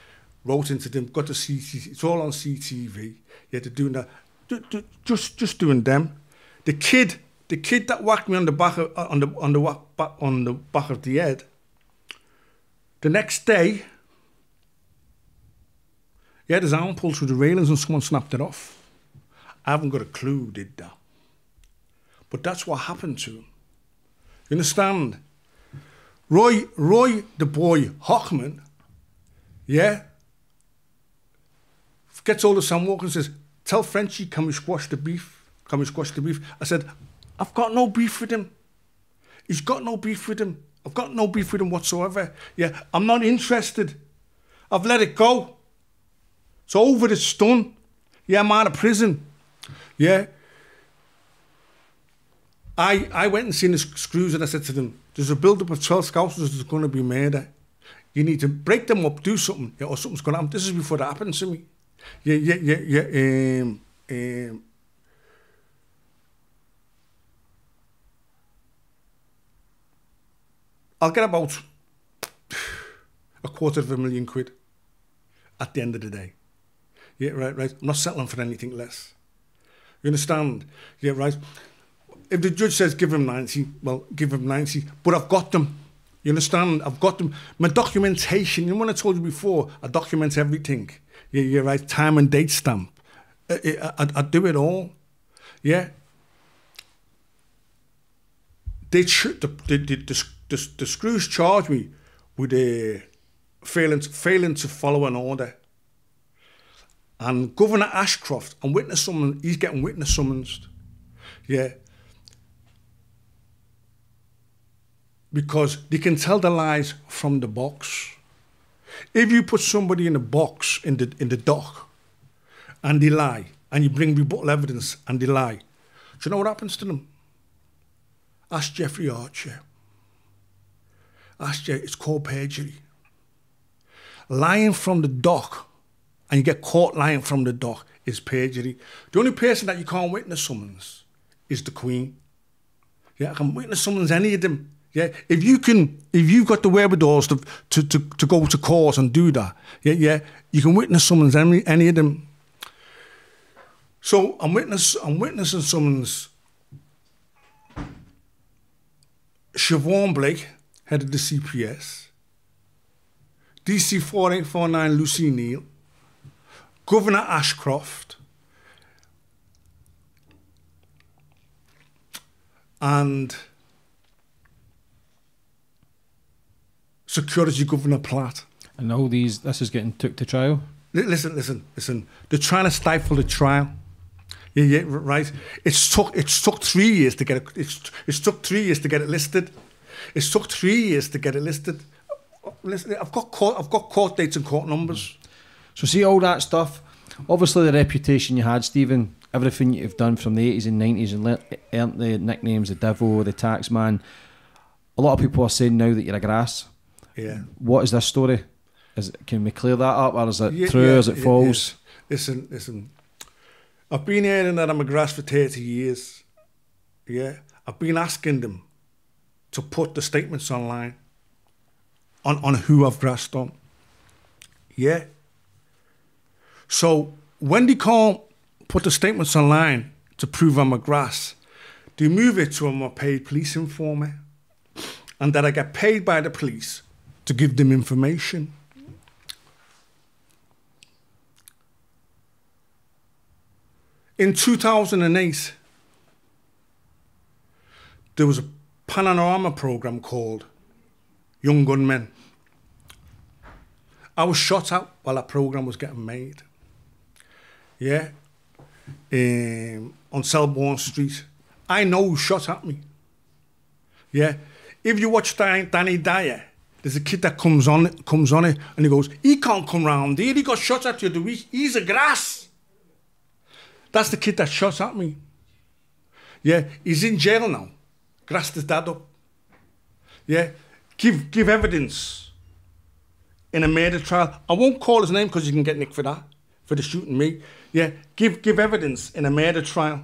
Wrote into them, got the CCTV, it's all on CTV. Yeah, they're doing that. Do, do, just, just doing them. The kid the kid that whacked me on the back of, on the on the on the back of the head. The next day, he had his arm pulled through the railings and someone snapped it off. I haven't got a clue who did that. But that's what happened to him. You understand? Roy, Roy, the boy Hockman, yeah, gets hold of Sam Walker and says, Tell Frenchie, can we squash the beef? Can we squash the beef? I said, I've got no beef with him. He's got no beef with him. I've got no beef with him whatsoever. Yeah, I'm not interested. I've let it go. It's over, it's done. Yeah, I'm out of prison. Yeah. I I went and seen the screws and I said to them, there's a build-up of 12 scouts, there's going to be murder. You need to break them up, do something, yeah, or something's going to happen. This is before that happened to me. Yeah, yeah, yeah, yeah. Um, um, I'll get about a quarter of a million quid at the end of the day. Yeah, right, right. I'm not settling for anything less. You understand? Yeah, right. If the judge says give him 90, well, give him 90. But I've got them. You understand? I've got them. My documentation, you know what I told you before? I document everything. Yeah, yeah, right. Time and date stamp. I, I, I do it all. Yeah. They, the, the, the, the, the, screws charge me with uh, failing, to, failing to follow an order. And Governor Ashcroft and witness summons, he's getting witness summons. Yeah. Because they can tell the lies from the box. If you put somebody in a box in the in the dock and they lie, and you bring rebuttal evidence and they lie, do you know what happens to them? Ask Jeffrey Archer. Ask Jeffrey, it's called perjury. Lying from the dock and you get caught lying from the dock is perjury. The only person that you can't witness summons is the Queen. Yeah, I can witness summons any of them. Yeah, if you can, if you've got the wherewithals to, to, to, to go to court and do that, yeah, yeah, you can witness summons any, any of them. So I'm witness, I'm witnessing summons. Siobhan Blake, head of the CPS. DC 4849 Lucy Neal. Governor Ashcroft and Security Governor Platt. And all these, this is getting took to trial. Listen, listen, listen. They're trying to stifle the trial. Yeah, yeah, right. It's took it's took three years to get it. It's it's took three years to get it listed. It's took three years to get it listed. Listen, I've got court, I've got court dates and court numbers. So see all that stuff. Obviously, the reputation you had, Stephen. Everything you've done from the eighties and nineties and earned the nicknames, the Devil, the Taxman. A lot of people are saying now that you're a grass. Yeah. What is this story? Is it, can we clear that up, or is it yeah, true? Yeah, is it false? Listen, listen. I've been hearing that I'm a grass for thirty years. Yeah, I've been asking them to put the statements online on on who I've grassed on. Yeah, so when they can't put the statements online to prove I'm a grass, they move it to a paid police informer and that I get paid by the police to give them information. In 2008, there was a panorama program called Young Gunmen. I was shot at while that program was getting made yeah, um, on Selborne Street. I know who shot at me. Yeah, if you watch Danny Dyer, there's a kid that comes on comes on it and he goes, he can't come round here. He got shot at you the week. He's a grass. That's the kid that shot at me. Yeah, he's in jail now. Grassed his dad up. Yeah, give give evidence in a murder trial. I won't call his name because you can get nicked for that for the shooting me. Yeah, give give evidence in a murder trial.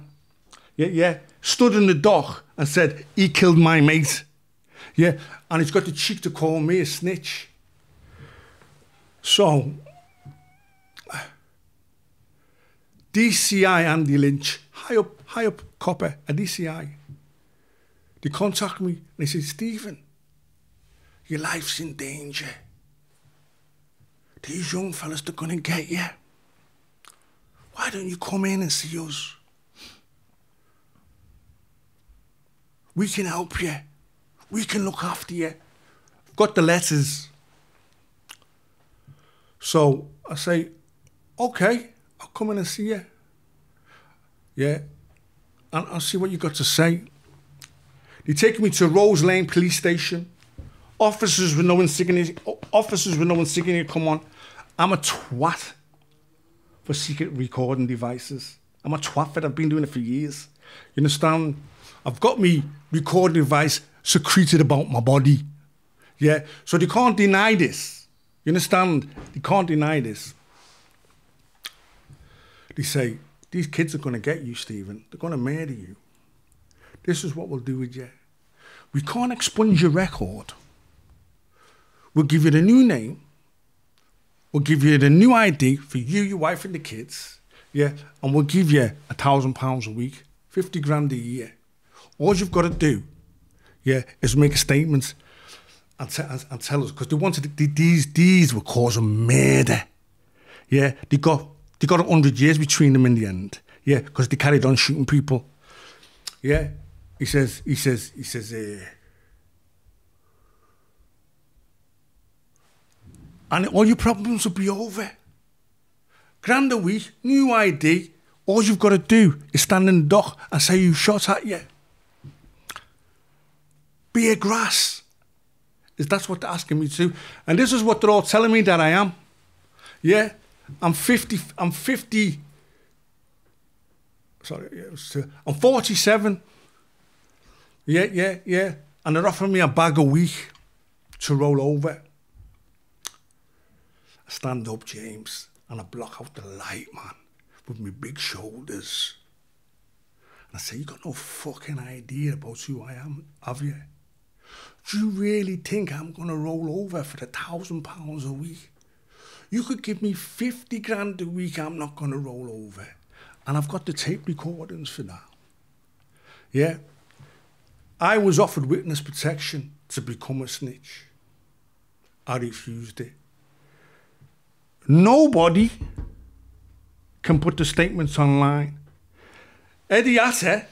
Yeah, yeah. Stood in the dock and said he killed my mate. Yeah, and he's got the cheek to call me a snitch. So, DCI Andy Lynch, high up, high up copper at DCI. They contact me and they say, Stephen, your life's in danger. These young fellas, they're going to get you. Why don't you come in and see us? We can help you. We can look after you. I've got the letters. So I say, okay, I'll come in and see you. Yeah. And I'll see what you've got to say. They take me to Rose Lane Police Station. Officers with no insignia, officers with no insignia come on. I'm a twat for secret recording devices. I'm a twat for it. I've been doing it for years. You understand? I've got me recording device secreted about my body. Yeah. So they can't deny this. You understand? They can't deny this. They say, these kids are going to get you, Stephen. They're going to murder you. This is what we'll do with you. We can't expunge your record. We'll give you the new name. We'll give you the new ID for you, your wife, and the kids. Yeah, and we'll give you a thousand pounds a week, fifty grand a year. All you've got to do, yeah, is make a statement and, te- and, tell us because they wanted the, these these were causing murder. Yeah, they got they got hundred years between them in the end. Yeah, because they carried on shooting people. Yeah, he says he says he says. Uh, and all your problems will be over. Grand a week, new ID. All you've got to do is stand in the dock and say you shot at you. Be a grass. Is that's what they're asking me to? And this is what they're all telling me that I am. Yeah, I'm 50. I'm 50. Sorry, I'm 47. Yeah, yeah, yeah. And they're offering me a bag a week to roll over. I stand up, James, and I block out the light, man, with my big shoulders. And I say, You got no fucking idea about who I am, have you? Do you really think I'm going to roll over for a thousand pounds a week? You could give me 50 grand a week, I'm not going to roll over. And I've got the tape recordings for that. Yeah. I was offered witness protection to become a snitch. I refused it. Nobody can put the statements online. Eddie Atta,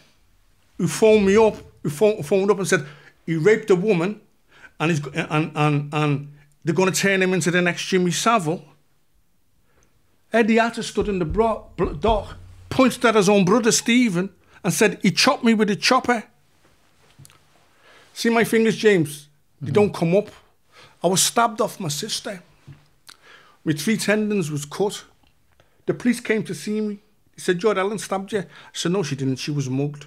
who phoned me up, who phoned, phoned up and said he raped a woman, and he's and and and they're going to turn him into the next Jimmy Savile. Eddie Atta stood in the dock, pointed at his own brother Stephen, and said he chopped me with a chopper. See my fingers, James? They mm-hmm. don't come up. I was stabbed off my sister. My three tendons was cut. The police came to see me. He said, George Ellen stabbed you. I said, no, she didn't. She was mugged.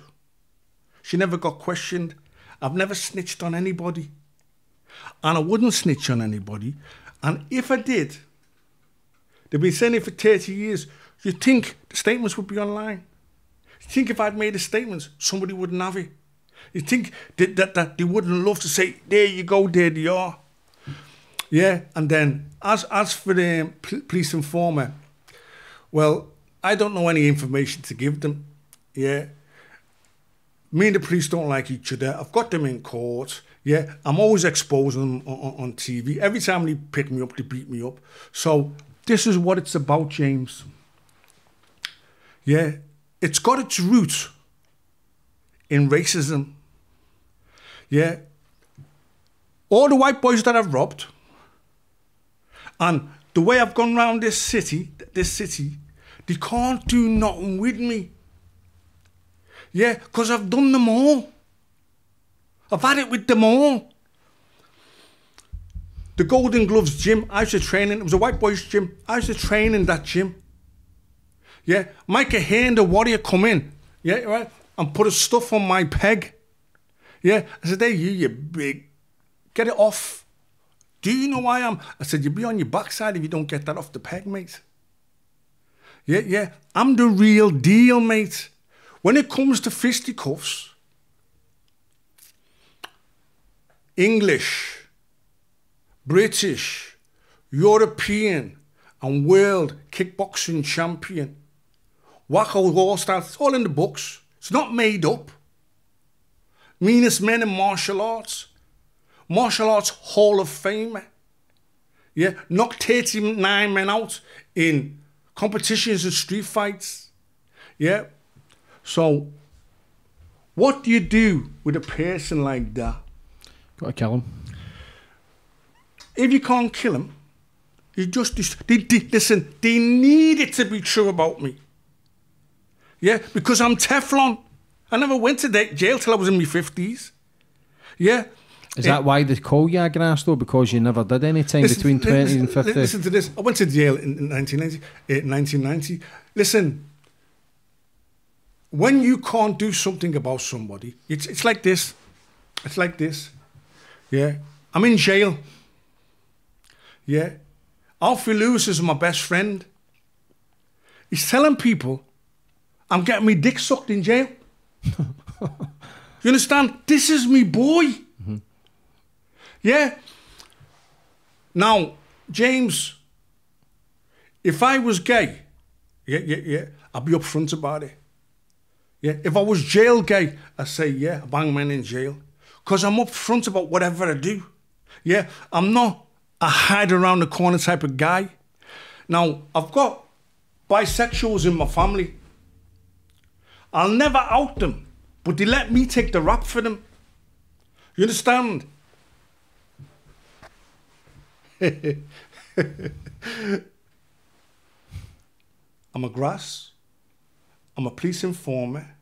She never got questioned. I've never snitched on anybody. And I wouldn't snitch on anybody. And if I did, they've been saying it for 30 years. You'd think the statements would be online? You think if I'd made the statements, somebody wouldn't have it? You think that, that, that they wouldn't love to say, there you go, there they are. Yeah, and then as as for the police informer, well, I don't know any information to give them. Yeah, me and the police don't like each other. I've got them in court. Yeah, I'm always exposing them on, on, on TV. Every time they pick me up, they beat me up. So this is what it's about, James. Yeah, it's got its root in racism. Yeah, all the white boys that I've robbed, and the way I've gone round this city, this city, they can't do nothing with me. Yeah, because I've done them all. I've had it with them all. The Golden Gloves gym, I used to train in. It was a white boys gym. I used to train in that gym. Yeah, Micah Hain, the warrior, come in. Yeah, right, and put his stuff on my peg. Yeah, I said, "Hey, you, you big, get it off." Do you know I am? I said, "You'll be on your backside if you don't get that off the peg, mate." Yeah, yeah, I'm the real deal, mate. When it comes to fisticuffs, English, British, European, and world kickboxing champion. WAKO All Stars, it's all in the books. It's not made up. Meanest men in martial arts. Martial Arts Hall of Fame. Yeah, knocked 39 men out in competitions and street fights. Yeah. So, what do you do with a person like that? Got to kill him. If you can't kill him, you just they, they, listen. They need it to be true about me. Yeah, because I'm Teflon. I never went to jail till I was in my fifties. Yeah. Is Eh, that why they call you a grass though? Because you never did any time listen- between 20 listen- and 50? Listen to this. I went to jail in, in 1990, eh, 1990. Listen, when you can't do something about somebody, it's, it's like this. It's like this. Yeah. I'm in jail. Yeah. Alfie Lewis is my best friend. He's telling people, I'm getting my dick sucked in jail. you understand? This is me boy. Yeah. Now, James, if I was gay, yeah, yeah, yeah, I'd be upfront about it. Yeah. If I was jail gay, I'd say, yeah, I bang men in jail. Because I'm upfront about whatever I do. Yeah. I'm not a hide around the corner type of guy. Now, I've got bisexuals in my family. I'll never out them, but they let me take the rap for them. You understand? I'm a grass. I'm a police informer.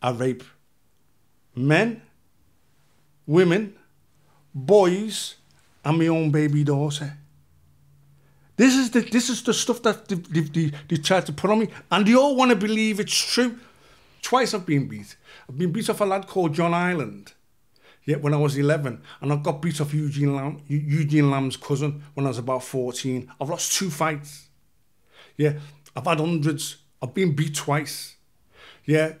I rape men, women, boys, and my own baby daughter. This is the this is the stuff that they, they, they, they to put on me, and they all want to believe it's true. Twice I've been beat. I've been beat off a lad called John Island. Yeah, when I was 11, and I got beat off Eugene Lamb, Eugene Lamb's cousin when I was about 14. I've lost two fights. Yeah, I've had hundreds. I've been beat twice. Yeah,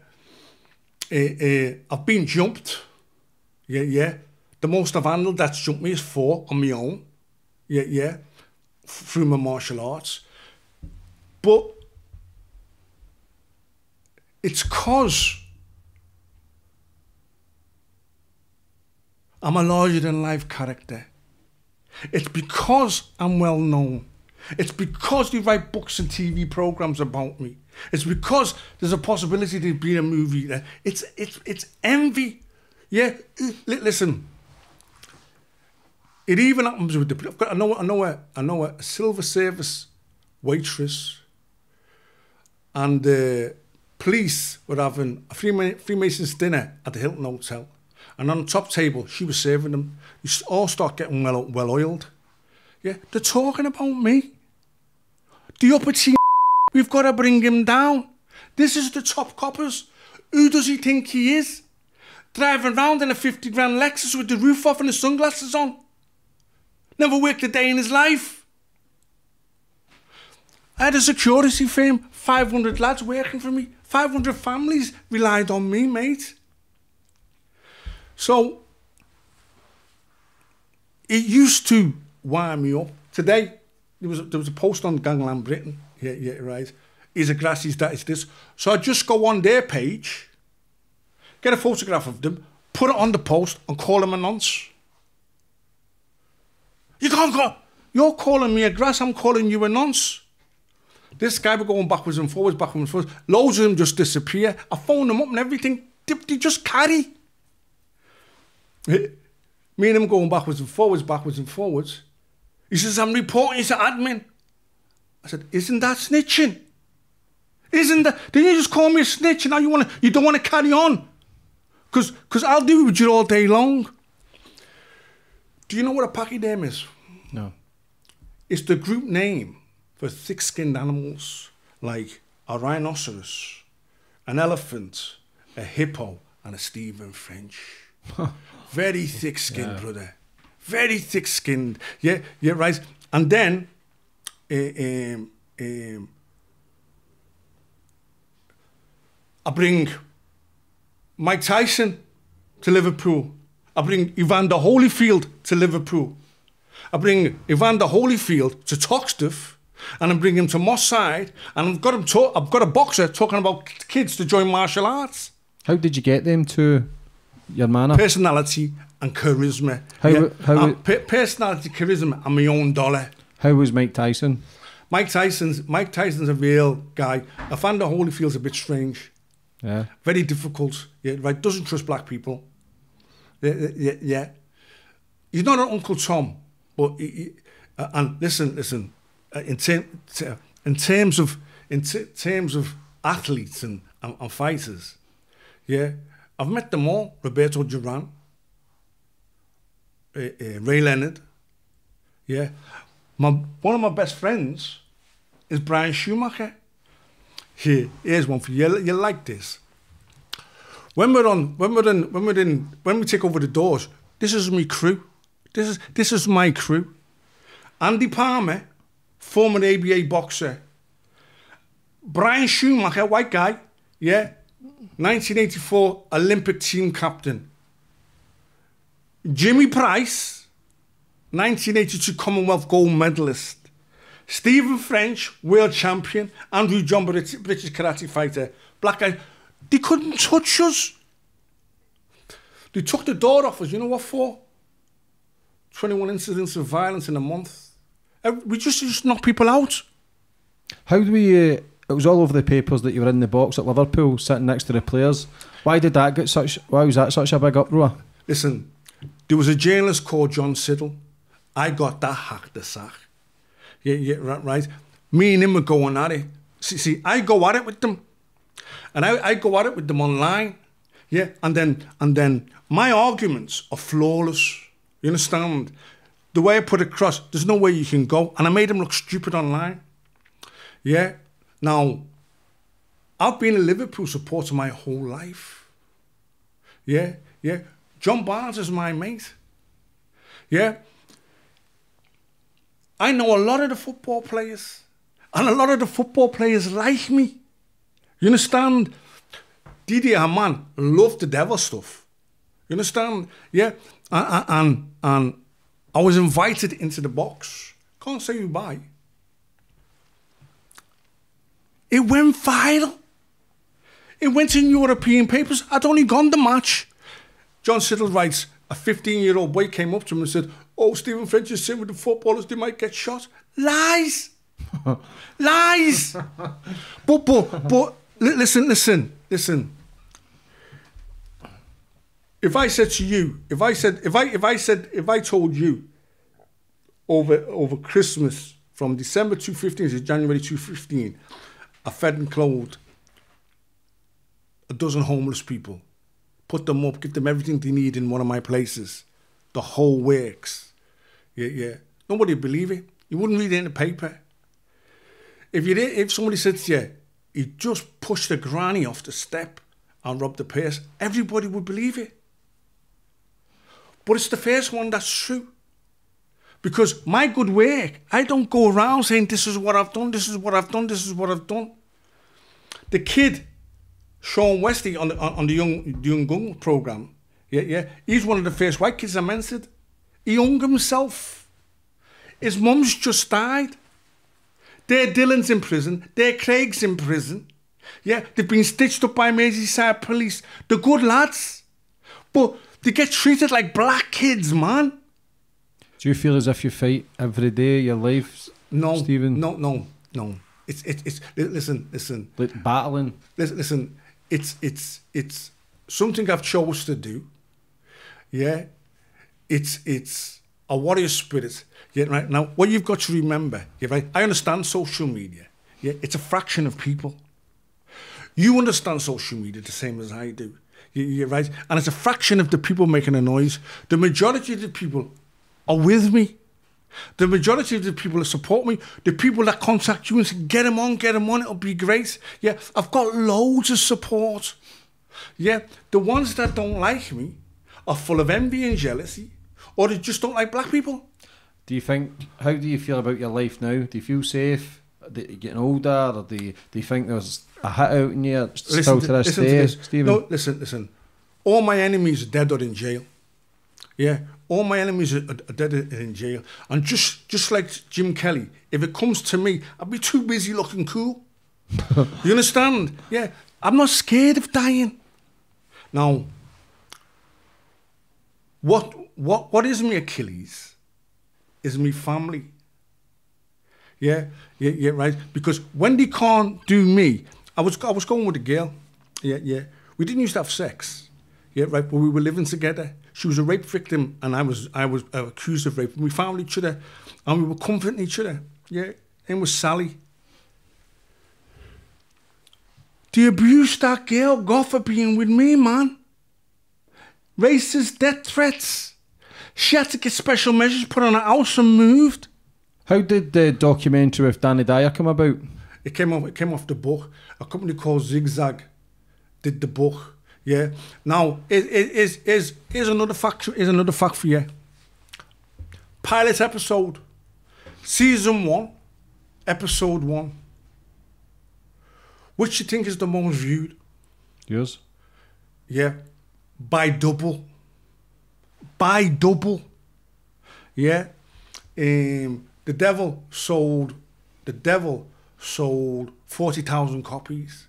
uh, uh, I've been jumped. Yeah, yeah. The most I've handled that's jumped me is four on my own. Yeah, yeah. Through my martial arts. But it's cause I'm a larger than life character. It's because I'm well known. It's because they write books and TV programs about me. It's because there's a possibility to be a movie there. It's it's it's envy. Yeah, listen. It even happens with the. I know. I know. A, I know a silver service waitress, and the police were having a Freemasons dinner at the Hilton Hotel, and on the top table she was serving them. You all start getting well well oiled. Yeah, they're talking about me. The upper team, we've got to bring him down. This is the top coppers. Who does he think he is? Driving around in a 50 grand Lexus with the roof off and the sunglasses on. Never worked a day in his life. I had a security firm, 500 lads working for me, 500 families relied on me, mate. So, it used to wire me up. Today, there was a, there was a post on Gangland Britain. Yeah, yeah, right. He's a grass, he's that, he's this. So I just go on their page, get a photograph of them, put it on the post, and call them a nonce. You can't go. You're calling me a grass, I'm calling you a nonce. This guy were going backwards and forwards, backwards and forwards. Loads of them just disappear. I phone them up and everything. They, they just carry. Me and him going backwards and forwards, backwards and forwards. He says, I'm reporting to admin. I said, isn't that snitching? Isn't that? Didn't you just call me a snitch and now you want to, you don't want to carry on? Because cause I'll do it with you all day long. Do you know what a pachyderm is? No. It's the group name for thick-skinned animals like a rhinoceros, an elephant, a hippo, and a Stephen French. Very thick-skinned, brother. Very thick-skinned. Yeah, yeah, right. And then, um, um, I bring Mike Tyson to Liverpool. I bring Evander Holyfield to Liverpool. I bring Evander Holyfield to Toxteth, and I bring him to Moss Side, and I've got him. To- I've got a boxer talking about kids to join martial arts. How did you get them to your manor? Personality and charisma. How- how- Um, pe- personality, charisma, and my own dollar. How was Mike Tyson? Mike Tyson's Mike Tyson's a real guy. Evander Holyfield's a bit strange. Yeah. very difficult. Yeah, right. Doesn't trust black people. Yeah, yeah, yeah. He's not an Uncle Tom, but he, he- uh, and listen, listen. Uh, in in terms of in terms of athletes and, and, and fighters, yeah, I've met them all. Roberto Duran, uh, uh, Ray Leonard, yeah. My one of my best friends is Brian Schumacher. Here, here's one for. You- You like this? When we're on, when we're in, when we're in, when we take over the doors, this is my crew. This is this is my crew. Andy Palmer, former ABA boxer. Brian Schumacher, white guy, yeah, 1984 Olympic team captain. Jimmy Price, 1982 Commonwealth gold medalist. Stephen French, world champion. Andrew John, British British karate fighter. Black guy. They couldn't touch us. They took the door off us. You know what for? 21 incidents of violence in a month. Uh, We just, just knock people out. How do we? Uh, it was all over the papers that you were in the box at Liverpool, sitting next to the players. Why did that get such? Why was that such a big uproar? Listen, there was a journalist called John Siddle. I got that hack the sack. Yeah, yeah, right, right. Me and him were going at it. See, see, I go at it with them, and I, I go at it with them online. Yeah, and then and then my arguments are flawless. You understand? The way I put it across, there's no way you can go, and I made him look stupid online. Yeah. Now, I've been a Liverpool supporter my whole life. Yeah, yeah. John Barnes is my mate. Yeah. I know a lot of the football players, and a lot of the football players like me. You understand? Didi Hamann loved the devil stuff. You understand? Yeah. And, and, and I was invited into the box. Can't say goodbye. It went viral. It went in European papers. I'd only gone the match. John Siddle writes, a 15 year old boy came up to him and said, Oh, Stephen French is sitting with the footballers, they might get shot. Lies! Lies! but, but, but, listen, listen, listen. If I said to you, if I said, if I, if I said, if I told you over, over Christmas from December 2015 to January 2015, I fed and clothed a dozen homeless people, put them up, give them everything they need in one of my places. The whole works. Yeah, yeah. Nobody would believe it. You wouldn't read it in the paper. If you did, if somebody said to you, he just pushed a granny off the step and robbed the purse, everybody would believe it. But it's the first one that's true. Because my good work, I don't go around saying this is what I've done, this is what I've done, this is what I've done. The kid, Sean Westy on the on the young the young gun program, yeah, yeah, he's one of the first white kids I mentioned. He hung himself. His mum's just died. Their Dylan's in prison. Their Craig's in prison. Yeah, they've been stitched up by Merseyside police. They're good lads. But they get treated like black kids, man. Do you feel as if you fight every day of your life, No, Stephen? no, no, no. It's, it's, it's, listen, listen, like battling? listen, listen. It's, it's, it's something I've chose to do. Yeah. It's, it's a warrior spirit. Yeah, right. Now, what you've got to remember, yeah, right. I understand social media. Yeah, it's a fraction of people. You understand social media the same as I do. You- You're right. And it's a fraction of the people making a noise. The majority of the people are with me. The majority of the people that support me, the people that contact you and say, get them on, get them on, it'll be great. Yeah, I've got loads of support. Yeah, the ones that don't like me are full of envy and jealousy, or they just don't like black people. Do you think? How do you feel about your life now? Do you feel safe? That you're getting older, or do you, do you think there's a hit out in you still to this listen day, this. Stephen? No, listen, listen. All my enemies are dead or in jail. Yeah, all my enemies are, are dead or in jail. And just just like Jim Kelly, if it comes to me, I'd be too busy looking cool. you understand? Yeah, I'm not scared of dying. Now, what what what is me Achilles? Is me family. Yeah, yeah, yeah, right. Because when they can't do me, I was I was going with a girl. Yeah, yeah. We didn't used to have sex. Yeah, right. But we were living together. She was a rape victim, and I was I was uh, accused of rape. And we found each other, and we were comforting each other. Yeah, name was Sally. The abuse that girl got for being with me, man. Racist death threats. She had to get special measures put on her house and moved. How did the documentary with Danny Dyer come about? It came off. It came off the book. A company called Zigzag did the book. Yeah. Now, is is is is another fact. Is another fact for you. Pilot episode, season one, episode one. Which you think is the most viewed? Yours? Yeah. By double. By double. Yeah. Um, the devil sold the devil sold forty thousand copies.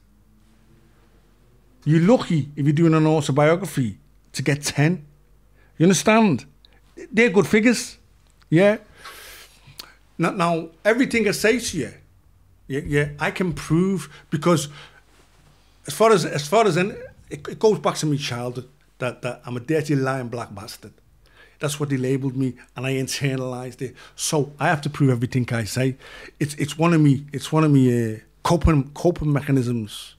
You're lucky if you're doing an autobiography to get ten. You understand? They're good figures. Yeah. Now, now everything I say to you, yeah, yeah, I can prove because as far as as far as in, it, it goes back to my childhood that, that I'm a dirty lying black bastard. That's what they labelled me, and I internalized it. So I have to prove everything I say. It's it's one of me. It's one of me uh, coping coping mechanisms.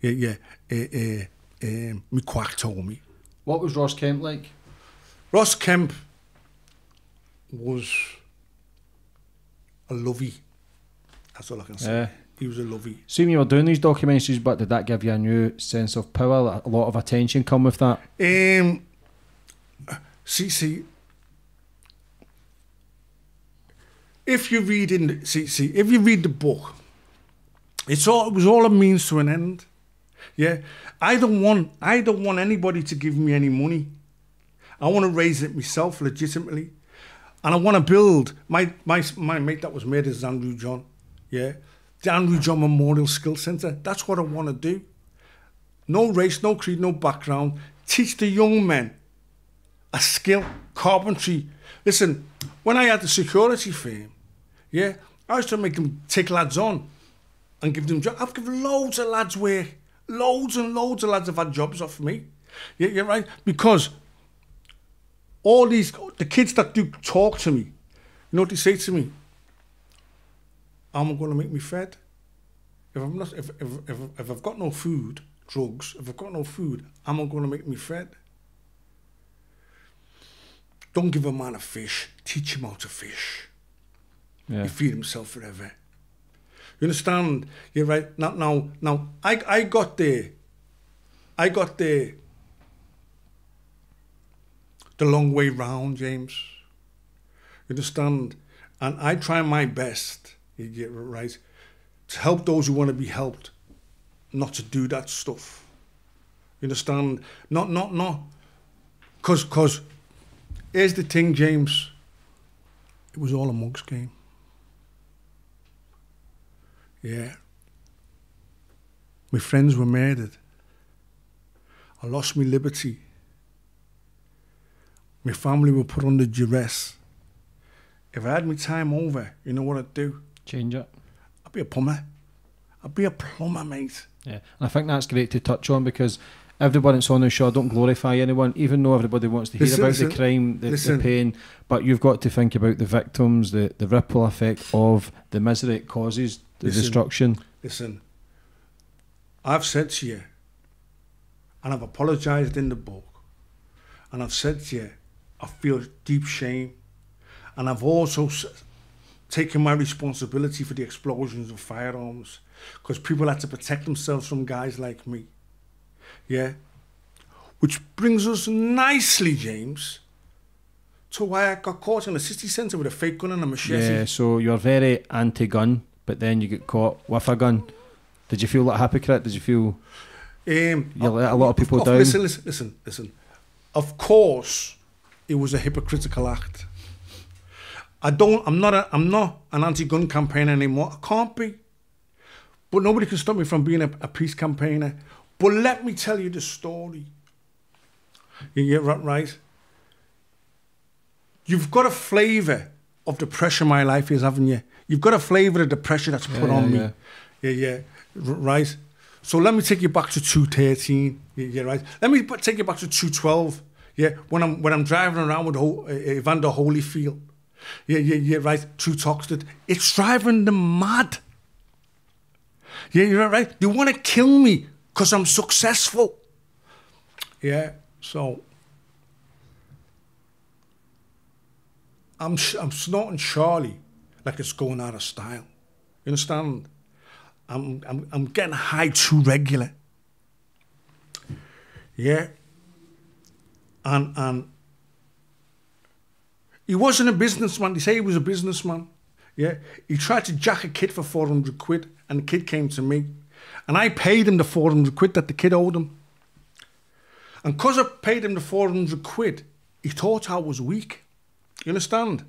Yeah, yeah. Uh, uh, uh, me quack told me. What was Ross Kemp like? Ross Kemp was a lovey. That's all I can say. Yeah. He was a lovey. Seeing you were doing these documentaries, but did that give you a new sense of power? A lot of attention come with that. Um, see, see, if you read in, see, see, if you read the book, it's all it was all a means to an end. Yeah, I don't want, I don't want anybody to give me any money. I want to raise it myself legitimately, and I want to build. My my my mate that was made is Andrew John. Yeah, the Andrew John Memorial Skill Centre. That's what I want to do. No race, no creed, no background. Teach the young men a skill, carpentry. Listen, when I had the security firm, yeah, I used to make them take lads on and give them jobs. I've given loads of lads work. Loads and loads of lads have had jobs off me. Yeah, you're right. Because all these, the kids that do talk to me, you know what they say to me? I'm going to make me fed. If I'm not, if, if, if, if I've got no food, drugs, if I've got no food, I'm not going to make me fed. Don't give a man a fish, teach him how to fish. Yeah. He feed himself forever. You understand? You're right. Now, now, now, I, I got there. I got there the long way round, James. You understand? And I try my best, you get right, to help those who want to be helped, not to do that stuff. You understand? Not, not, not. Because, because, here's the thing, James. It was all a mugs game. Yeah. My friends were murdered. I lost my liberty. My family were put under duress. If I had my time over, you know what I'd do? Change it. I'd be a plumber. I'd be a plumber, mate. Yeah, and I think that's great to touch on because everyone that's on the show, I don't glorify anyone, even though everybody wants to hear Listen, about listen, the crime, the, the pain. But you've got to think about the victims, the, the ripple effect of the misery it causes, the Listen. destruction. Listen, I've said to you, and I've apologised in the book, and I've said to you, I feel deep shame, and I've also taken my responsibility for the explosions of firearms, because people had to protect themselves from guys like me. Yeah? Which brings us nicely, James, to why I got caught in a city centre with a fake gun and a machete. Yeah, so you're very anti-gun, but then you get caught with a gun. Did you feel like a hypocrite? Did you feel Um, you let a lot of people of- down? Listen, listen, listen, listen. Of course, it was a hypocritical act. I don't. I'm not. A, I'm not an anti-gun campaigner anymore. I can't be. But nobody can stop me from being a, a peace campaigner. But let me tell you the story. You get right, right. You've got a flavour of the pressure my life is, haven't you? You've got a flavour of the pressure that's put Yeah, on yeah. me. Yeah, yeah, right. So let me take you back to 213. Yeah, yeah, right. Let me take you back to 212. Yeah, when I'm when I'm driving around with Ho- uh, Evander Holyfield. Yeah, yeah, yeah, right. True Toxteth. It's driving them mad. Yeah, you're right. They want to kill me because I'm successful. Yeah, so I'm, I'm snorting Charlie like it's going out of style. You understand? I'm, I'm, I'm getting high too regular. Yeah. And, and he wasn't a businessman. They say he was a businessman. Yeah. He tried to jack a kid for 400 quid and the kid came to me And I paid him the 400 quid that the kid owed him. And because I paid him the 400 quid, he thought I was weak. You understand?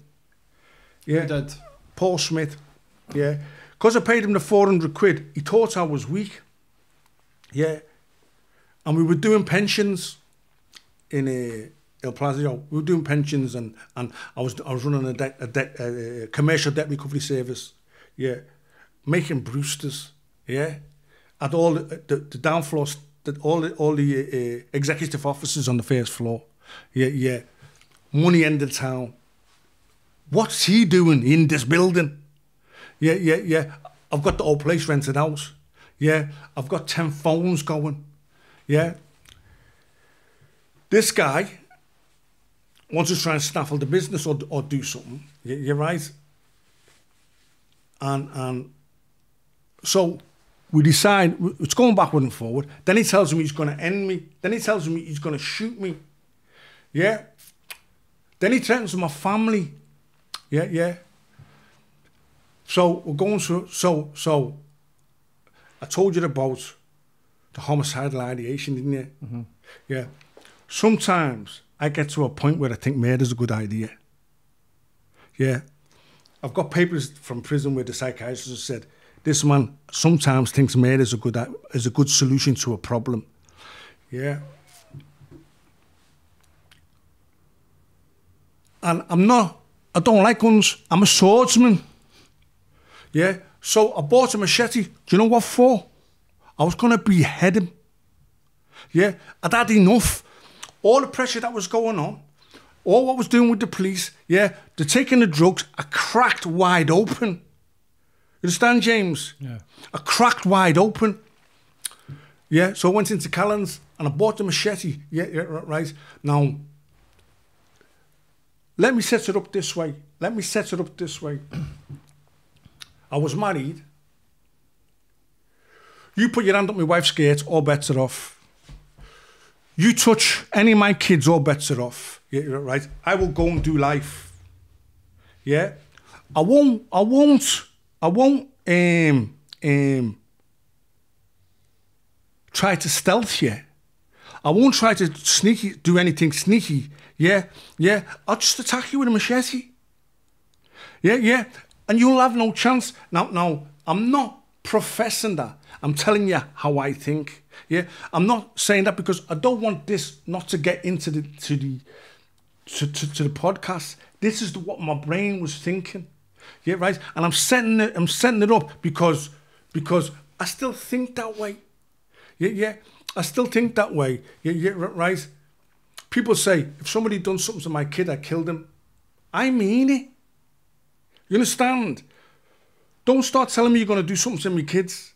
Yeah. did. Paul Smith. Yeah. Because I paid him the 400 quid, he thought I was weak. Yeah. And we were doing pensions in a. El Plazio. we were doing pensions and, and I was I was running a, debt, a, debt, a commercial debt recovery service, yeah, making Brewsters, yeah, At all the, the, the down floor, the, all the, all the uh, executive offices on the first floor. Yeah, yeah. Money end of town. What's he doing in this building? Yeah, yeah, yeah. I've got the old place rented out. Yeah, I've got 10 phones going. Yeah. This guy wants to try and snaffle the business or, or do something. Yeah, you're right. And, and so we decide it's going backward and forward. Then he tells me he's going to end me. Then he tells me he's going to shoot me. Yeah. Then he threatens my family. Yeah, yeah. So we're going through. So, so I told you about the homicidal ideation, didn't you? Mm-hmm. Yeah. Sometimes I get to a point where I think murder's a good idea. Yeah. I've got papers from prison where the psychiatrist said, this man sometimes thinks murder is a good is a good solution to a problem. Yeah. And I'm not I don't like guns. I'm a swordsman. Yeah. So I bought a machete. Do you know what for? I was gonna behead him. Yeah. I'd had enough. All the pressure that was going on, all what was doing with the police, yeah, they're taking the drugs, I cracked wide open. You understand, James? Yeah. I cracked wide open. Yeah, so I went into Callan's and I bought the machete. Yeah, yeah, right. Now, let me set it up this way. Let me set it up this way. I was married. You put your hand up my wife's skirt, all bets are off. You touch any of my kids, all bets are off. Yeah, right. I will go and do life. Yeah. I won't. I won't. I won't. Um. Um. Try to stealth you. I won't try to sneaky do anything sneaky. Yeah, yeah. I'll just attack you with a machete. Yeah, yeah. And you'll have no chance. Now, now, I'm not professing that. I'm telling you how I think. Yeah, I'm not saying that because I don't want this not to get into the to the to, to, to the podcast. This is the, what my brain was thinking. Yeah, right. And I'm setting it. I'm setting it up because because I still think that way. Yeah, yeah. I still think that way. Yeah, yeah. Right. People say if somebody done something to my kid, I killed him. I mean it. You understand? Don't start telling me you're to do something to my kids.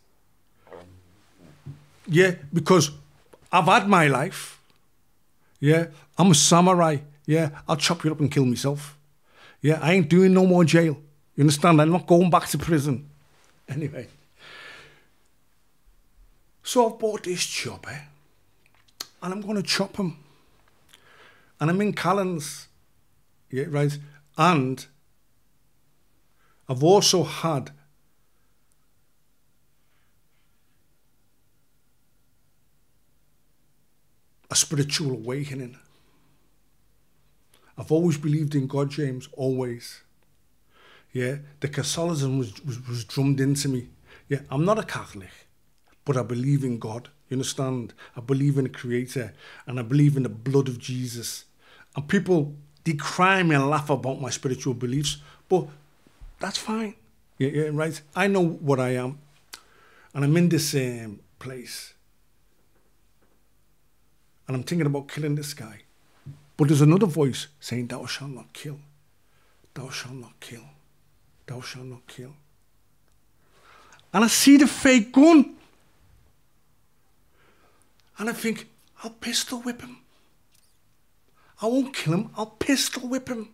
Yeah, because I've had my life. Yeah, I'm a samurai. Yeah, I'll chop you up and kill myself. Yeah, I ain't doing no more jail. You understand? I'm not going back to prison. Anyway. So I've bought this chopper eh? and I'm going to chop him. And I'm in Callan's. Yeah, right. And I've also had a spiritual awakening. I've always believed in God, James, always. Yeah, the Catholicism was, was, was drummed into me. Yeah, I'm not a Catholic, but I believe in God. You understand? I believe in a creator and I believe in the blood of Jesus. And people decry me and laugh about my spiritual beliefs, but that's fine. Yeah, yeah, right. I know what I am, and I'm in this um, place, and I'm thinking about killing this guy. But there's another voice saying, "Thou shalt not kill. Thou shalt not kill. Thou shalt not kill." And I see the fake gun, and I think, "I'll pistol whip him. I won't kill him. I'll pistol whip him."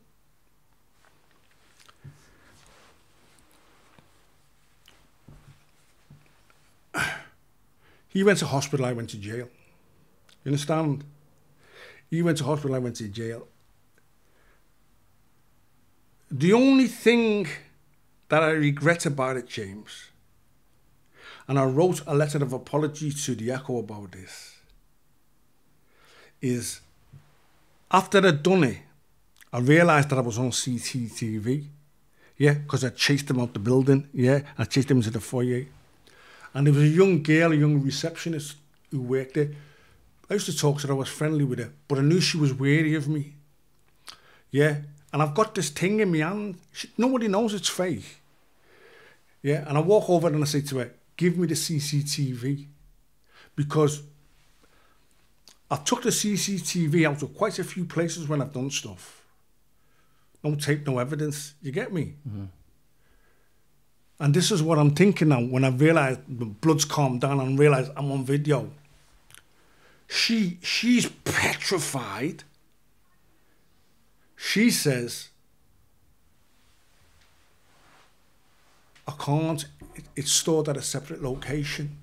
He went to hospital, I went to jail. You understand? He went to hospital, I went to jail. The only thing that I regret about it, James. And I wrote a letter of apology to the Echo about this. Is after I'd done it, I realised that I was on CCTV. Yeah, because I chased him out the building. Yeah, I chased him into the foyer. And there was a young girl, a young receptionist who worked there. I used to talk to her, I was friendly with her, but I knew she was wary of me. Yeah, and I've got this thing in my hand. Nobody knows it's fake. Yeah, and I walk over and I say to her, give me the CCTV. Because I took the CCTV out of quite a few places when I've done stuff. No tape, no evidence. You get me? Mm-hmm. And this is what I'm thinking now when I realize the blood's calmed down and realize I'm on video. She she's petrified. She says, I can't, it's stored at a separate location.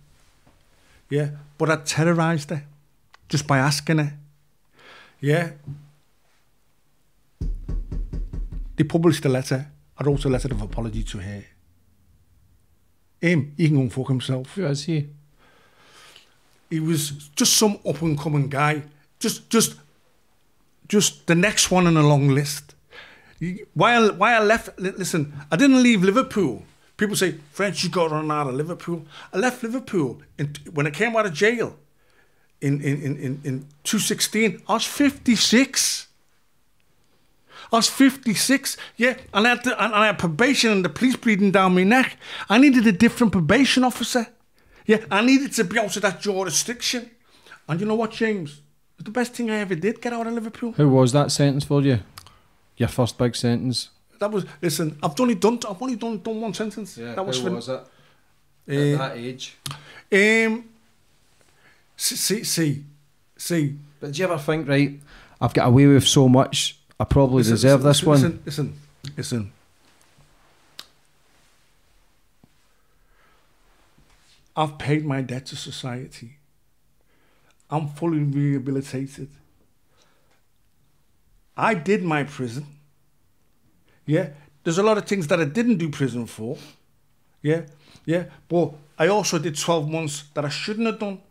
Yeah, but I terrorized her just by asking her. Yeah. They published a letter. I wrote a letter of apology to her. Him, he can go and fuck himself. Who is he? He was just some up and coming guy. Just, just, just the next one on a long list. Why I, why I left? Listen, I didn't leave Liverpool. People say, French, you got run out of Liverpool. I left Liverpool and when I came out of jail in, in, in, in, in 2016. I was 56. I was 56, yeah, and I, had to, and I had probation and the police breathing down my neck. I needed a different probation officer. Yeah, I needed to be out of that jurisdiction. And you know what, James? It's the best thing I ever did, get out of Liverpool. Who was that sentence for you? Your first big sentence? That was, listen, I've only done, I've only done, done one sentence. Yeah, that was who for, was it? Uh, At that age? Um, see, see, see. But do you ever think, right, I've got away with so much, I probably Listen, deserve listen, this listen, one? Listen, listen, listen. I've paid my debt to society. I'm fully rehabilitated. I did my prison. Yeah. There's a lot of things that I didn't do prison for. Yeah. Yeah. But I also did 12 months that I shouldn't have done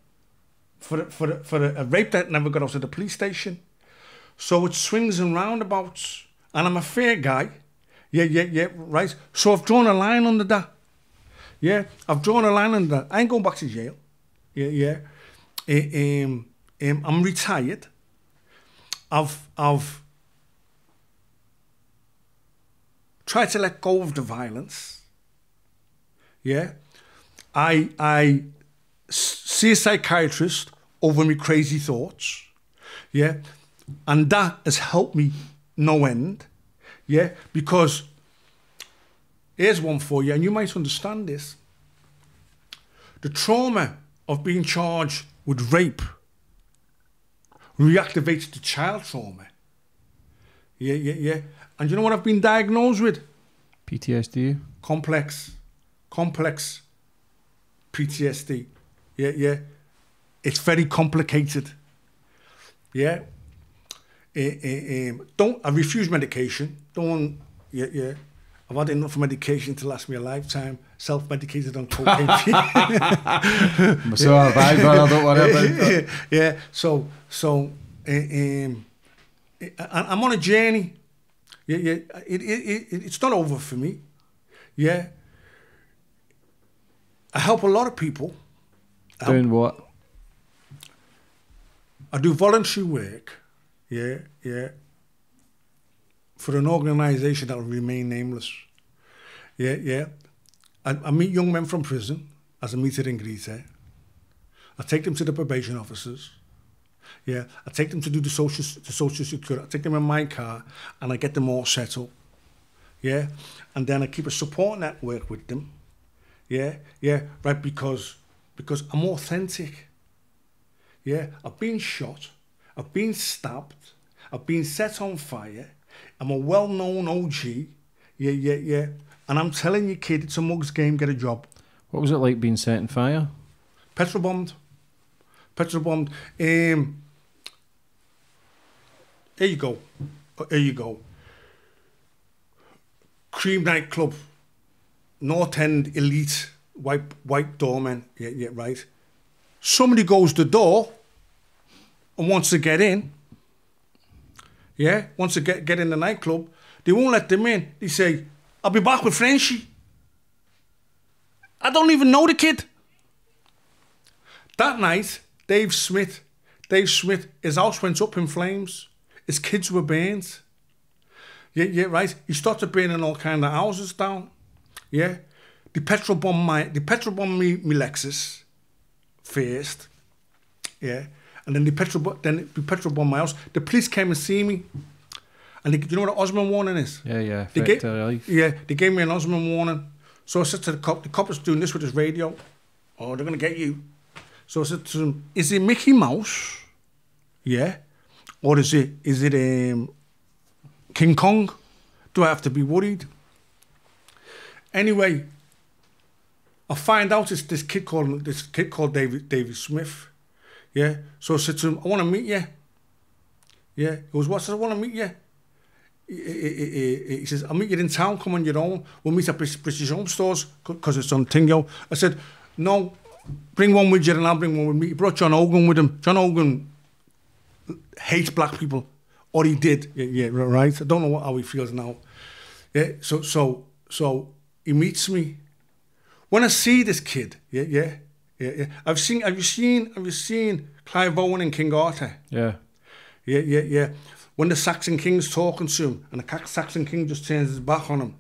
for, for, for a, a rape that never got out of the police station. So it swings and roundabouts. And I'm a fair guy. Yeah, yeah, yeah, right. So I've drawn a line under that. Yeah, I've drawn a line under that. I ain't going back to jail. Yeah, yeah. Um, um, I'm retired. I've, I've tried to let go of the violence. Yeah. I, I see a psychiatrist over my crazy thoughts. Yeah. And that has helped me no end. Yeah. Because here's one for you, and you might understand this. The trauma of being charged with rape reactivates the child trauma. Yeah, yeah, yeah. And you know what I've been diagnosed with? PTSD? Complex, complex PTSD. Yeah, yeah. It's very complicated. Yeah. Um, don't I refuse medication? Don't. Yeah, yeah. I've had enough medication to last me a lifetime. Self-medicated on cocaine. So have I, brother, don't worry about it. yeah. So, so um, I, I'm on a journey. Yeah, yeah. It, it, it, it's not over for me. Yeah. I help a lot of people. I help- Doing what? I do voluntary work. Yeah, yeah. For an organisation that will remain nameless. Yeah, yeah. I, I meet young men from prison, as I meet here in Greece. Eh? I take them to the probation officers. Yeah, I take them to do the social the social security. I take them in my car and I get them all set up. Yeah, and then I keep a support network with them. Yeah, yeah, right because because I'm authentic. Yeah, I've been shot, I've been stabbed, I've been set on fire. I'm a well-known OG. Yeah, yeah, yeah. And I'm telling you, kid, it's a mug's game. Get a job. What was it like being set on fire? Petrol bombed. Petrol bombed. Um, here you go. Uh, Here you go. Cream nightclub, North End elite white white doorman. Yeah, yeah, right. Somebody goes to the door and wants to get in. Yeah, wants to get get in the nightclub. They won't let them in. They say, "I'll be back with Frenchie." I don't even know the kid. That night, Dave Smith, Dave Smith, his house went up in flames. His kids were burned. Yeah, yeah, right. He started burning all kind of houses down. Yeah, the petrol bomb my the petrol bomb me, me Lexus first. Yeah, and then the petrol then the petrol bomb my house. The police came and see me. And they, do you know what an Osman warning is? Yeah, yeah. They gave, yeah, they gave me an Osman warning. So I said to the cop, the cop was doing this with his radio. Oh, they're going to get you. So I said to him, is it Mickey Mouse? Yeah. Or is it, is it um, King Kong? Do I have to be worried? Anyway, I find out it's this kid called, this kid called David, David Smith. Yeah. So I said to him, I want to meet you. Yeah. He goes, what? I said, I want to meet you he, says, I'll meet you in town, come on your own. We'll meet at British, British Home Stores because it's on Tingo. I said, no, bring one with you and I'll bring one with me. He brought John Hogan with him. John Hogan hates black people, or he did. Yeah, yeah right. I don't know how he feels now. Yeah, so so so he meets me. When I see this kid, yeah, yeah, yeah, yeah. I've seen, have you seen, have you seen Clive Owen and King Arthur? Yeah. Yeah, yeah, yeah. When the Saxon King's talking to him and the Saxon King just turns his back on him.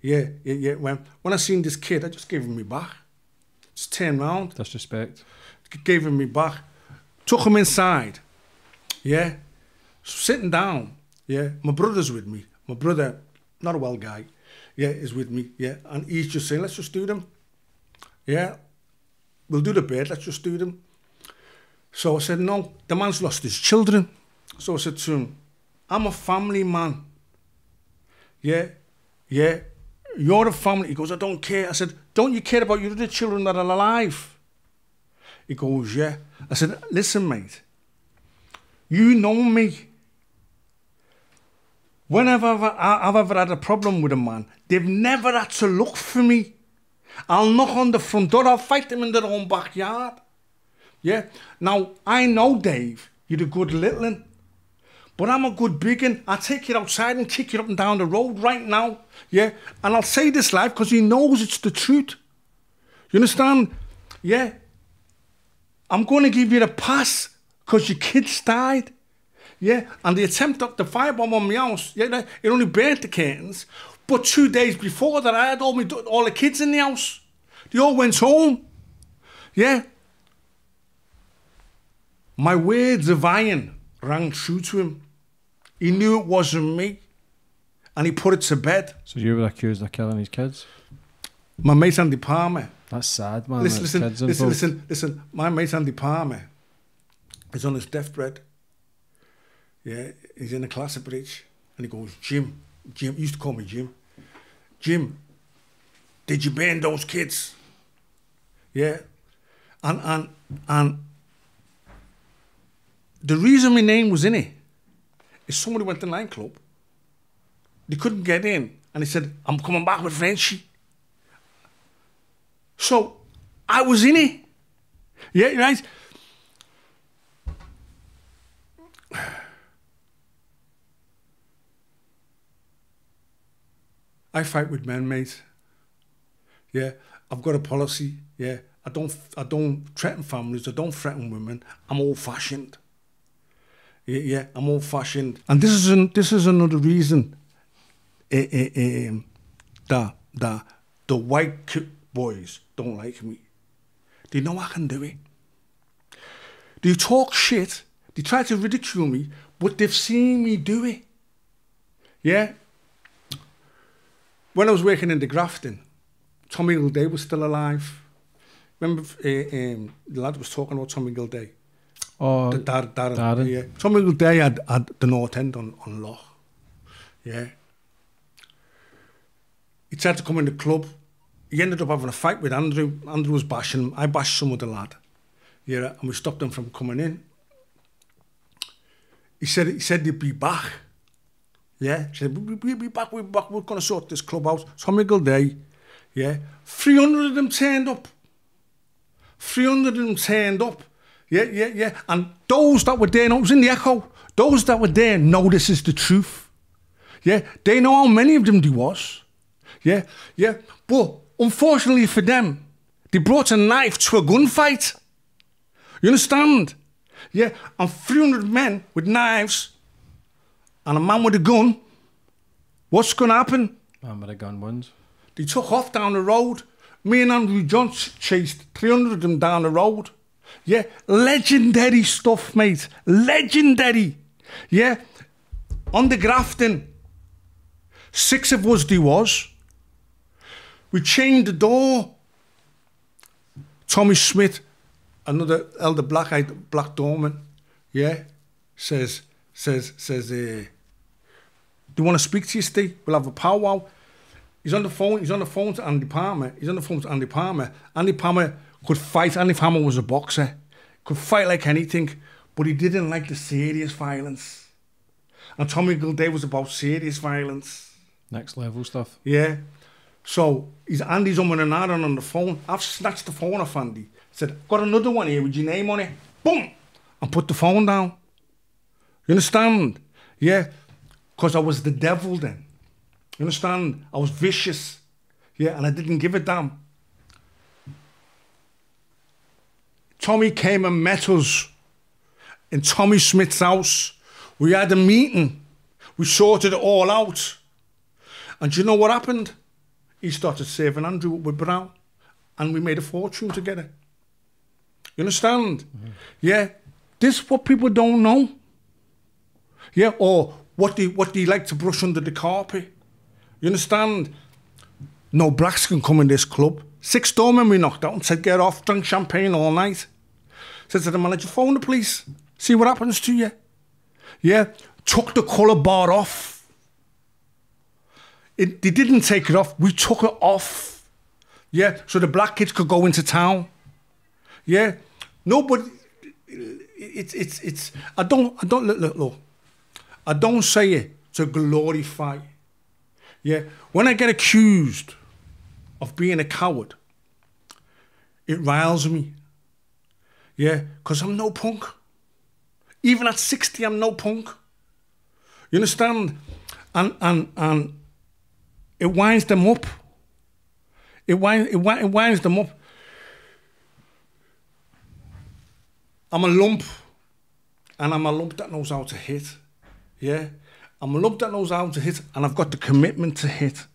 Yeah, yeah, yeah. When, when I seen this kid, I just gave him me back. Just turned round, Disrespect. gave him me back. Took him inside. Yeah. Sitting down. Yeah. My brother's with me. My brother, not a well guy, yeah, is with me. Yeah. And he's just saying, let's just do them. Yeah. We'll do the bed, let's just do them. So I said, no, the man's lost his children. So I said to him, I'm a family man. Yeah, yeah. You're a family. He goes, I don't care. I said, don't you care about your other children that are alive? He goes, yeah. I said, listen, mate. You know me. Whenever I've, ever had a problem with a man, they've never had to look for me. I'll knock on the front door, I'll fight them in their own backyard. Yeah. Now, I know, Dave, you're a good little. But I'm a good big one. I'll take it outside and kick it up and down the road right now. Yeah. And I'll say this live because he knows it's the truth. You understand? Yeah. I'm going to give you the pass because your kids died. Yeah. And the attempt of the firebomb on my house, yeah, it only burnt the curtains. But two days before that, I had all, my, all the kids in the house. They all went home. Yeah. My words of iron rang true to him. He knew it wasn't me. And he put it to bed. So you were accused of killing his kids? My mate Andy Palmer. That's sad, man. listen, listen, listen, involved. listen, listen. My mate Andy Palmer is on his deathbed. Yeah, he's in a Clatterbridge. And he goes, Jim, Jim, he used to call me Jim. Jim, did you burn those kids? Yeah. And, and, and the reason my name was in it is somebody went to the nightclub. They couldn't get in. And he said, I'm coming back with Frenchie. So I was in it. Yeah, right? I fight with men, mate. Yeah, I've got a policy. Yeah, I don't, I don't threaten families. I don't threaten women. I'm old-fashioned. Yeah, yeah, I'm old-fashioned, and this is an, this is another reason eh, eh, eh, that that the white boys don't like me. They know I can do it. They talk shit. They try to ridicule me, but they've seen me do it. Yeah. When I was working in the Grafton, Tommy Gilday was still alive. Remember, uh, um, the lad was talking about Tommy Gilday. Oh, der, dar, der, der er det. Ja. Så må du der, at, on, on loch. Yeah. I tried to come in the club. He ended up having a fight with Andrew. Andrew was bashing him. I bashed some other lad. Yeah, and we stopped him from coming in. He said he said he'd be back. Yeah, he said, we'll be back, we'll be back, we're going to sort this club out. Some day, yeah. 300 of them turned up. 300 of them turned up. Yeah, yeah, yeah. And those that were there, no, it was in the echo. Those that were there know this is the truth. Yeah, they know how many of them there was. Yeah, yeah. But unfortunately for them, they brought a knife to a gunfight. You understand? Yeah, and 300 men with knives and a man with a gun. What's going to happen? Man with a gun wins. They took off down the road. Me and Andrew John chased 300 of them down the road. Yeah, legendary stuff, mate. Legendary. Yeah, on the Grafton. Six of us there was. We chained the door. Tommy Smith, another elder black eyed black doorman, yeah, says, says, says, uh, do you want to speak to you, Steve? We'll have a powwow. He's on the phone. He's on the phone to Andy Palmer. He's on the phone to Andy Palmer. Andy Palmer could fight. Andy Hammer was a boxer. Could fight like anything, but he didn't like the serious violence. And Tommy Gilday was about serious violence. Next level stuff. Yeah. So he's Andy's on and ahhing on the phone. I've snatched the phone off Andy. Said, got another one here with your name on it. Boom! And put the phone down. You understand? Yeah. Because I was the devil then. You understand? I was vicious. Yeah, and I didn't give a damn. Tommy came and met us in Tommy Smith's house. We had a meeting. We sorted it all out. And do you know what happened? He started saving Andrew with Brown. And we made a fortune together. You understand? Mm-hmm. Yeah. This what people don't know. Yeah, or what they what they like to brush under the carpet. You understand? No blacks can come in this club. Six doormen we knocked out and said get off, drank champagne all night. Said to the manager, phone the police, see what happens to you. Yeah, took the colour bar off. It, they didn't take it off, we took it off. Yeah, so the black kids could go into town. Yeah, nobody. It's it's it's. I don't I don't look look look. I don't say it to glorify. Yeah, when I get accused of being a coward, it riles me. Yeah, because I'm no punk. Even at 60, I'm no punk. You understand? And and and it winds them up. It winds it, it winds them up. I'm a lump, and I'm a lump that knows how to hit. Yeah, I'm a lump that knows how to hit, and I've got the commitment to hit.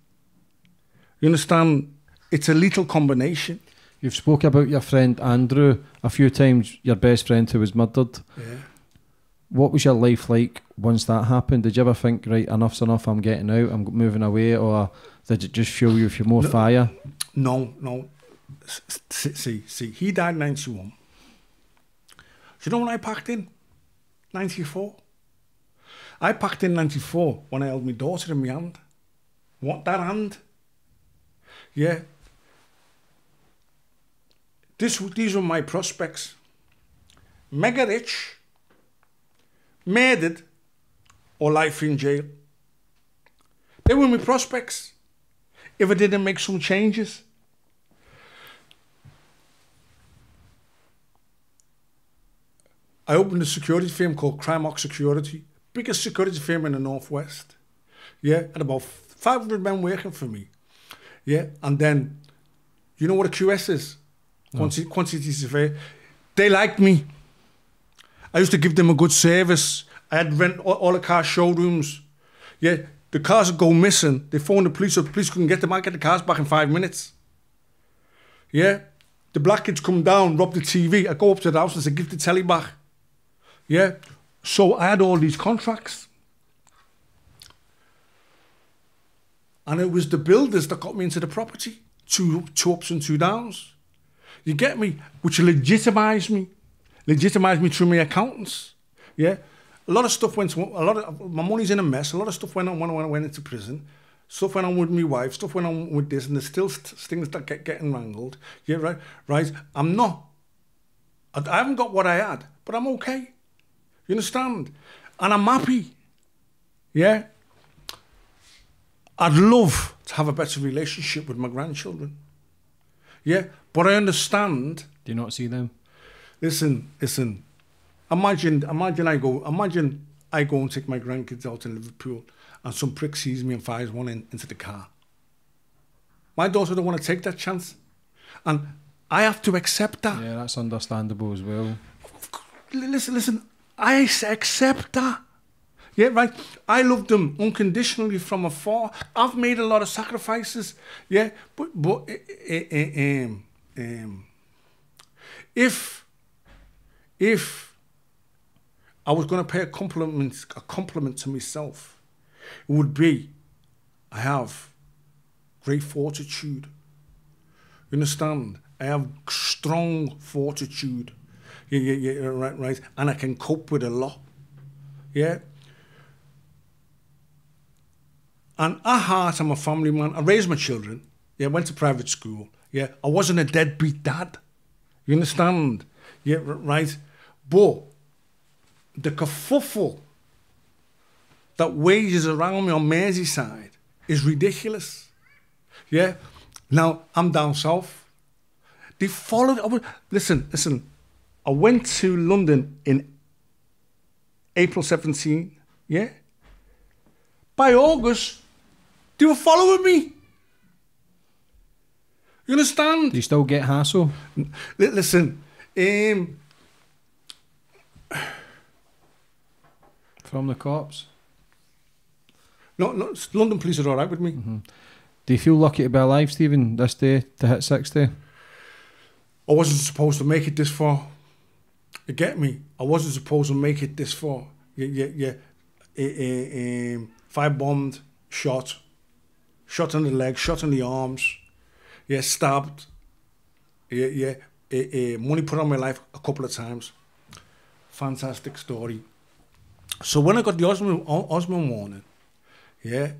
You understand? It's a lethal combination. You've spoke about your friend Andrew a few times, your best friend who was murdered. Yeah. What was your life like once that happened? Did you ever think, right, enough's enough, I'm getting out, I'm moving away, or did it just fuel you with more No. fire? No, no. S- s- See, see, he died in 91. Do you know when I packed in? 94. I packed in 94 when I held my daughter in my hand. What, that hand? Yeah. This, these were my prospects. Mega rich, murdered, or life in jail. They were my prospects if I didn't make some changes. I opened a security firm called Crimox Security, biggest security firm in the Northwest. Yeah, and about 500 men working for me. Yeah, and then, you know what a QS is? Quantity, quantity surveyor. They liked me. I used to give them a good service. I had rent all, all the car showrooms. Yeah, the cars would go missing. They phone the police, so the police couldn't get them. I get the cars back in five minutes. Yeah, the black kids come down, rob the TV. I go up to the house and say, give the telly back. Yeah, so I had all these contracts. And it was the builders that got me into the property. Two, two ups and two downs. You get me? Which legitimised me. Legitimised me through my accountants. Yeah. A lot of stuff went, a lot of, my money's in a mess. A lot of stuff went on when I went into prison. Stuff went on with my wife. Stuff went on with this. And there's still st- things that get getting wrangled. Yeah, right? Right. I'm not. I, I haven't got what I had, but I'm okay. You understand? And I'm happy. Yeah. I'd love to have a better relationship with my grandchildren. Yeah, but I understand. Do you not see them? Listen, listen. Imagine, imagine I go, imagine I go and take my grandkids out in Liverpool, and some prick sees me and fires one in, into the car. My daughter don't want to take that chance, and I have to accept that. Yeah, that's understandable as well. Listen, listen. I accept that. Yeah, right. I love them unconditionally from afar. I've made a lot of sacrifices. Yeah, but but eh, eh, eh, um, um, if if I was going to pay a compliment a compliment to myself, it would be I have great fortitude. You understand? I have strong fortitude. Yeah, yeah, yeah, right, right. And I can cope with a lot. Yeah. And at heart, I'm a family man. I raised my children. Yeah, went to private school. Yeah, I wasn't a deadbeat dad. You understand? Yeah, right. But the kerfuffle that wages around me on Merseyside is ridiculous. Yeah. Now I'm down south. They followed. I was, listen, listen. I went to London in April 17. Yeah. By August, they were following me. You understand? Do you still get hassle? Listen, um, From the cops? no, no, London police are all right with me. Do you feel lucky to be alive, Stephen, this day to hit 60? I wasn't supposed to make it this far. You get me? I wasn't supposed to make it this far. Yeah, yeah, yeah. Um, five bombed, shot, shot in the leg, shot in the arms. Yeah, stabbed. Yeah, yeah. Eh, eh, money put on my life a couple of times. Fantastic story. So when I got the Osman, Osman warning, yeah,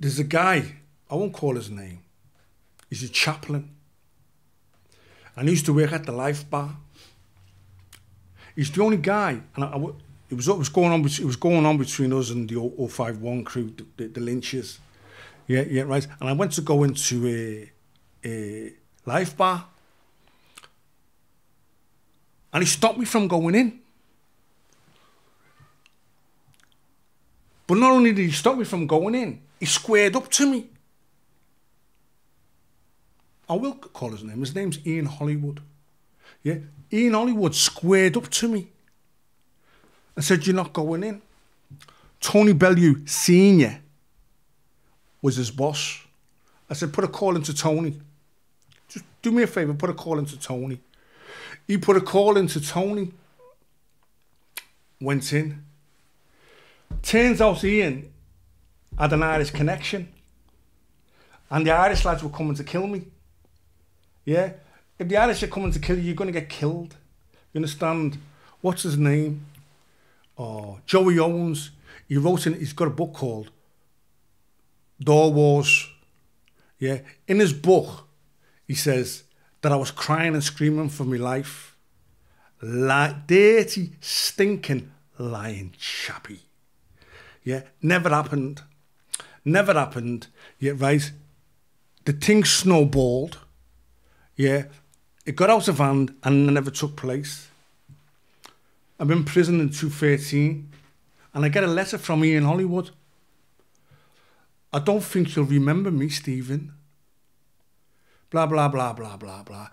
there's a guy, I won't call his name, he's a chaplain. And he used to work at the life bar. He's the only guy, and I, I it was it was going on it was going on between us and the 0- 051 crew, the, the, the Lynches. Yeah, yeah, right. And I went to go into a, a life bar, and he stopped me from going in. But not only did he stop me from going in, he squared up to me. I will call his name. His name's Ian Hollywood. Yeah, Ian Hollywood squared up to me and said, "You're not going in." Tony Bellew Senior was his boss. I said, "Put a call into Tony. Just do me a favor. Put a call into Tony." He put a call into Tony. Went in. Turns out Ian had an Irish connection. And the Irish lads were coming to kill me. Yeah? If the Irish are coming to kill you, you're going to get killed. You understand? What's his name? Oh, Joey Owens. He wrote in, he's got a book called Door Wars. Yeah? In his book, he says that I was crying and screaming for my life. Like dirty, stinking, lying chappy. Yeah, never happened. Never happened. Yeah, right. The thing snowballed. Yeah, it got out of hand and never took place. I'm in prison in 2013 and I get a letter from me in Hollywood. I don't think you'll remember me, Stephen. Blah, blah, blah, blah, blah, blah.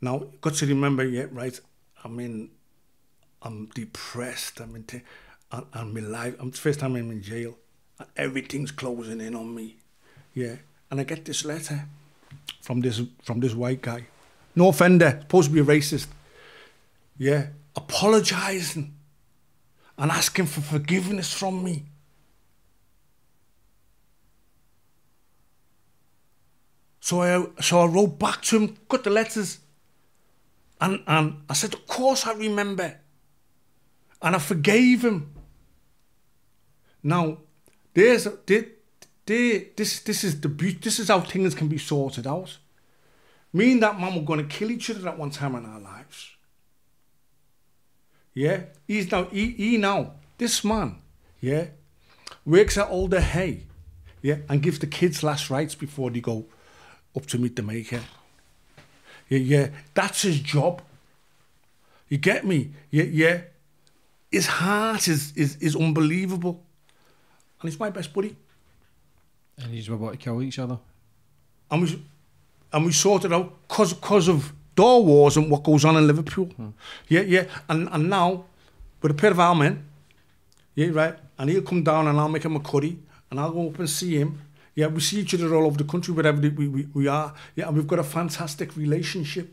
Now, got to remember, yeah, right, I mean, I'm depressed. I'm in, t- and, and my life, I'm the first time I'm in jail and everything's closing in on me. Yeah. And I get this letter from this, from this white guy. No offender, supposed to be a racist. Yeah. Apologizing and asking for forgiveness from me. So I so I wrote back to him, got the letters, and and I said, Of course I remember. And I forgave him. Now, there's there, there, this this is the. This is how things can be sorted out. Me and that man were going to kill each other at one time in our lives. Yeah, he's now he, he now This man, yeah, works out all the hay, yeah, and gives the kids last rites before they go up to meet the maker. Yeah, yeah, that's his job. You get me? Yeah, yeah. His heart is is, is unbelievable, and he's my best buddy. And he's about to kill each other. and we and we sorted out cause cause of door wars and what goes on in Liverpool. Yeah, yeah. And and now with a pair of our men, yeah, right. And he'll come down and I'll make him a curry and I'll go up and see him. Yeah, we see each other all over the country, wherever we, we, we are. Yeah, and we've got a fantastic relationship.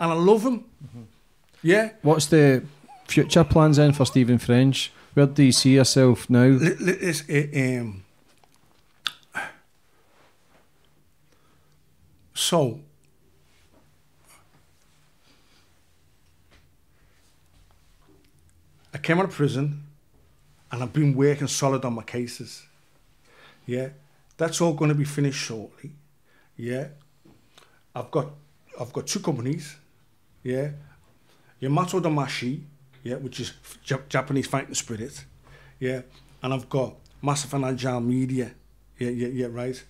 And I love him. Yeah. What's the future plans then for Stephen French? Where do you see yourself now? It's, uh, um, so, came out of prison and I've been working solid on my cases. Yeah, that's all going to be finished shortly. Yeah, I've got I've got two companies. Yeah, Yamato Damashii, yeah, which is Jap- Japanese fighting spirit. Yeah, and I've got Massive and Agile Media. Yeah, yeah, yeah, right.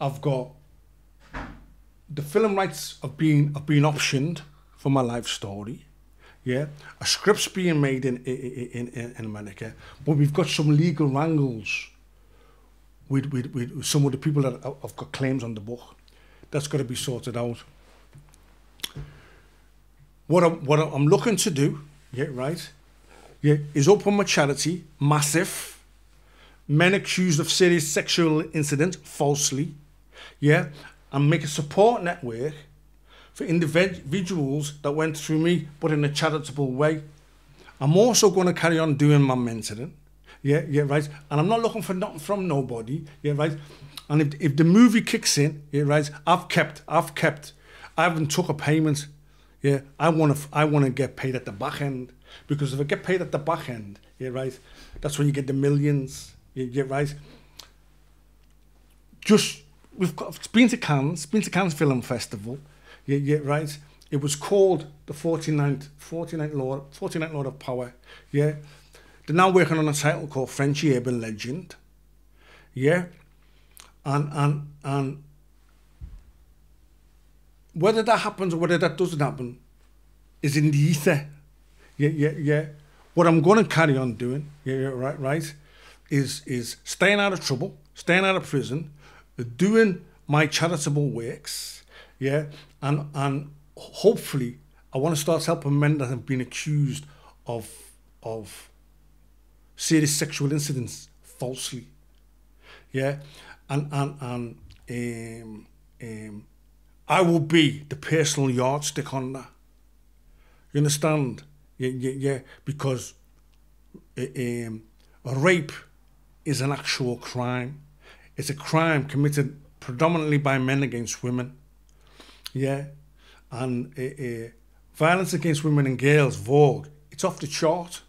I've got the film rights have been have been optioned for my life story. yeah, a script's being made in, in, in, in America, but we've got some legal wrangles with, with, with some of the people that have got claims on the book. That's got to be sorted out. What I'm, what I'm looking to do, yeah, right, yeah, is open my charity, massive, men accused of serious sexual incident, falsely, yeah, and make a support network for individuals that went through me, but in a charitable way. I'm also going to carry on doing my mentoring. Yeah, yeah, right. And I'm not looking for nothing from nobody. Yeah, right. And if, if the movie kicks in, yeah, right. I've kept, I've kept, I haven't took a payment. Yeah, I want to, I want to get paid at the back end because if I get paid at the back end, yeah, right. That's when you get the millions. Yeah, yeah right. Just we've got been to Cannes, been to Cannes Film Festival. Yeah, yeah, right. It was called the 49th, 49th Lord, 49th Lord of Power. Yeah. They're now working on a title called Frenchy Urban Legend. Yeah. And and and whether that happens or whether that doesn't happen is in the ether. Yeah, yeah, yeah. What I'm going to carry on doing, yeah, yeah, right, right, is is staying out of trouble, staying out of prison, doing my charitable works, yeah, and and hopefully I want to start helping men that have been accused of of serious sexual incidents falsely, yeah, and and and um, um, I will be the personal yardstick on that. You understand? Yeah, yeah, yeah. Because uh, um, rape is an actual crime. It's a crime committed predominantly by men against women. Yeah, and uh, uh, violence against women and girls, VAWG, it's off the chart.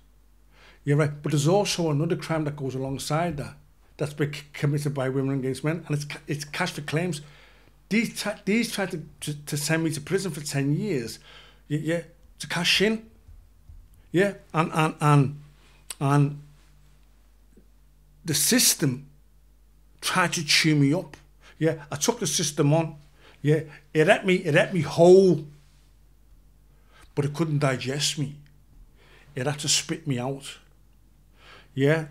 You're right, but there's also another crime that goes alongside that. That's been committed by women against men, and it's it's cash for claims. These these tried to, to to send me to prison for ten years. Yeah to cash in. Yeah, and and and and the system tried to chew me up. Yeah, I took the system on. Yeah, it ate me, it ate me whole, but it couldn't digest me. It had to spit me out. Yeah,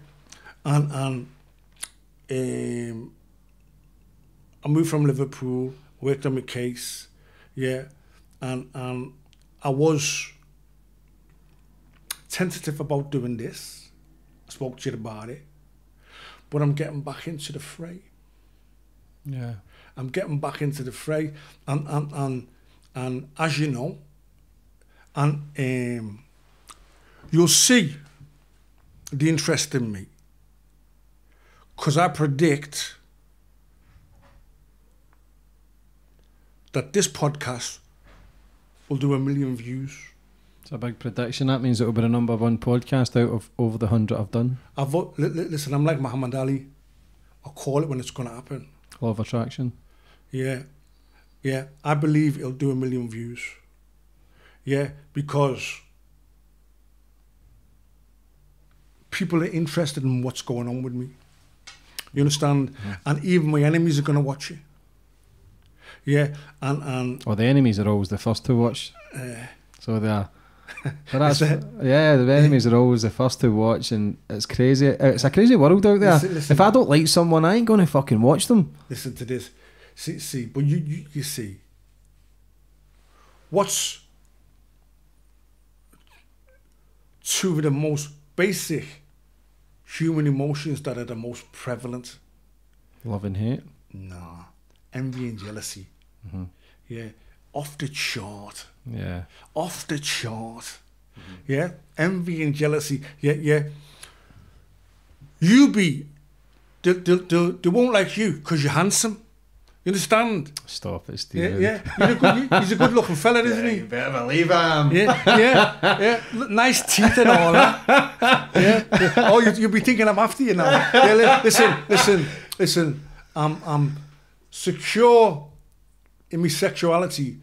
and and um, I moved from Liverpool, worked on my case, yeah, and and I was tentative about doing this. I spoke to you about it, but I'm getting back into the fray. Yeah. I'm getting back into the fray, and and and, and as you know, and um, you'll see the interest in me, because I predict that this podcast will do a million views. It's a big prediction. That means it'll be the number one podcast out of over the hundred I've done. I've li- li- listen. I'm like Muhammad Ali. I'll call it when it's going to happen. Law of attraction. Yeah, yeah. I believe it'll do a million views. Yeah, because people are interested in what's going on with me. You understand? And even my enemies are going to watch it. Yeah, and and Well, the enemies are always the first to watch. Eh. so they are. But that's, it? yeah, the enemies are always the first to watch, and it's crazy. It's a crazy world out there. Listen, listen. If I don't like someone, I ain't going to fucking watch them. listen to this. See, see, but you, you, you see, what's two of the most basic human emotions that are the most prevalent? Love and hate. Nah, envy and jealousy. Mm-hmm. Yeah, off the chart. Yeah. off the chart. Mm-hmm. Yeah, envy and jealousy. Yeah, yeah. You be, they, they, they, they won't like you because you're handsome. You understand? Stop it, Steve. Yeah, yeah. He's a good, he's a good looking fella, isn't yeah, he? Better believe him. Yeah, yeah, yeah. Nice teeth and all that. Yeah. Oh, you, you'll be thinking I'm after you now. Yeah, li listen, listen, listen. I'm, I'm secure in my sexuality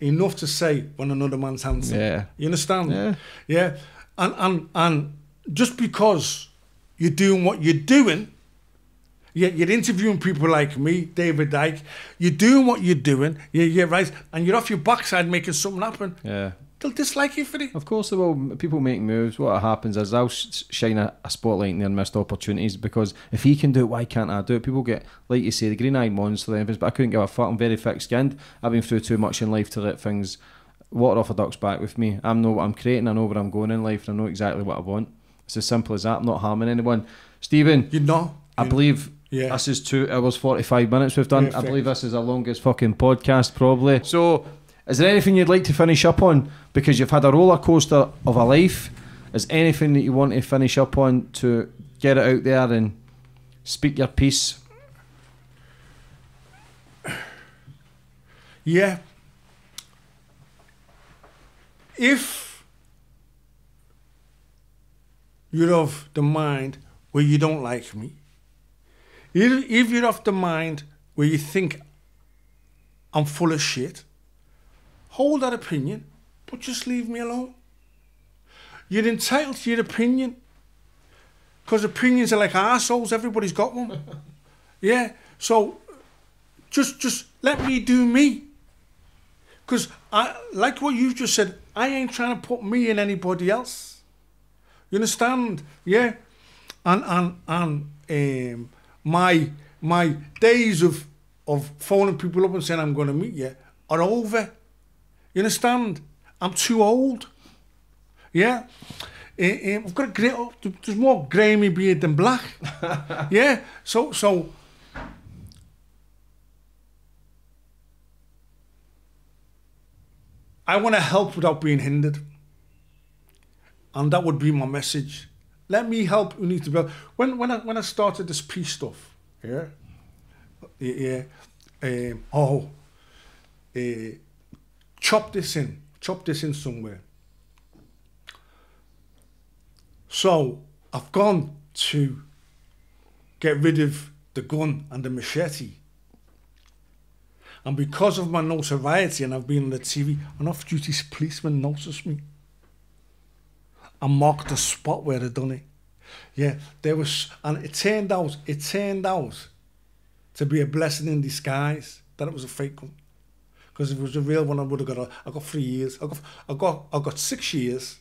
enough to say when another man's handsome. Yeah. You understand? Yeah. Yeah. And, and, and just because you're doing what you're doing yeah, you're interviewing people like me, David Dyke, you're doing what you're doing, yeah, yeah, right, and you're off your backside making something happen, Yeah. they'll dislike you for it. Of course, they will. People make moves. What happens is they'll sh- shine a, a spotlight in their missed opportunities because if he can do it, why can't I do it? People get, like you say, the green eyed monster, the but I couldn't give a fuck. I'm very thick skinned. I've been through too much in life to let things water off a duck's back with me. I know what I'm creating, I know where I'm going in life, and I know exactly what I want. It's as simple as that. I'm not harming anyone. Stephen, You know? I believe Yeah. this is two hours, 45 minutes we've done. Yeah, I believe this is the longest fucking podcast, probably. So, is there anything you'd like to finish up on? Because you've had a roller coaster of a life. Is anything that you want to finish up on to get it out there and speak your piece? Yeah. If you're of the mind where you don't like me, if you're of the mind where you think I'm full of shit, hold that opinion, but just leave me alone. You're entitled to your opinion. Because opinions are like assholes, everybody's got one. yeah. So just just let me do me. Because I like what you just said, I ain't trying to put me in anybody else. You understand? Yeah. And and and um, my my days of of phoning people up and saying I'm going to meet you are over. You understand? I'm too old. Yeah. Um, I've got a great. There's more grey in my beard than black. yeah. So so. I want to help without being hindered. And that would be my message. Let me help who needs to helped. When, when, I, when I started this peace stuff, yeah, yeah, um, oh, uh, chop this in, chop this in somewhere. So I've gone to get rid of the gun and the machete. And because of my notoriety and I've been on the TV, an off duty policeman noticed me and marked the spot where they'd done it. Yeah, there was, and it turned out, it turned out to be a blessing in disguise that it was a fake one. Because if it was a real one, I would have got, a, I got three years. I got, I got, I got six years.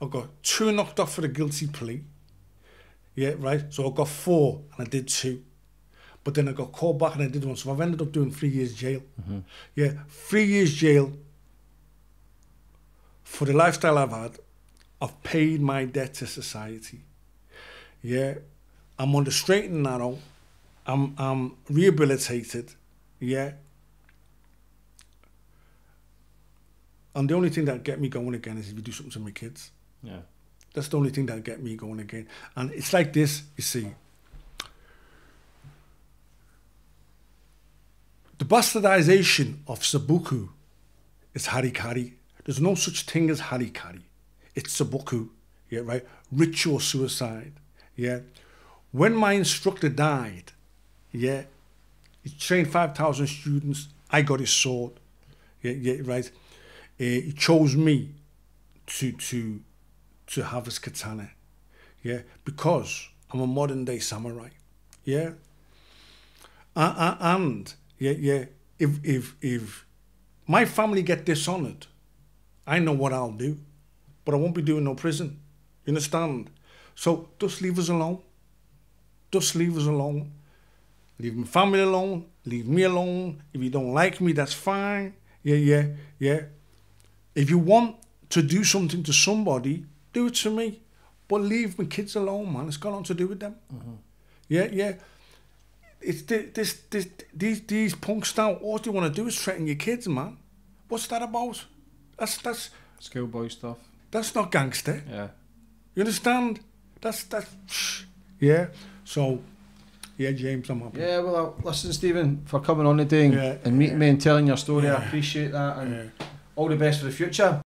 I got two knocked off for a guilty plea. Yeah, right. So I got four and I did two. But then I got called back and I did one. So I've ended up doing three years jail. Mm -hmm. Yeah, three years jail for the lifestyle I've had I've paid my debt to society. Yeah, I'm on the straight and narrow. I'm I'm rehabilitated. Yeah. And the only thing that get me going again is if you do something to my kids. Yeah. That's the only thing that get me going again. And it's like this, you see. The bastardization of seppuku is harikari. There's no such thing as harikari. It's Seppuku, yeah, right? Ritual suicide, yeah. When my instructor died, yeah, he trained 5,000 students. I got his sword, yeah, yeah, right. Uh, he chose me to to to have his katana. Yeah, because I'm a modern day samurai. Yeah. Uh, uh, and yeah, yeah. If if if my family get dishonored, I know what I'll do, but I won't be doing no prison. You understand? So just leave us alone. Just leave us alone. Leave my family alone. Leave me alone. If you don't like me, that's fine. Yeah, yeah, yeah. If you want to do something to somebody, do it to me. But leave my kids alone, man. It's got nothing to do with them. Mm-hmm. Yeah, yeah. It's thi- this, this, these, these punks now. All they want to do is threaten your kids, man. What's that about? That's that's Schoolboy stuff. That's not gangster. Yeah. You understand? That's that's yeah. So yeah, James, I'm happy. Yeah, well, uh, listen, Stephen, for coming on today and, Yeah, and meeting yeah. me and telling your story. I appreciate that. And Yeah. all the best for the future.